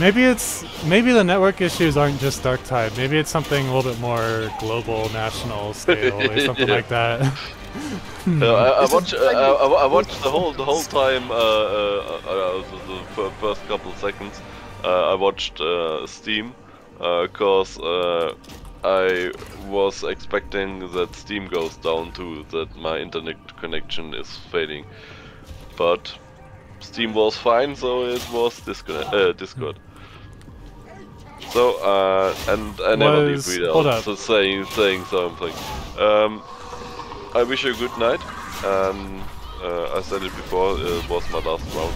Maybe it's maybe the network issues aren't just Darktide. Maybe it's something a little bit more global, national scale, or [laughs] something Yeah. like that. Uh, I, I This watch. Uh, I, I- watched the whole the whole time. Uh, uh, uh, the, the first couple seconds. Uh, I watched uh, Steam because uh, I was expecting that Steam goes down too. That my internet connection is fading, but Steam was fine, so it was Discord. Uh, Discord. So uh, and I never leave Was- hold up. so saying saying something. Um, I wish you a good night. And uh, I said it before, it was my last round.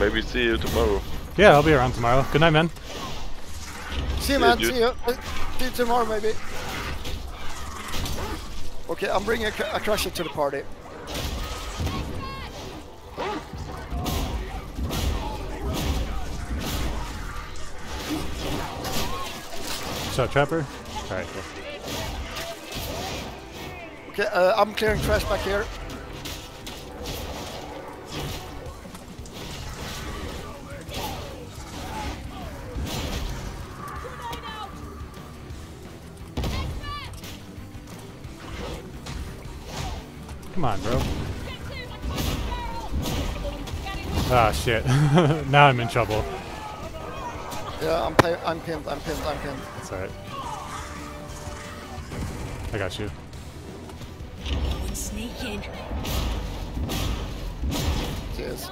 Maybe see you tomorrow. Yeah, I'll be around tomorrow. Good night, man. See you, man. dude. See you. See you tomorrow, maybe. Okay, I'm bringing a, a crusher to the party. Shut Trapper. Alright, cool. Okay, uh, I'm clearing trash back here. Come on, bro. Ah, shit. [laughs] now I'm in trouble. Yeah, I'm pi- I'm pinned. I'm pinned. I'm pinned. That's alright. I got you. Sneak in. Cheers.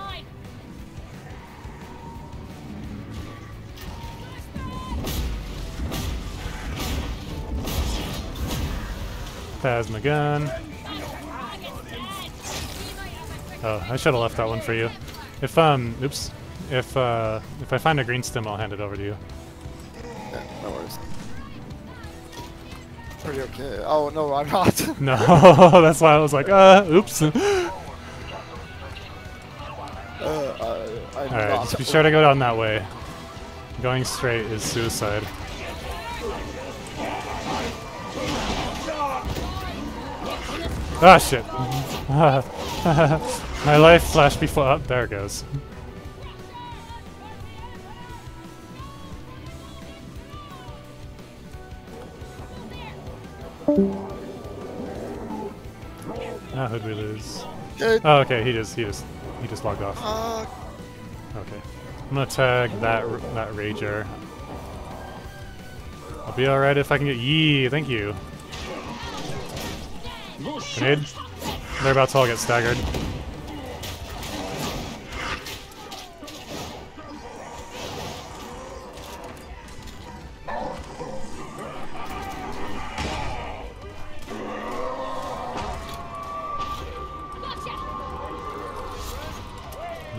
Plasma gun. Oh, I should have left that one for you. If um, oops, if uh, if I find a green stim, I'll hand it over to you. Yeah, no worries. Pretty okay. Oh no, I'm not. [laughs] No, [laughs] that's why I was like, uh, oops. [laughs] All uh, uh, I'm right, just be sure to go down that way. Going straight is suicide. Ah, shit. My life flashed before. Up there it goes. Now who'd we lose? Okay, Oh, okay. He just, he just, he just logged off. Okay. I'm gonna tag that that rager. I'll be alright if I can get yee. Thank you. Grenade. They're about to all get staggered.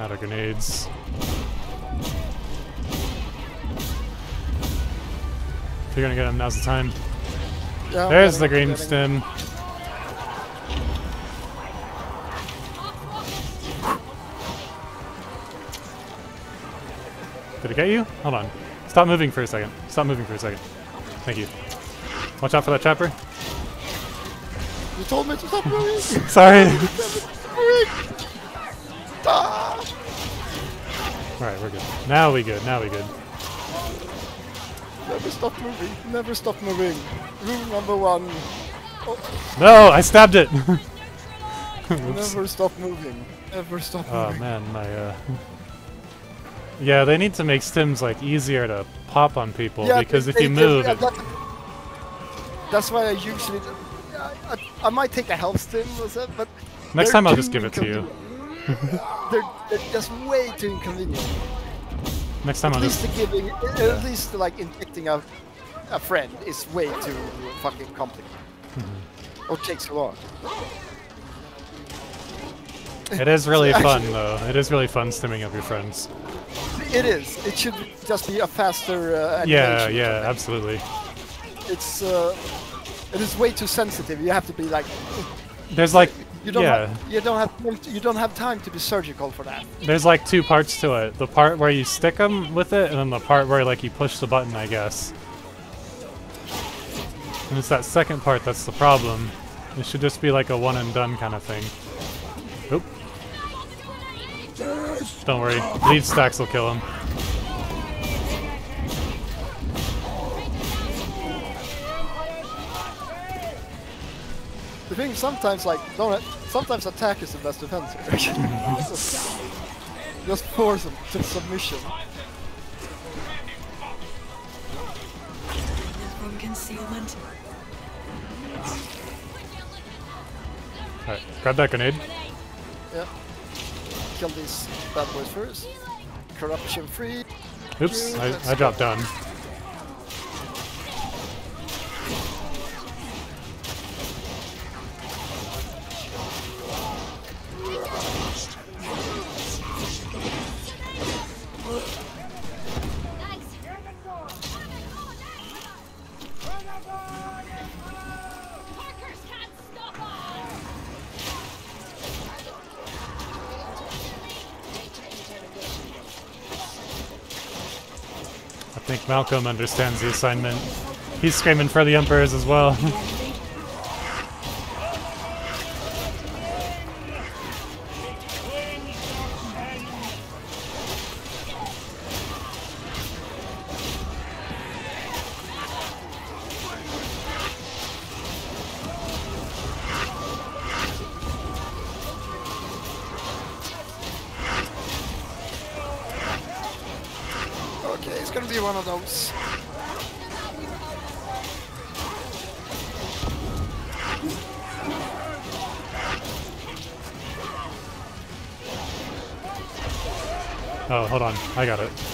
Not our grenades. If you're gonna get him, now's the time. yeah, There's the green stim. Did it get you? Hold on. Stop moving for a second. Stop moving for a second. Thank you. Watch out for that trapper. You told me to stop moving. [laughs] Sorry. [laughs] Ah! Alright, we're good. Now we good. Now we good. Never stop moving. Never stop moving. Rule number one. No, I stabbed it. [laughs] Never stop moving. Never stop Oh moving. Oh man, my uh. Yeah, they need to make stims like easier to pop on people yeah, because they- if you they- move, yeah, that- that's why I usually. I, I, I might take a health stim or so, but next time I'll just give it to you. [laughs] they're, they're just way too inconvenient. Next time At I'll least just. the giving, at least like injecting a, a friend is way too fucking complicated. Mm-hmm. Or takes long. It is really [laughs] Actually- fun though. It is really fun stimming up your friends. It is. It should just be a faster uh, Yeah, yeah, absolutely. It's uh, it is way too sensitive. You have to be like, There's like, you don't yeah, have, you don't have time to- you don't have time to be surgical for that. there's like two parts to it. The part where you stick them with it, and then the part where like you push the button, I guess. And it's that second part that's the problem. It should just be like a one and done kind of thing. Oop. Don't worry, bleed stacks will kill him. The thing sometimes like don't sometimes attack is the best defense here. [laughs] just, [laughs] just force them to submission. From concealment. Alright, grab that grenade. Yeah. Kill these bad boys first. Corruption free. Oops, I, I dropped down. I think Malcolm understands the assignment. He's screaming for the Emperors as well. [laughs] one of those. oh, hold on. I got it.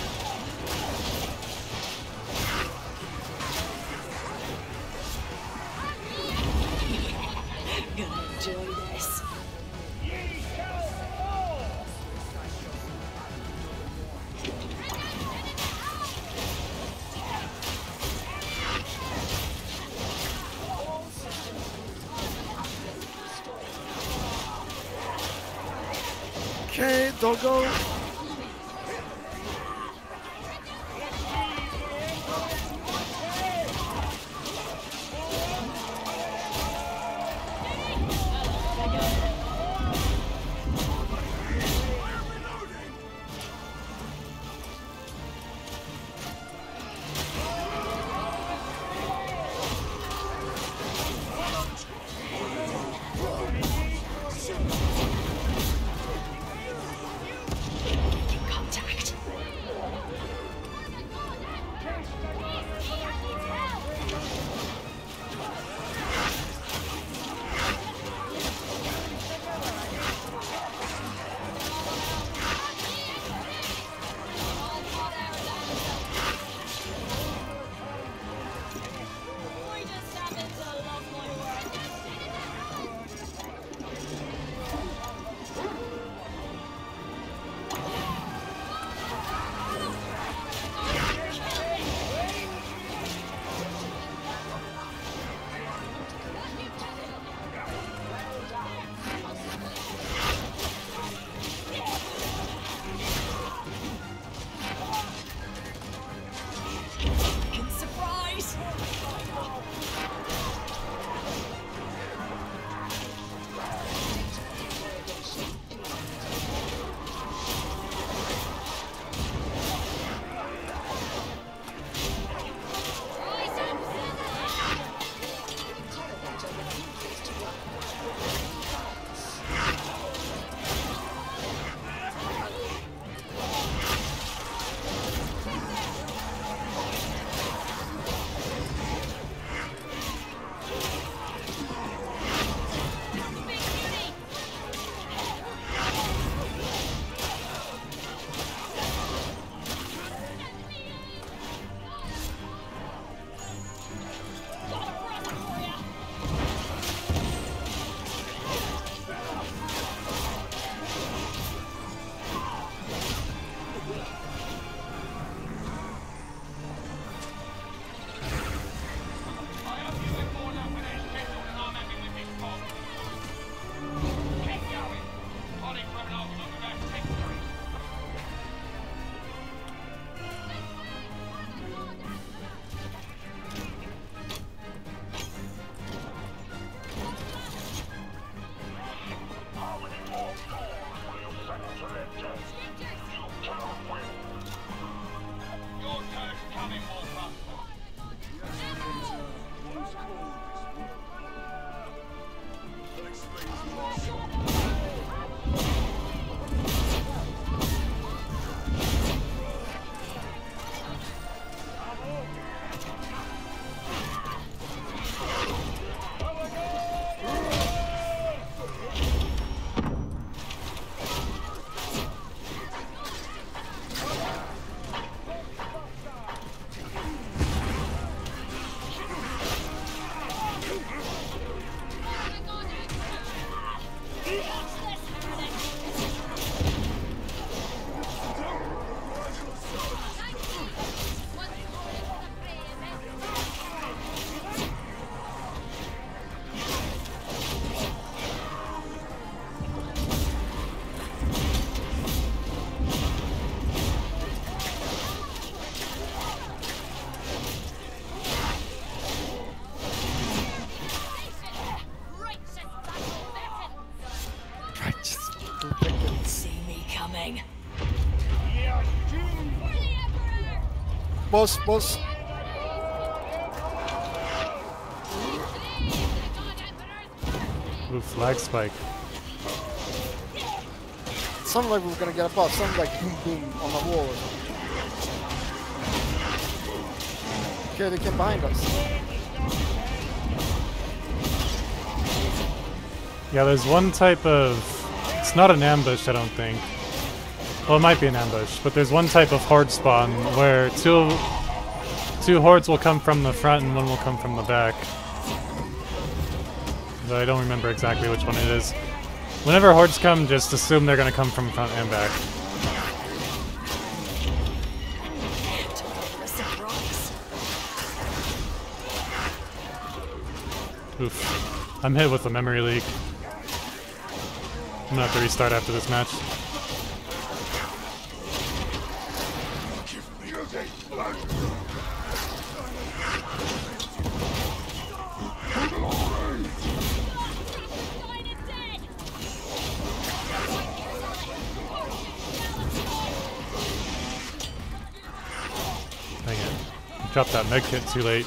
Boss, boss. Ooh, flag spike. Sounded like we were gonna get a buff. Sounded like boom boom on the wall. Okay, they came behind us. Yeah, there's one type of. It's not an ambush, I don't think. Well, it might be an ambush, but there's one type of horde spawn where two two hordes will come from the front and one will come from the back. Though I don't remember exactly which one it is. Whenever hordes come, just assume they're gonna come from front and back. Oof. I'm hit with a memory leak. I'm gonna have to restart after this match. Med kit too late.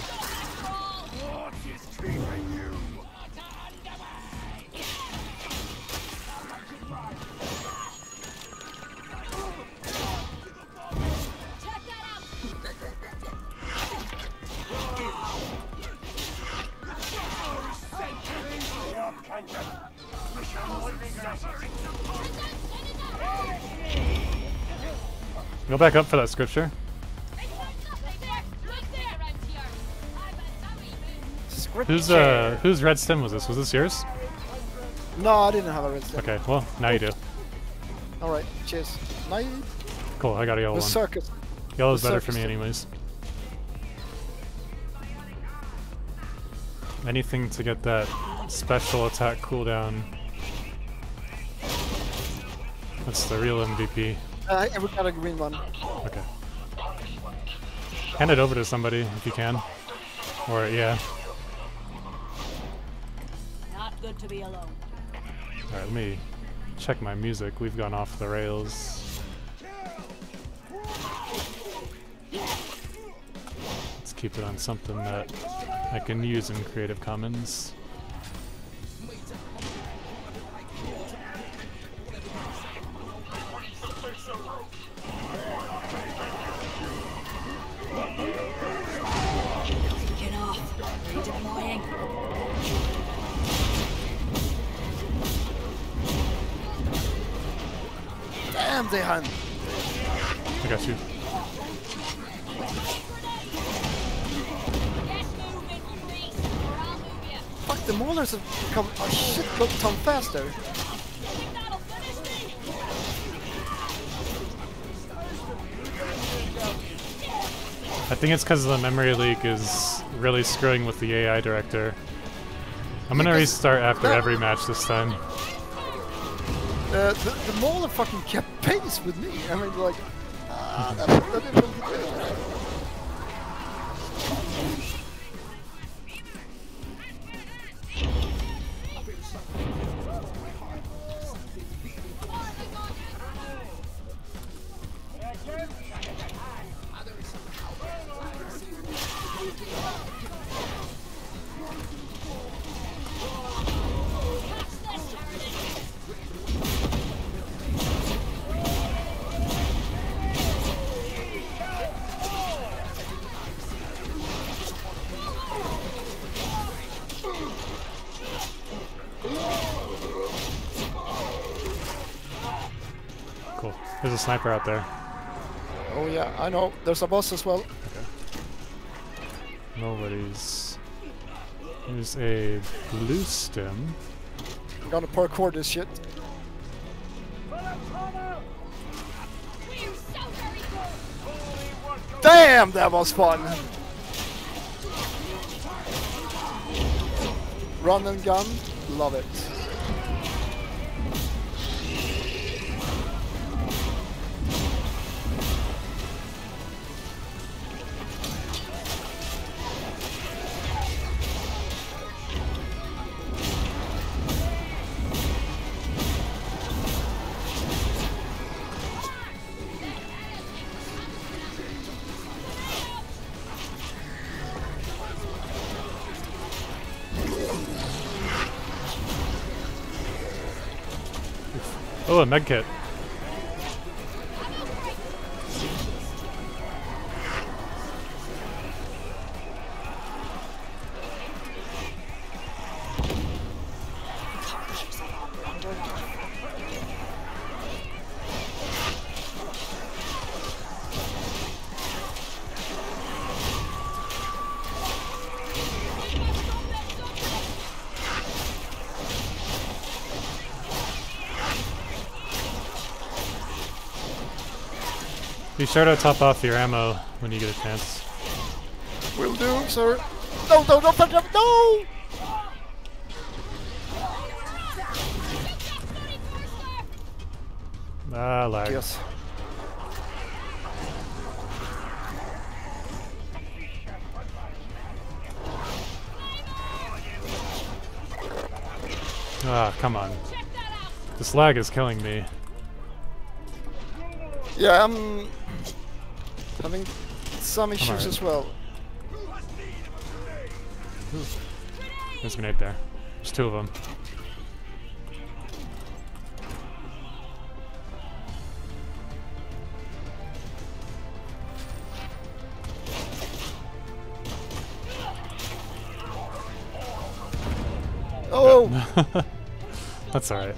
Go back up for that scripture. Whose uh whose red stim was this? Was this yours? No, I didn't have a red stim. Okay, well now you do. Alright, cheers. Now you. Cool, I got a yellow The one. circus. Yellow's the better for me thing. anyways. Anything to get that special attack cooldown. That's the real MVP. Uh, we got a green one. Okay. Hand it over to somebody if you can. Or yeah. Good to be alone. Alright, let me check my music. We've gone off the rails. Let's keep it on something that I can use in Creative Commons. I think it's because the memory leak is really screwing with the AI director. I'm gonna restart after every match this time. Uh, the, the mauler fucking kept pace with me. I mean, like, ah, that, that sniper out there. Oh yeah, I know. There's a boss as well. Nobody's. There's a blue stim. I'm gonna parkour this shit. We're so very good. Damn, that was fun. Run and gun, love it. A med kit. Sure to top off your ammo when you get a chance. Will do, sir. No, no, no, no, no, no! Ah, lag. Yes. Ah, come on. This lag is killing me. Yeah, I'm having some issues alright. as well. There's a grenade there. There's two of them. Oh, [laughs] That's alright.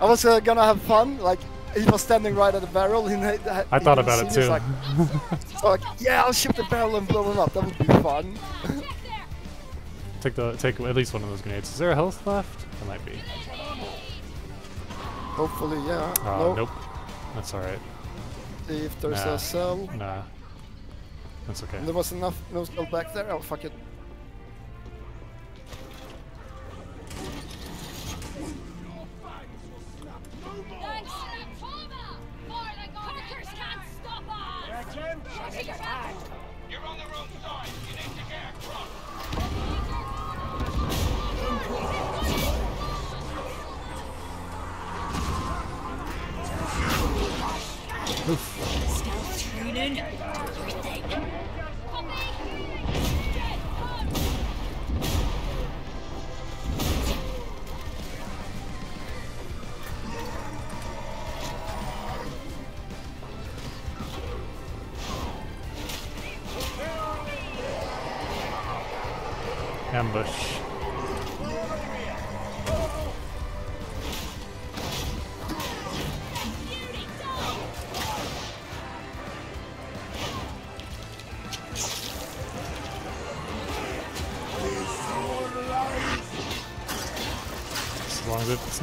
I was uh, gonna have fun. Like he was standing right at the barrel. And he, I thought about it too. Like, so [laughs] like, yeah, I'll shoot the barrel and blow him up. That would be fun. [laughs] take the take at least one of those grenades. Is there a health left? There might be. Hopefully, yeah. Ah, no. nope. That's alright. See if there's Nah. a cell. Nah. That's okay. There was enough no cell back there. Oh fuck it.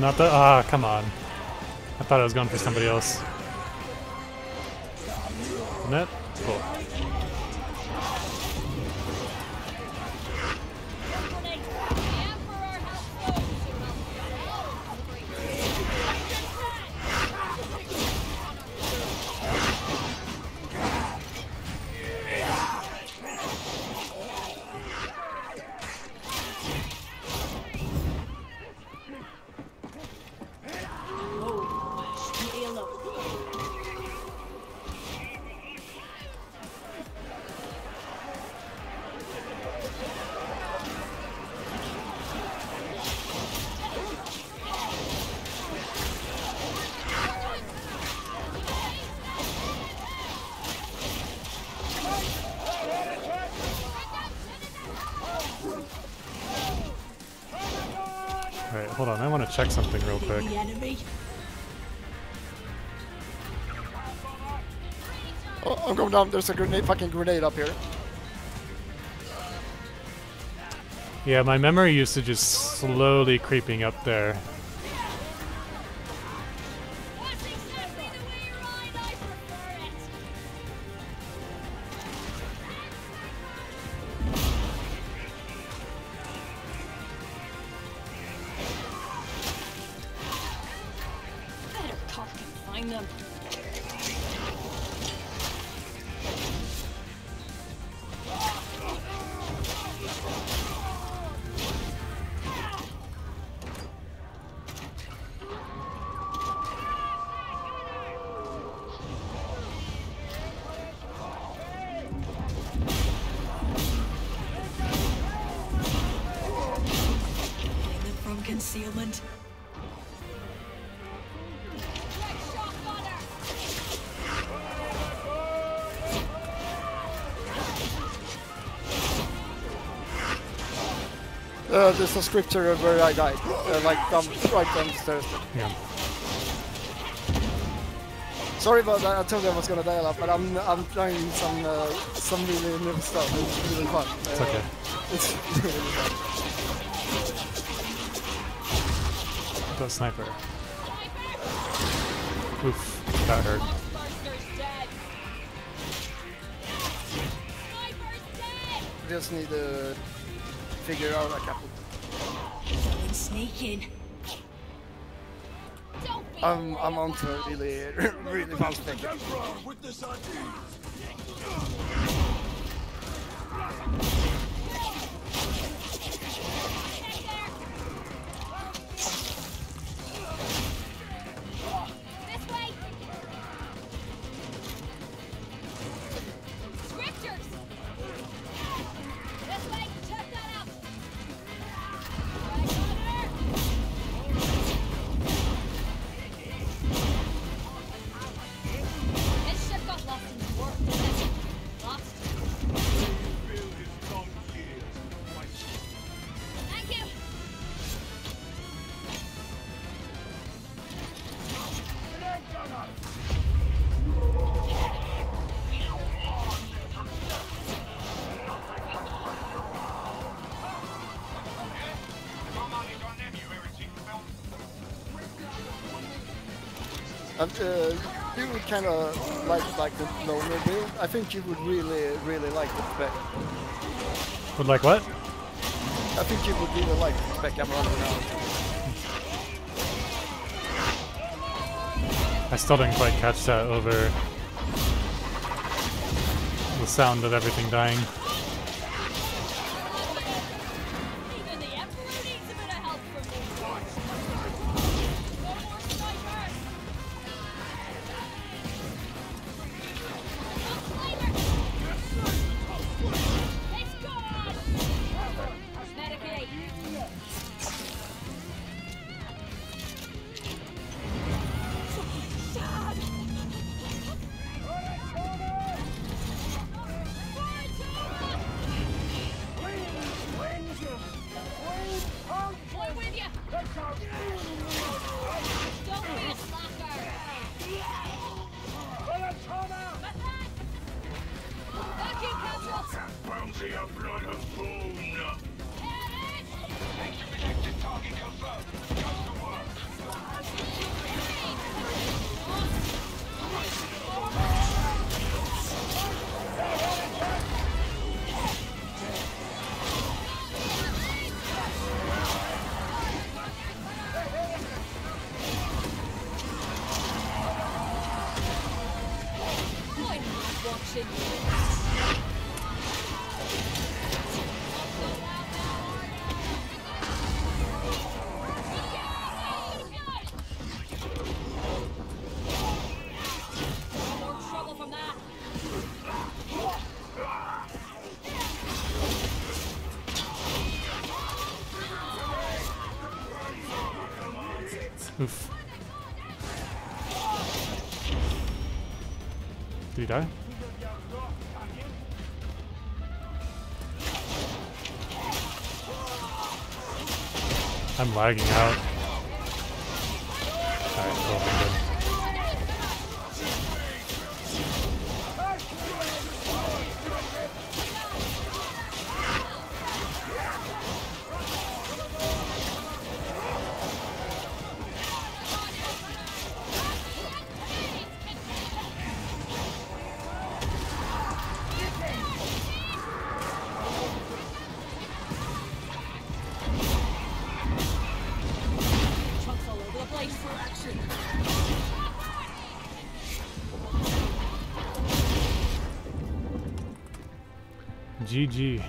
Not the ah, come on. I thought I was going for somebody else. Isn't it? check something real quick. Oh, I'm going down. There's a grenade, fucking grenade up here. Yeah, my memory usage is slowly creeping up there. A scripture of where I died. Uh, like down, right downstairs. Yeah. Sorry about that. I told you I was gonna dial up, but I'm I'm trying some uh, some really new stuff. It's really fun. It's Uh, okay. It's [laughs] really fun. Go sniper. Oof, that hurt. Ghostbuster's dead. Sniper's dead. Just need to figure out a couple. Someone sneak in. I'm afraid I'm of onto that. a really [laughs] really fun kind of like like the loner build. I think you would really really like the spec. Would like what? I think you would really like the spec I'm running. I still didn't quite catch that over the sound of everything dying. Lagging out. GG.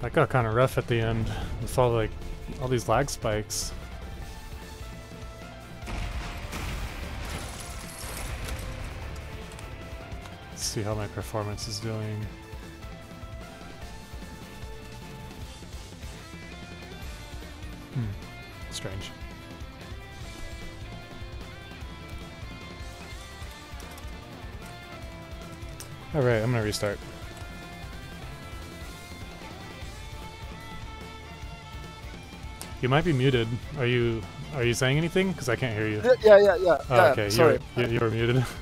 That got kind of rough at the end with all like all these lag spikes. Let's see how my performance is doing. Restart. You might be muted. Are you are you saying anything? Because I can't hear you. Yeah, yeah, yeah. Oh, yeah, okay, sorry. you were, you, were muted. [laughs]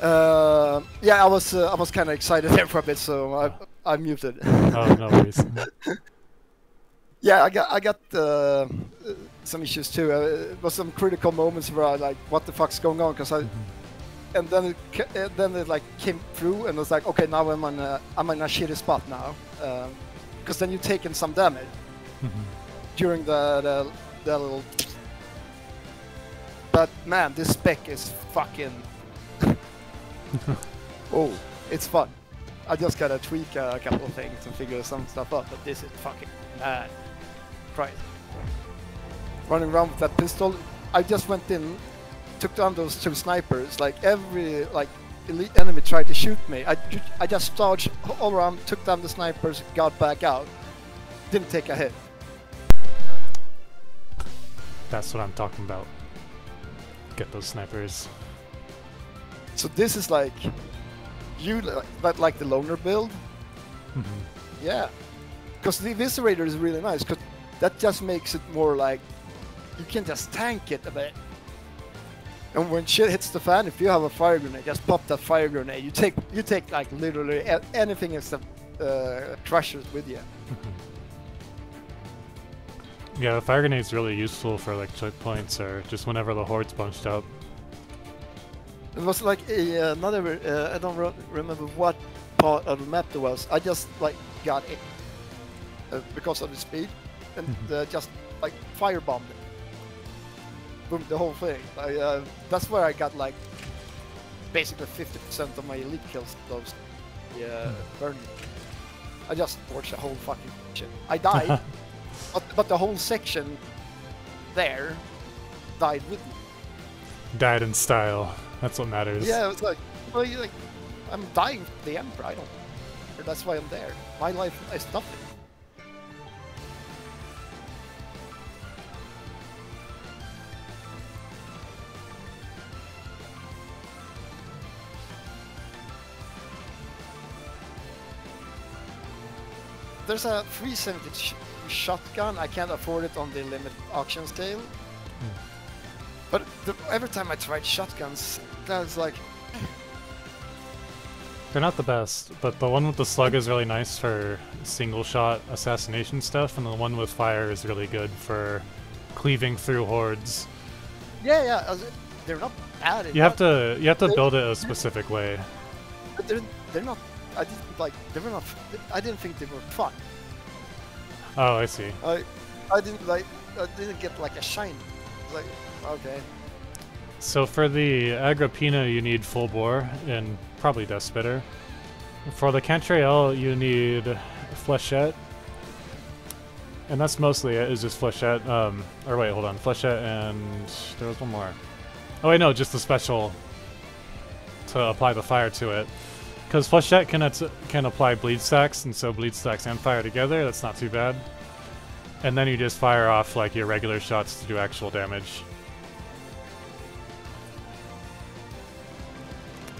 Uh, yeah, I was uh, I was kind of excited [laughs] there for a bit, so I I muted. oh, no worries. [laughs] Yeah, I got I got uh, some issues too. Uh, it was some critical moments where I like, what the fuck's going on? Because I, and then it uh, then it like came through and it was like, okay, now I'm on a, I'm in a shitty spot now, because then you're taking some damage during the, the the little. But man, this spec is fucking. [laughs] oh, it's fun. I just gotta tweak a couple of things and figure some stuff out, but this is fucking mad. Christ. Running around with that pistol, I just went in, took down those two snipers. Like every like elite enemy tried to shoot me. I, I just dodged all around, took down the snipers, got back out. Didn't take a hit. That's what I'm talking about. Get those snipers. So this is like you but like the loner build. Mhm. Yeah, because the eviscerator is really nice. Because that just makes it more like you can just tank it a bit. And when shit hits the fan, if you have a fire grenade, just pop that fire grenade. You take you take like literally anything except uh, crushers with you. [laughs] Yeah, the fire grenade's really useful for like checkpoints or just whenever the horde's bunched up. It was like a, another. Uh, I don't re- remember what part of the map it was. I just like got it uh, because of the speed, and uh, just like firebombed it. Boom, the whole thing. I, uh, that's where I got like basically 50% of my elite kills. Those, yeah, burning. I just torched the whole fucking shit. I died, [laughs] but but the whole section there died with me. Died in style. That's what matters. Yeah, it's like, well, you like, I'm dying for the Emperor. I don't. That's why I'm there. My life is nothing. There's a 370 sh- shotgun. I can't afford it on the limited auction sale. Hmm. But the, every time I tried shotguns, that was like, They're not the best, but the one with the slug is really nice for single shot assassination stuff, and the one with fire is really good for cleaving through hordes. yeah, yeah, they're not bad. You have to you have to build it a specific way. But they're they're not. I didn't like. They were not. I didn't think they were fun. Oh, I see. I I didn't like. I didn't get like a shine. Like okay. So for the Agripinaa, you need full bore and probably Death Spitter. For the Kantrael, you need Flechette. And that's mostly it, is just Flechette. Um, or wait, hold on. Flechette and there was one more. Oh wait, no, just the special to apply the fire to it. Because Flechette can, can apply bleed stacks, and so bleed stacks and fire together, that's not too bad. And then you just fire off like your regular shots to do actual damage.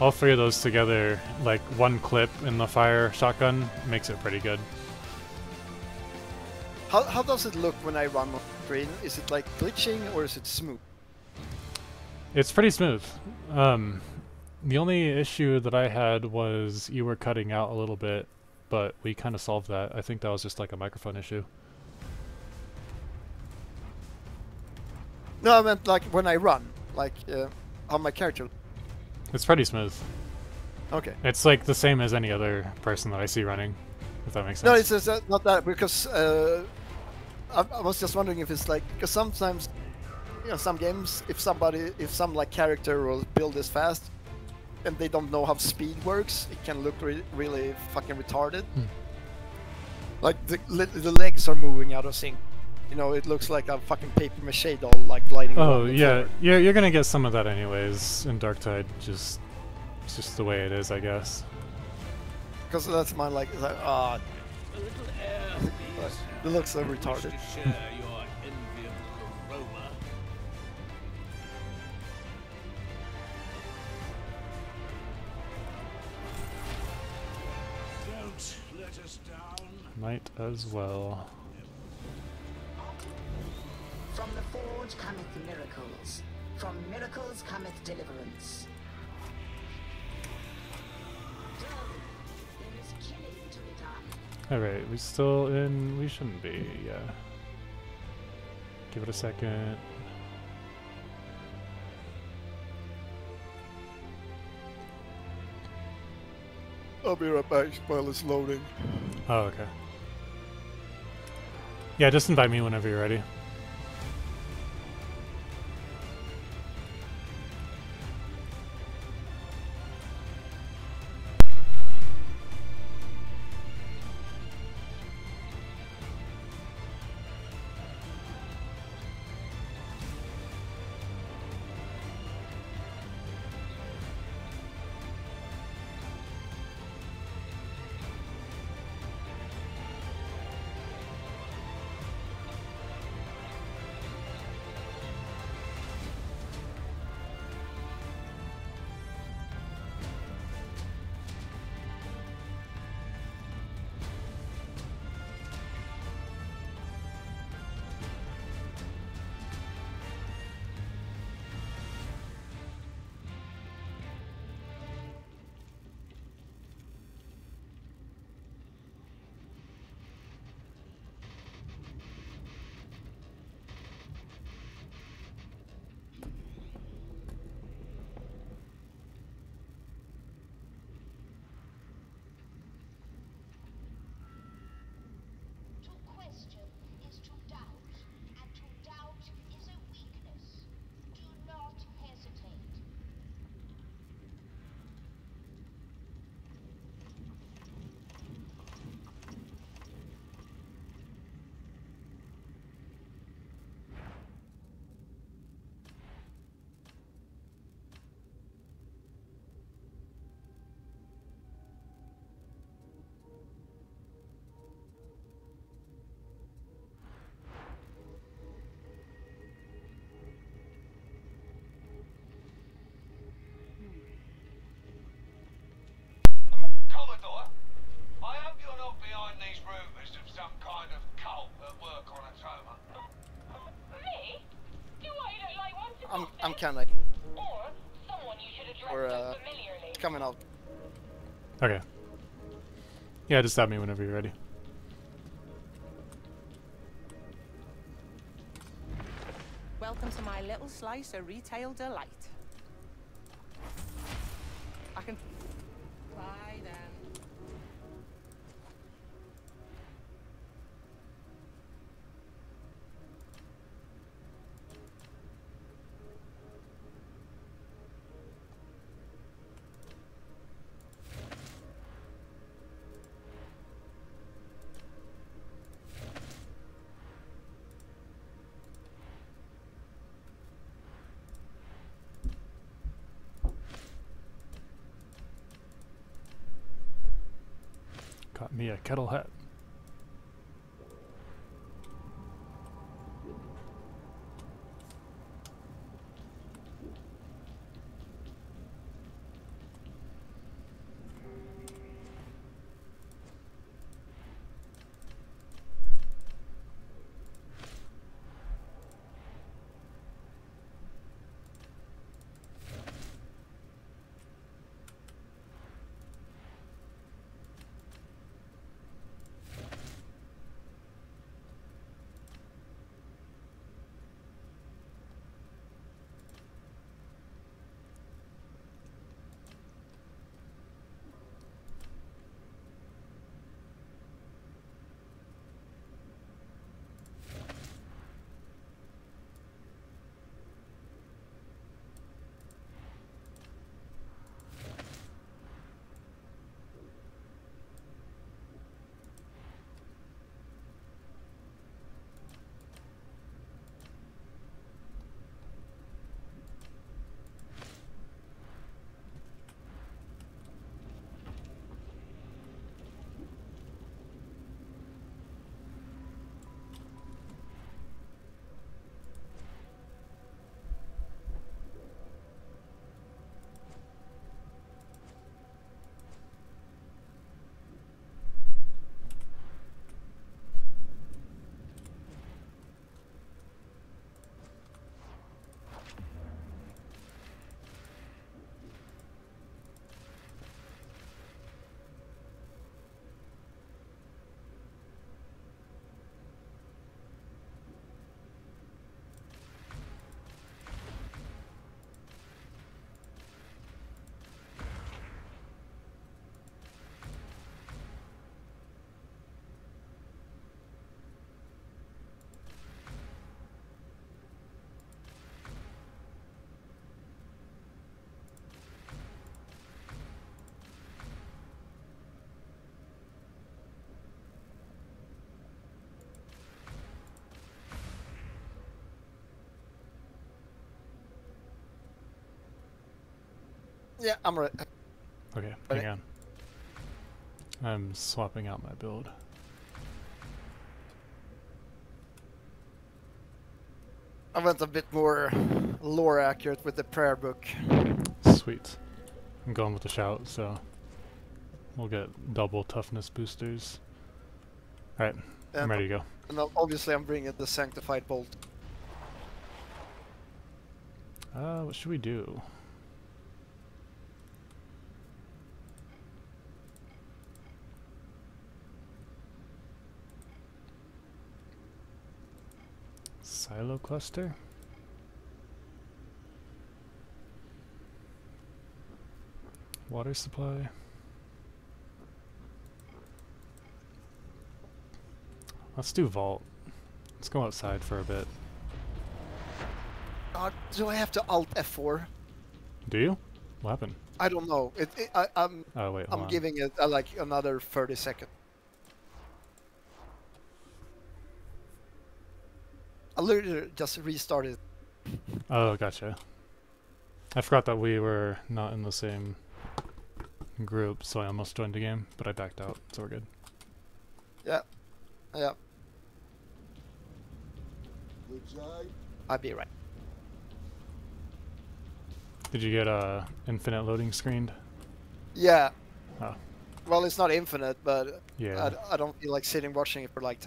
All three of those together, like one clip in the fire shotgun, makes it pretty good. How how does it look when I run on screen? Is it like glitching or is it smooth? It's pretty smooth. Um, the only issue that I had was you were cutting out a little bit, but we kind of solved that. I think that was just like a microphone issue. No, I meant like when I run, like uh, how my character. It's pretty smooth. Okay. It's like the same as any other person that I see running, if that makes sense. No, it's just, uh, not that because uh, I, I was just wondering if it's like because sometimes, you know, some games, if somebody, if some like character will build this fast, and they don't know how speed works, it can look re- really fucking retarded. Hmm. Like the le- the legs are moving out of sync. You know, it looks like a fucking paper mache doll like gliding. Oh yeah, floor. yeah. You're gonna get some of that anyways in Darktide. Just, it's just the way it is, I guess. Because that's my like, it's like ah, A little air, please. it looks so retarded. [laughs] Might as well. From the forge cometh miracles. From miracles cometh deliverance. Go. There is killing to be done. Alright, we still in. We shouldn't be, yeah. Give it a second. I'll be right back while it's loading. Oh, okay. Yeah, just invite me whenever you're ready. I'm I'm kind of Or someone you should address Or, uh, coming out. Okay. Yeah, just stop me whenever you're ready. Welcome to my little slice of retail delight. I can. Bye then. Got me a kettle hat. Yeah, I'm right. Okay, Okay. hang on. I'm swapping out my build. I went a bit more lore accurate with the prayer book. Sweet. I'm going with the shout, so we'll get double toughness boosters. Alright, I'm ready to go. And obviously, I'm bringing the sanctified bolt. Uh, what should we do? Cluster? Water supply? Let's do vault. Let's go outside for a bit. Uh, do I have to Alt F4? Do you? What happened? I don't know. It, it, I, I'm Oh wait, I'm on. giving it uh, like another 30 seconds. I literally just restarted. Oh, gotcha. I forgot that we were not in the same group, so I almost joined the game, but I backed out, so we're good. Yeah, yeah. I'll be right. Did you get uh, infinite loading screened? Yeah. Oh. Well, it's not infinite, but Yeah. I I, don't feel like sitting watching it for like.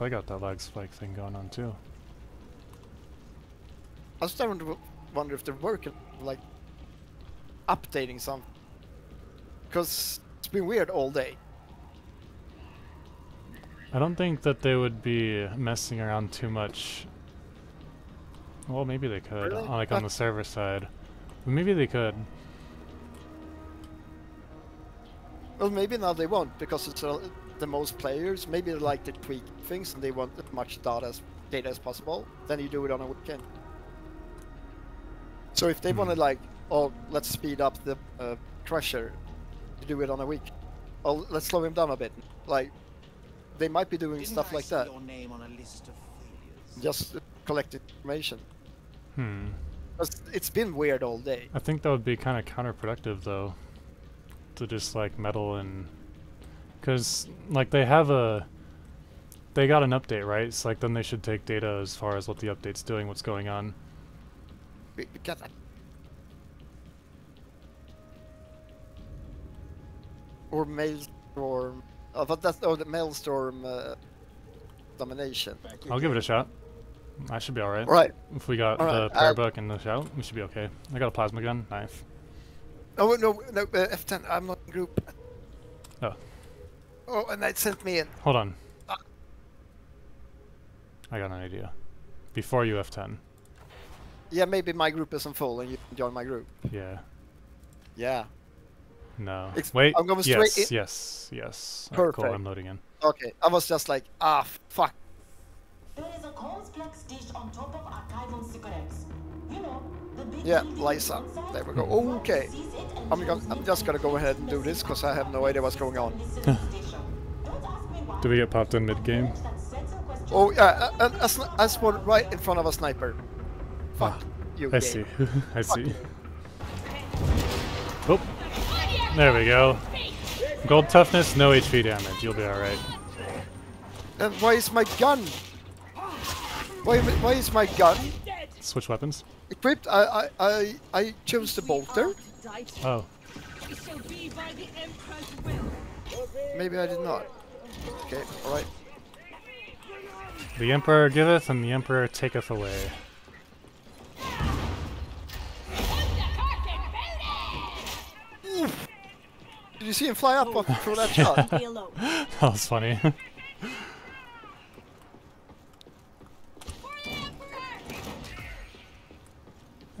I got that lag spike thing going on too. I was starting to wonder if they're working like updating some. Because it's been weird all day. I don't think that they would be messing around too much. Well, maybe they could, Really? like on Uh, the server side. Maybe they could. Well, maybe now they won't because it's uh, the most players. Maybe they like to tweak things and they want as much data as, data as possible. Then you do it on a weekend. So if they want to Hmm. like, oh, let's speed up the uh, crusher, you do it on a week. Oh, let's slow him down a bit. Like, they might be doing Didn't stuff I like see that. Your name on a list of failures. Just to collect information. Hmm. 'Cause It's been weird all day. I think that would be kind of counterproductive though, to just like meddle and, cause like they have a, they got an update right. It's like then they should take data as far as what the update's doing, what's going on. We, we got. Or Maelstrom. Oh, but that's oh, the Maelstrom uh, domination. I'll give it a shot. I should be alright. Right. If we got Alright, the prayer uh, book and the shout, we should be okay. I got a plasma gun. Nice. Oh no, no, uh, F10. I'm not in group. Oh, and that sent me in. hold on. Ah. I got an idea. Before you F10. Yeah, maybe my group isn't full, and you can join my group. Yeah. Yeah. No. Ex- Wait. I'm going straight yes. in- Yes. Yes. Alright, cool. Perfect. I'm loading in. Okay. I was just like, ah, fuck. There is a complex dish on top of archival cigarettes. You know, the big Yeah, building Liza. outside. There we go. Okay. I'm, gonna, I'm just gonna go ahead and do this because I have no idea what's going on. [laughs] Do we get popped in mid game? Oh yeah, and a, sni- a spawned right in front of a sniper. Ah, Fuck you. I game. see. [laughs] I Fuck see. you. Oh. There we go. Gold toughness, no HP damage. You'll be alright. And why is my gun? Why, why is my gun Switch weapons. equipped? I I I, I chose the bolter. Oh. Maybe I did not. Okay, all right. The Emperor giveth and the Emperor taketh away. Did you see him fly up for that shot? [laughs] that was funny. [laughs]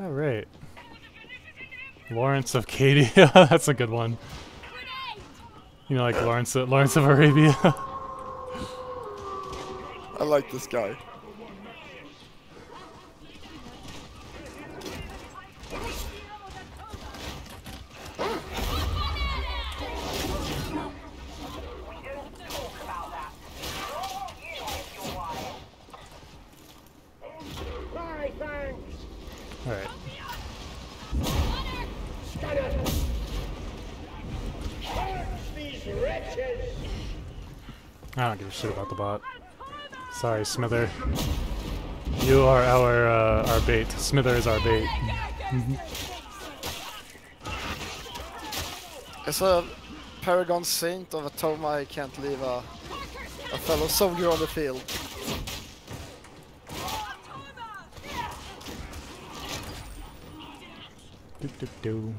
Alright. Lawrence of Cadia. [laughs] That's a good one. You know, like Lawrence, Lawrence of Arabia. [laughs] I like this guy. I don't give a shit about the bot. Sorry, Smither. You are our uh, our bait. Smither is our bait. As a paragon saint of Atoma, I can't leave a, a fellow soldier on the field. Doop doop doo.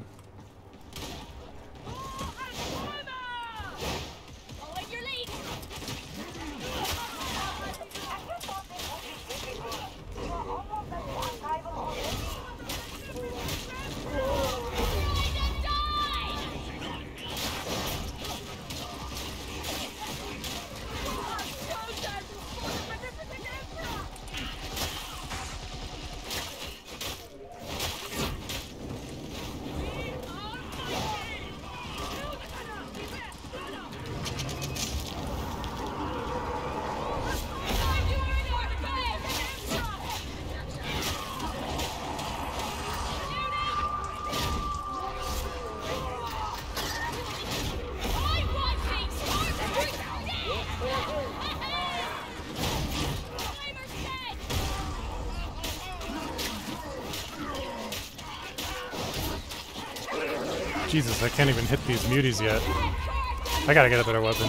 I can't even hit these muties yet. I gotta get a better weapon.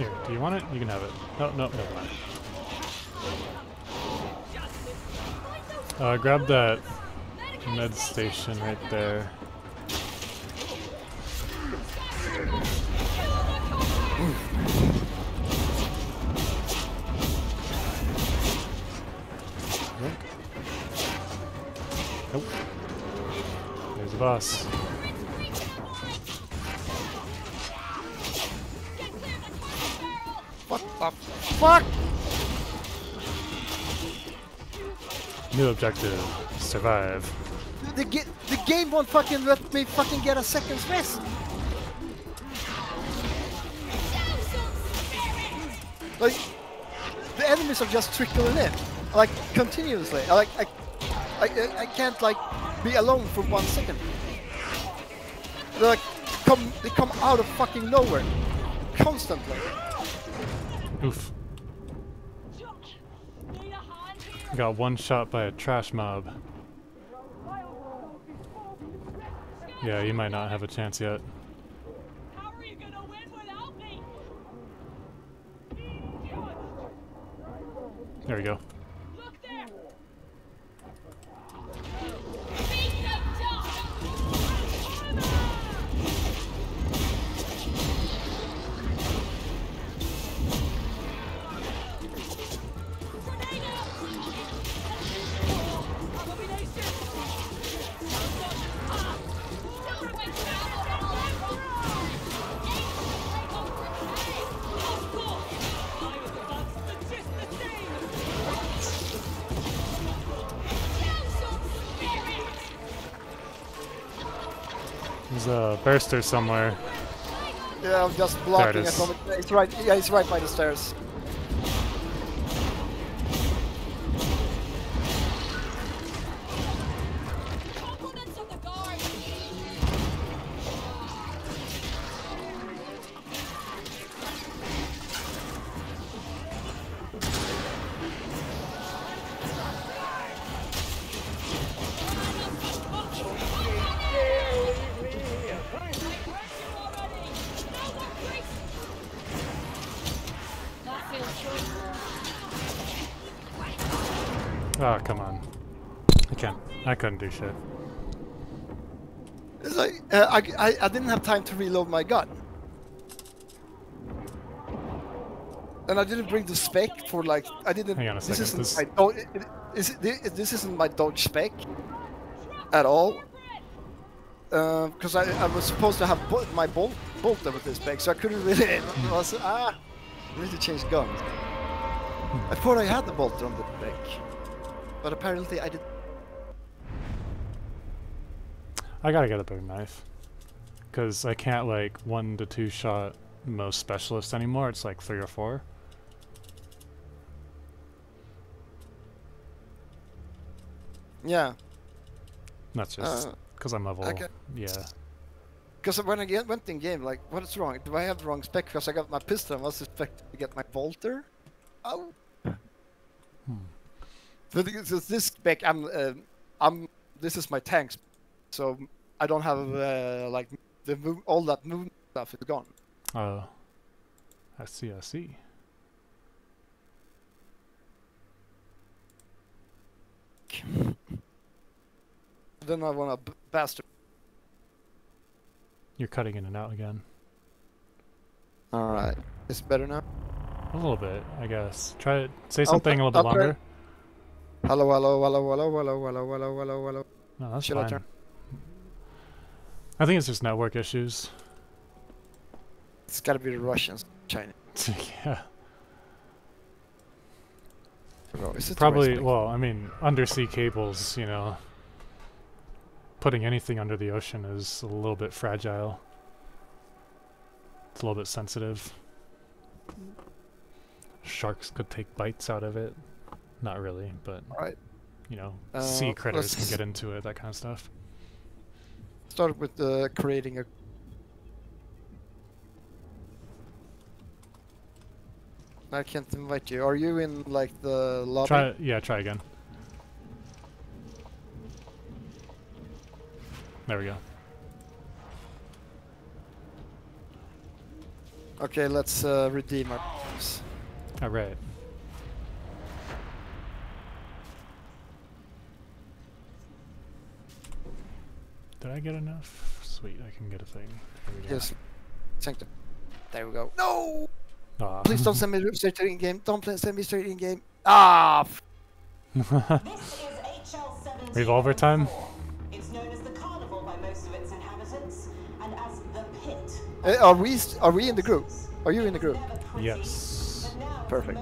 Here, do you want it? You can have it. No, no, never mind. Uh, grab that med station right there. Nope. There's a boss. Objective: survive. The, ga- the game won't fucking let me fucking get a second's rest. Like, the enemies are just trickling in, like continuously. Like, I, I, I- I can't like be alone for one second. They're like, come, they come out of fucking nowhere, constantly. Oof. Got one shot by a trash mob. Yeah, you might not have a chance yet. There we go. A burster somewhere. Yeah, I'm just blocking it. is. From it. It's right. Yeah, it's right by the stairs. Couldn't do shit. It's like uh, I, I I didn't have time to reload my gun, and I didn't bring the spec for like I didn't. Hang on a this second, isn't this- my do- it- it- is it, this isn't my Dodge spec at all. Because I, I was supposed to have my bolt bolter with this spec, so I couldn't really. [laughs] I was ah, I need to change guns. I thought I had the bolt on the spec, but apparently I did. I gotta get a big knife. Because I can't, like, one to two shot most specialists anymore. It's like three or four. Yeah. That's just Uh, because I'm level. okay. Yeah. Because when I get, went in game, like, what is wrong? Do I have the wrong spec? Because I got my pistol, I was expecting to get my bolter. Oh. But this, this spec, I'm, uh, I'm, this is my tank, sp- so I don't have uh, like the move, all that move stuff is gone. Oh. I see, I see. [laughs] Then I want to bastard. You're cutting in and out again. All right, it's better now. A little bit, I guess. Try it. Say I'll something try- a little bit I'll longer. Hello, hello, hello, hello, hello, hello, hello, hello, hello. No, that's Should I fine. turn? I think it's just network issues. It's got to be the Russians, China. [laughs] yeah. Bro, is it Probably, well, I mean, undersea cables, you know. Putting anything under the ocean is a little bit fragile. It's a little bit sensitive. Sharks could take bites out of it. Not really, but Right. you know, Uh, sea critters can get into it, that kind of stuff. Start with uh, creating a. I can't invite you. Are you in like the lobby? Try, yeah, try again. There we go. Okay, let's uh, redeem our. All right. Did I get enough? Sweet, I can get a thing. Yes. Sanctum. There we go. No! Aww. Please don't send me straight to in-game. Don't send me straight in-game. Ah! [laughs] Revolver time? Uh, are we are we in the group? Are you in the group? Yes. Perfect.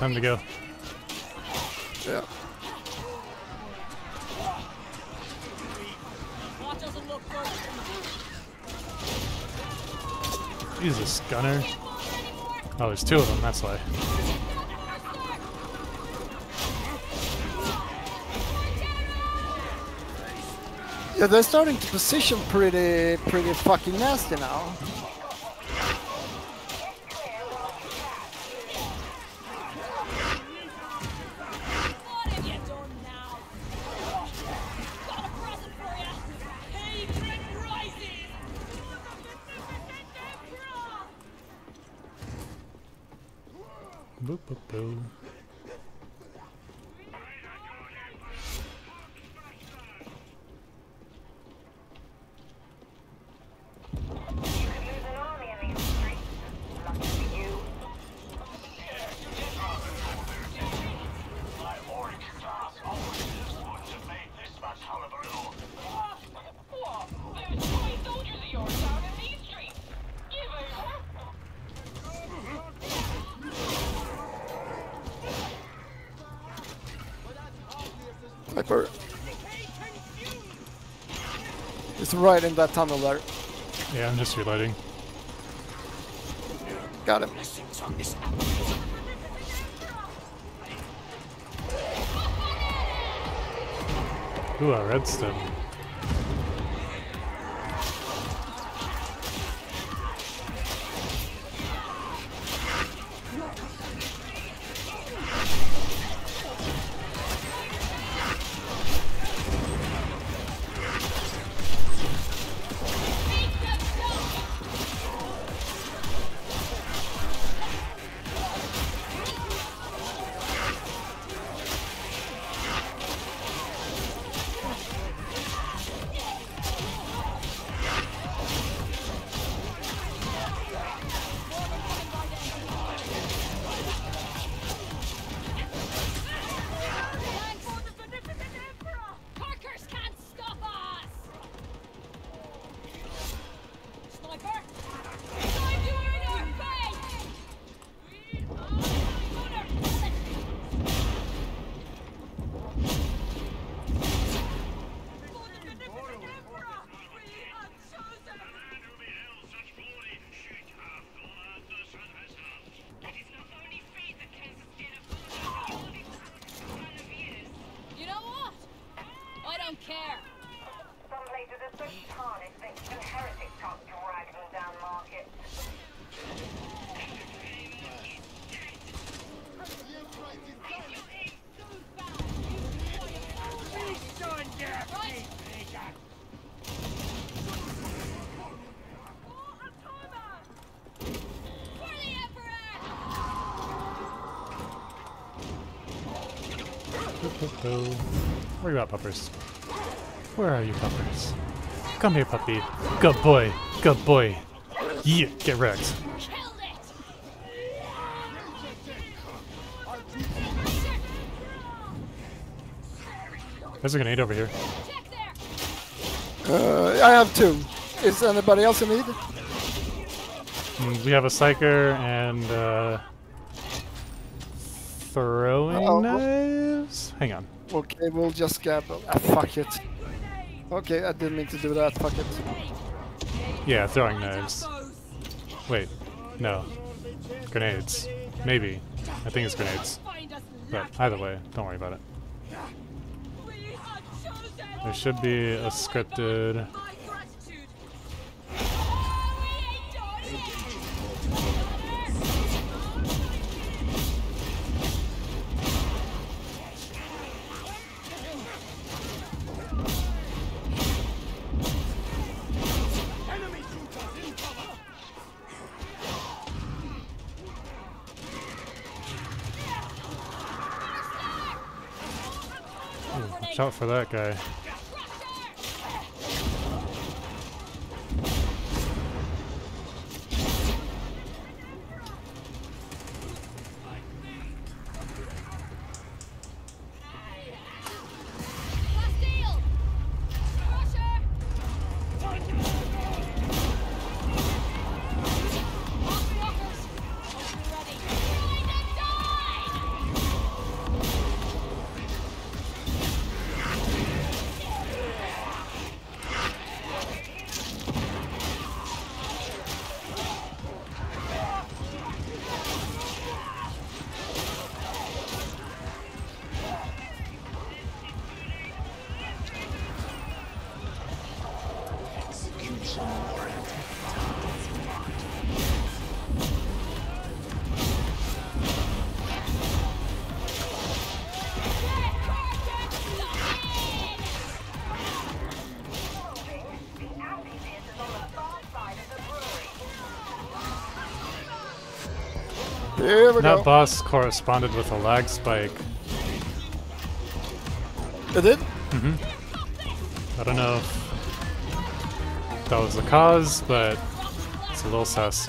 time to go. Yeah. Jesus, gunner. Oh, there's two of them, that's why. Yeah, they're starting to position pretty, pretty fucking nasty now. Right in that tunnel there. Yeah, I'm just reloading. Got him. Ooh, a redstone. Where you puppers? Where are you, puppers? Come here, puppy. Good boy. Good boy. Yeah, get wrecked. There's a grenade over here. Uh, I have two. Is anybody else in need? Mm, We have a psyker and uh, throwing Uh-oh. knives. Hang. Okay, we'll just grab. Ah, fuck it. Okay, I didn't mean to do that. Fuck it. Yeah, throwing knives. Wait, no. Grenades. Maybe. I think it's grenades. But either way, don't worry about it. There should be a scripted. Out for that guy. We That go. boss corresponded with a lag spike. It did? hmm I don't know if that was the cause, but it's a little sus.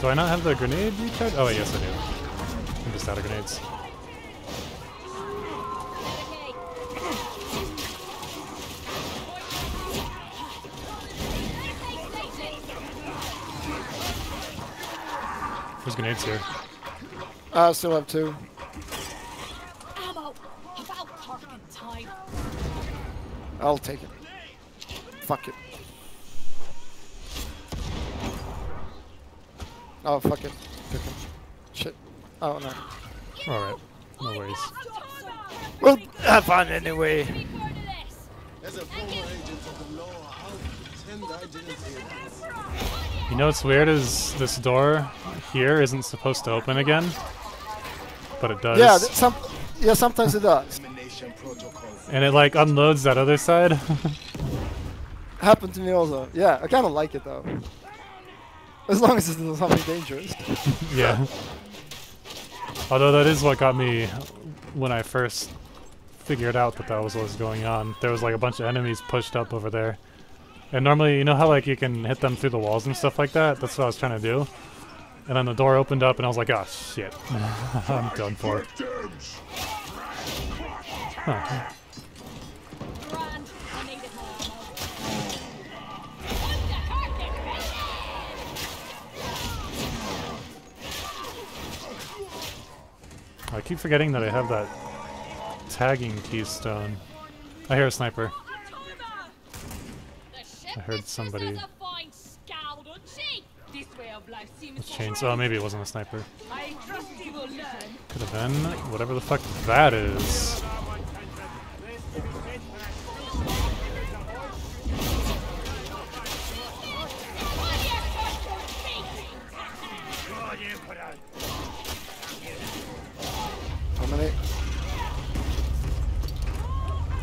Do I not have the grenade recharge? Oh, yes, I do. I'm just out of grenades. Grenades here. I still have two. Ammo! About parking time. I'll take it. Fuck it. Oh, fuck it. Took it. Shit. Oh, no. Alright. No worries. Well, have fun anyway. As a former agent of the law, I'll pretend I didn't hear that. You know what's weird is this door here isn't supposed to open again, but it does. Yeah, some, yeah, sometimes it does. And it like unloads that other side. [laughs] Happened to me also. Yeah, I kind of like it though. As long as it's not something dangerous. [laughs] yeah. Although that is what got me when I first figured out that that was what was going on. There was like a bunch of enemies pushed up over there. And normally, you know how like you can hit them through the walls and stuff like that? That's what I was trying to do. And then the door opened up and I was like, oh shit. [laughs] I'm done for. Huh. I keep forgetting that I have that tagging keystone. I hear a sniper. I heard somebody That's a fine scowl, doesn't she? This life seems chainsaw. Oh, maybe it wasn't a sniper. I trust you will learn. Could have been whatever the fuck that is. How many?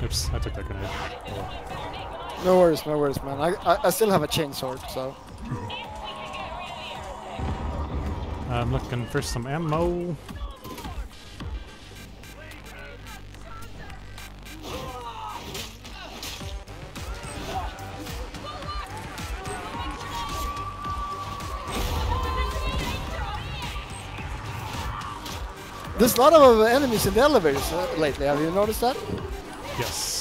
Oops, I took that grenade. Oh. No worries, no worries, man. I, I, I still have a chainsaw, so. [laughs] I'm looking for some ammo. There's a lot of enemies in the elevators uh, lately. Have you noticed that? Yes.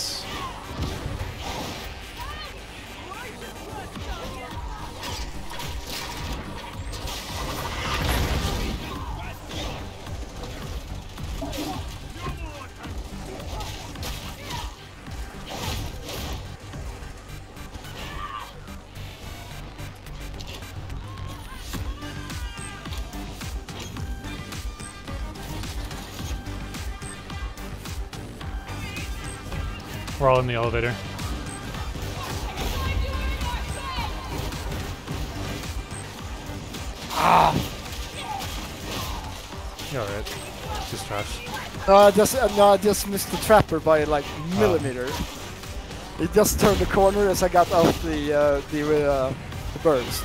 We're all in the elevator. Ah! You alright? Just trash. No, I just uh, no, I just missed the trapper by like Oh. millimeter. It just turned the corner as I got out the uh, the, uh, the burst.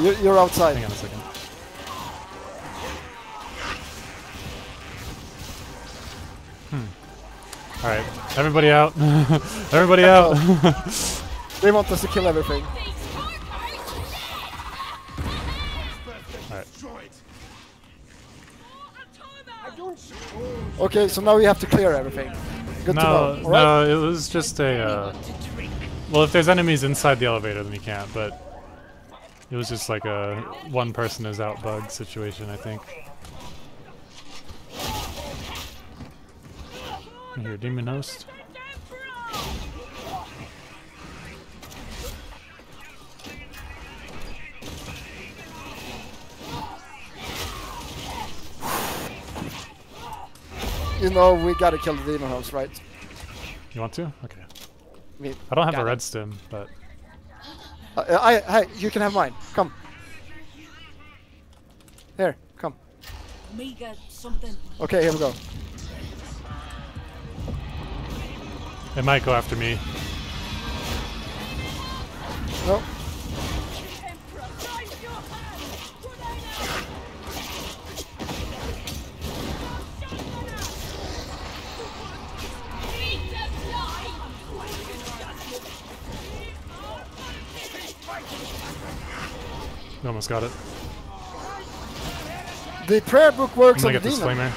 You're, you're outside. Hang on a second. Alright, everybody out. [laughs] everybody out. [laughs] They want us to kill everything. Alright. Okay, so now we have to clear everything. Good no, to know. All right? no, it was just a. Uh, well, if there's enemies inside the elevator, then you can't. But it was just like a one person is out bug situation, I think. Here, demon host. You know we gotta kill the demon host, right? You want to? Okay. Me. I don't have Got a it. red stim, but Uh, I, hey, you can have mine. Come. Here, come. Okay, here we go. It might go after me. No. We almost got it. The prayer book works on the demon. flamer.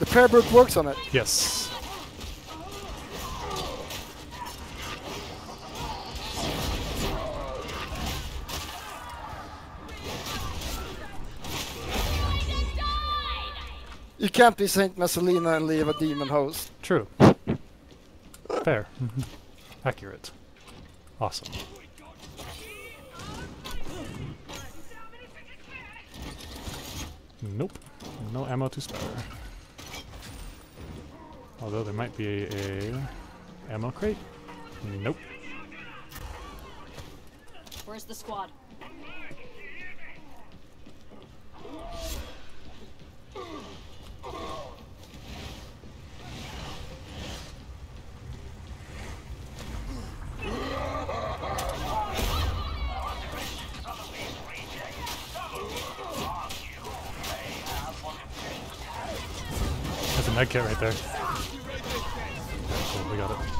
The prayer book works on it. Yes. Can't be Saint Messalina and leave a demon host. True. Fair. Mm-hmm. Accurate. Awesome. Nope. No ammo to spare. Although there might be a, a ammo crate. Nope. Where's the squad? Med kit right there. Cool, we got it.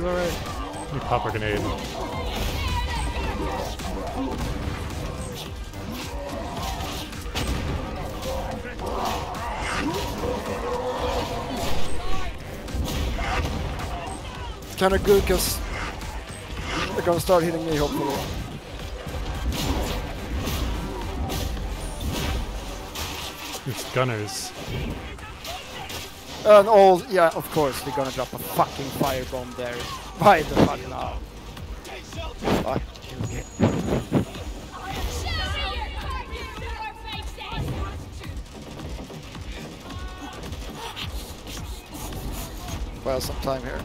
Guys alright? Let me pop a grenade. It's kind of good because they're gonna start hitting me hopefully. It's gunners. And all, yeah, of course, they're gonna drop a fucking firebomb there. Why the fuck now? Fuck you, get- Well, some time here.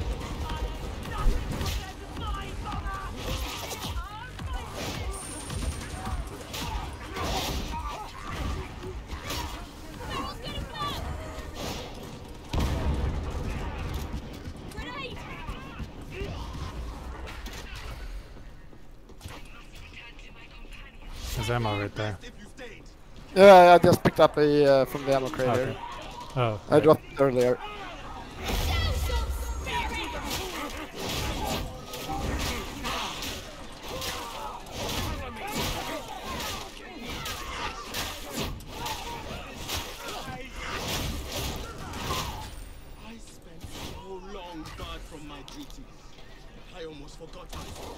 There. Yeah, I just picked up a uh, from the ammo crate Okay. here. Oh, I right. dropped it earlier. I spent so long barred from my duty. I almost forgot myself.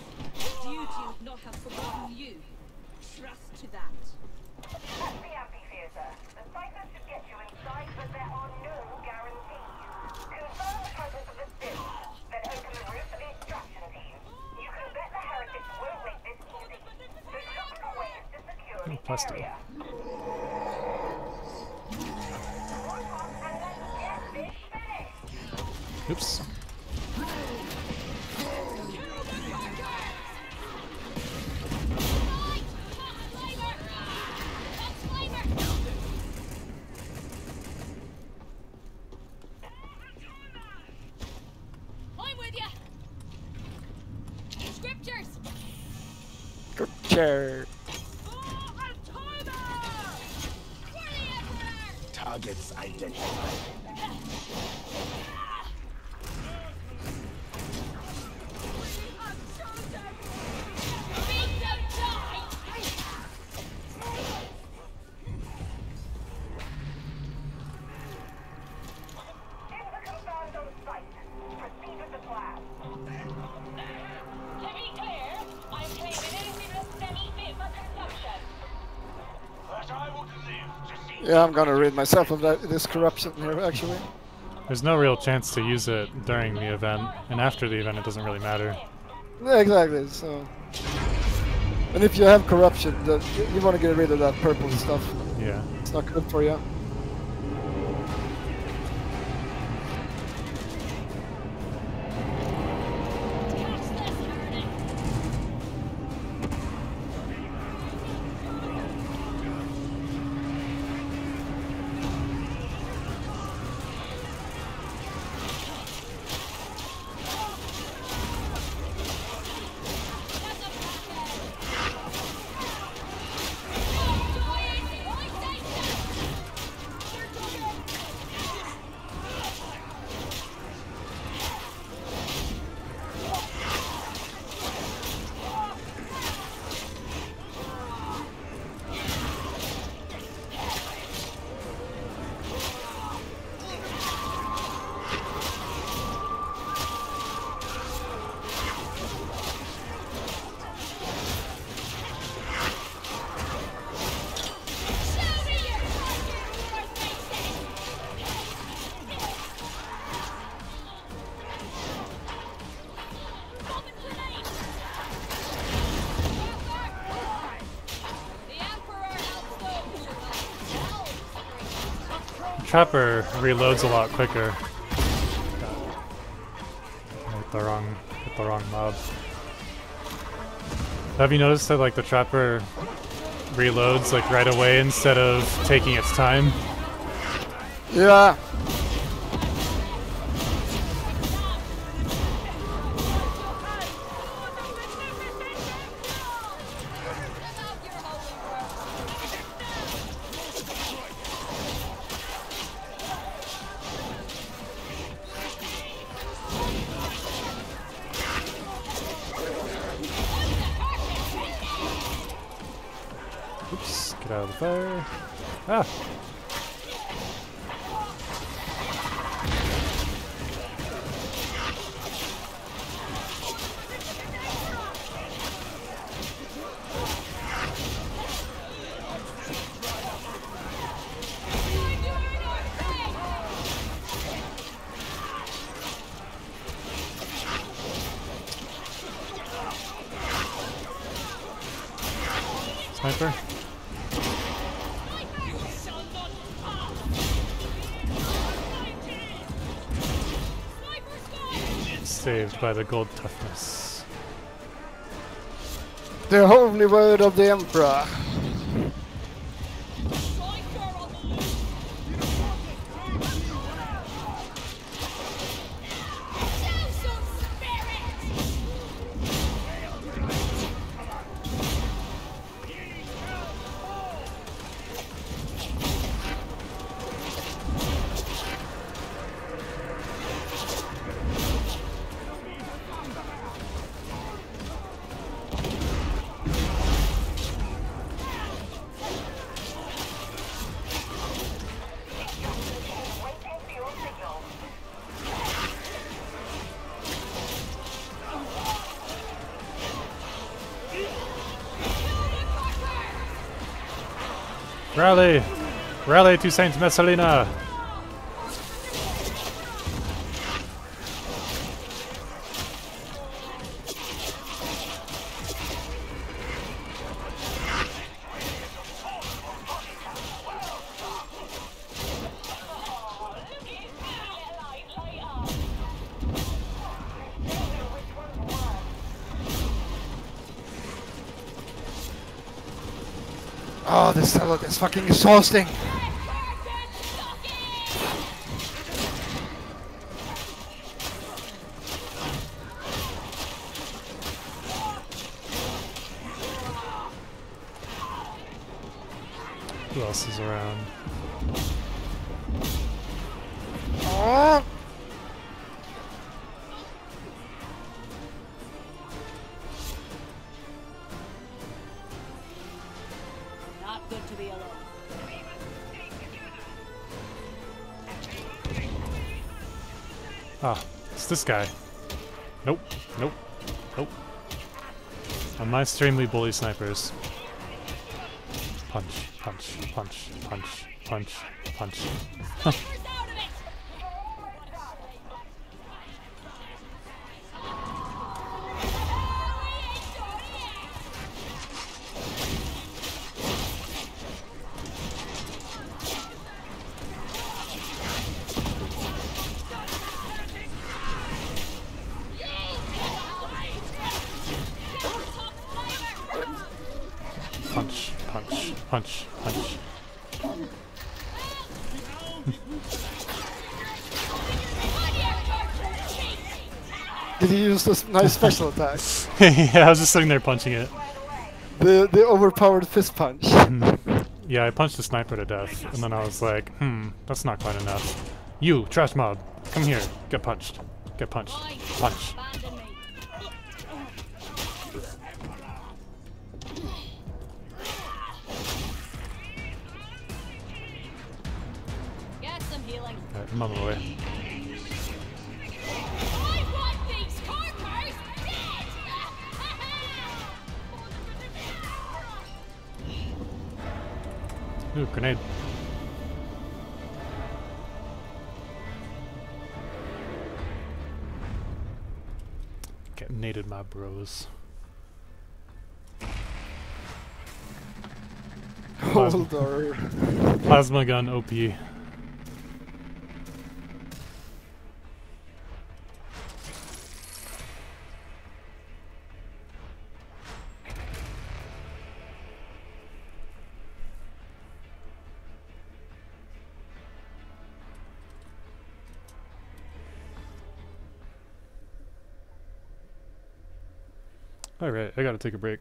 Duty would not have forgotten you. Trust to that. That's the amphitheater. The cipher should get you inside, but there are no guarantees. Confirm the presence of the still, then open the roof for the extraction team. You can bet the heretics won't make this easy. So look for ways to secure the Plastic. area. One hop and let's get this finished. Oops. Yeah, I'm gonna rid myself of that, this corruption here, actually. There's no real chance to use it during the event, and after the event it doesn't really matter. Yeah, exactly, so... And if you have corruption, the, you want to get rid of that purple stuff. Yeah. It's not good for you. Trapper reloads a lot quicker. Hit the wrong, hit the wrong mob. Have you noticed that like the trapper reloads like right away instead of taking its time? Yeah. By the gold toughness. The holy word of the Emperor. Rally! Rally to Saint Messalina! Fucking exhausting. We bully snipers. Punch, punch, punch, punch, punch. punch, [laughs] he use this nice special attack? [laughs] yeah, I was just sitting there punching it. The the overpowered fist punch. Mhm. yeah, I punched the sniper to death, and then I was like, hmm, that's not quite enough. You, trash mob, come here, get punched. Get punched. Punch. Bros. [laughs] Hold or Plasma gun OP. Gotta take a break.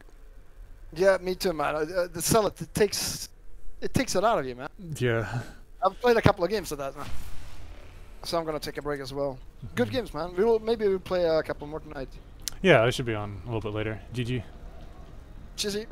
Yeah, me too, man. Uh, uh, the Zealot, it takes it takes it out of you, man. Yeah. I've played a couple of games of that, man. So I'm gonna take a break as well. Good games, man. We will maybe we'll play a couple more tonight. Yeah, I should be on a little bit later. GG. Cheesy.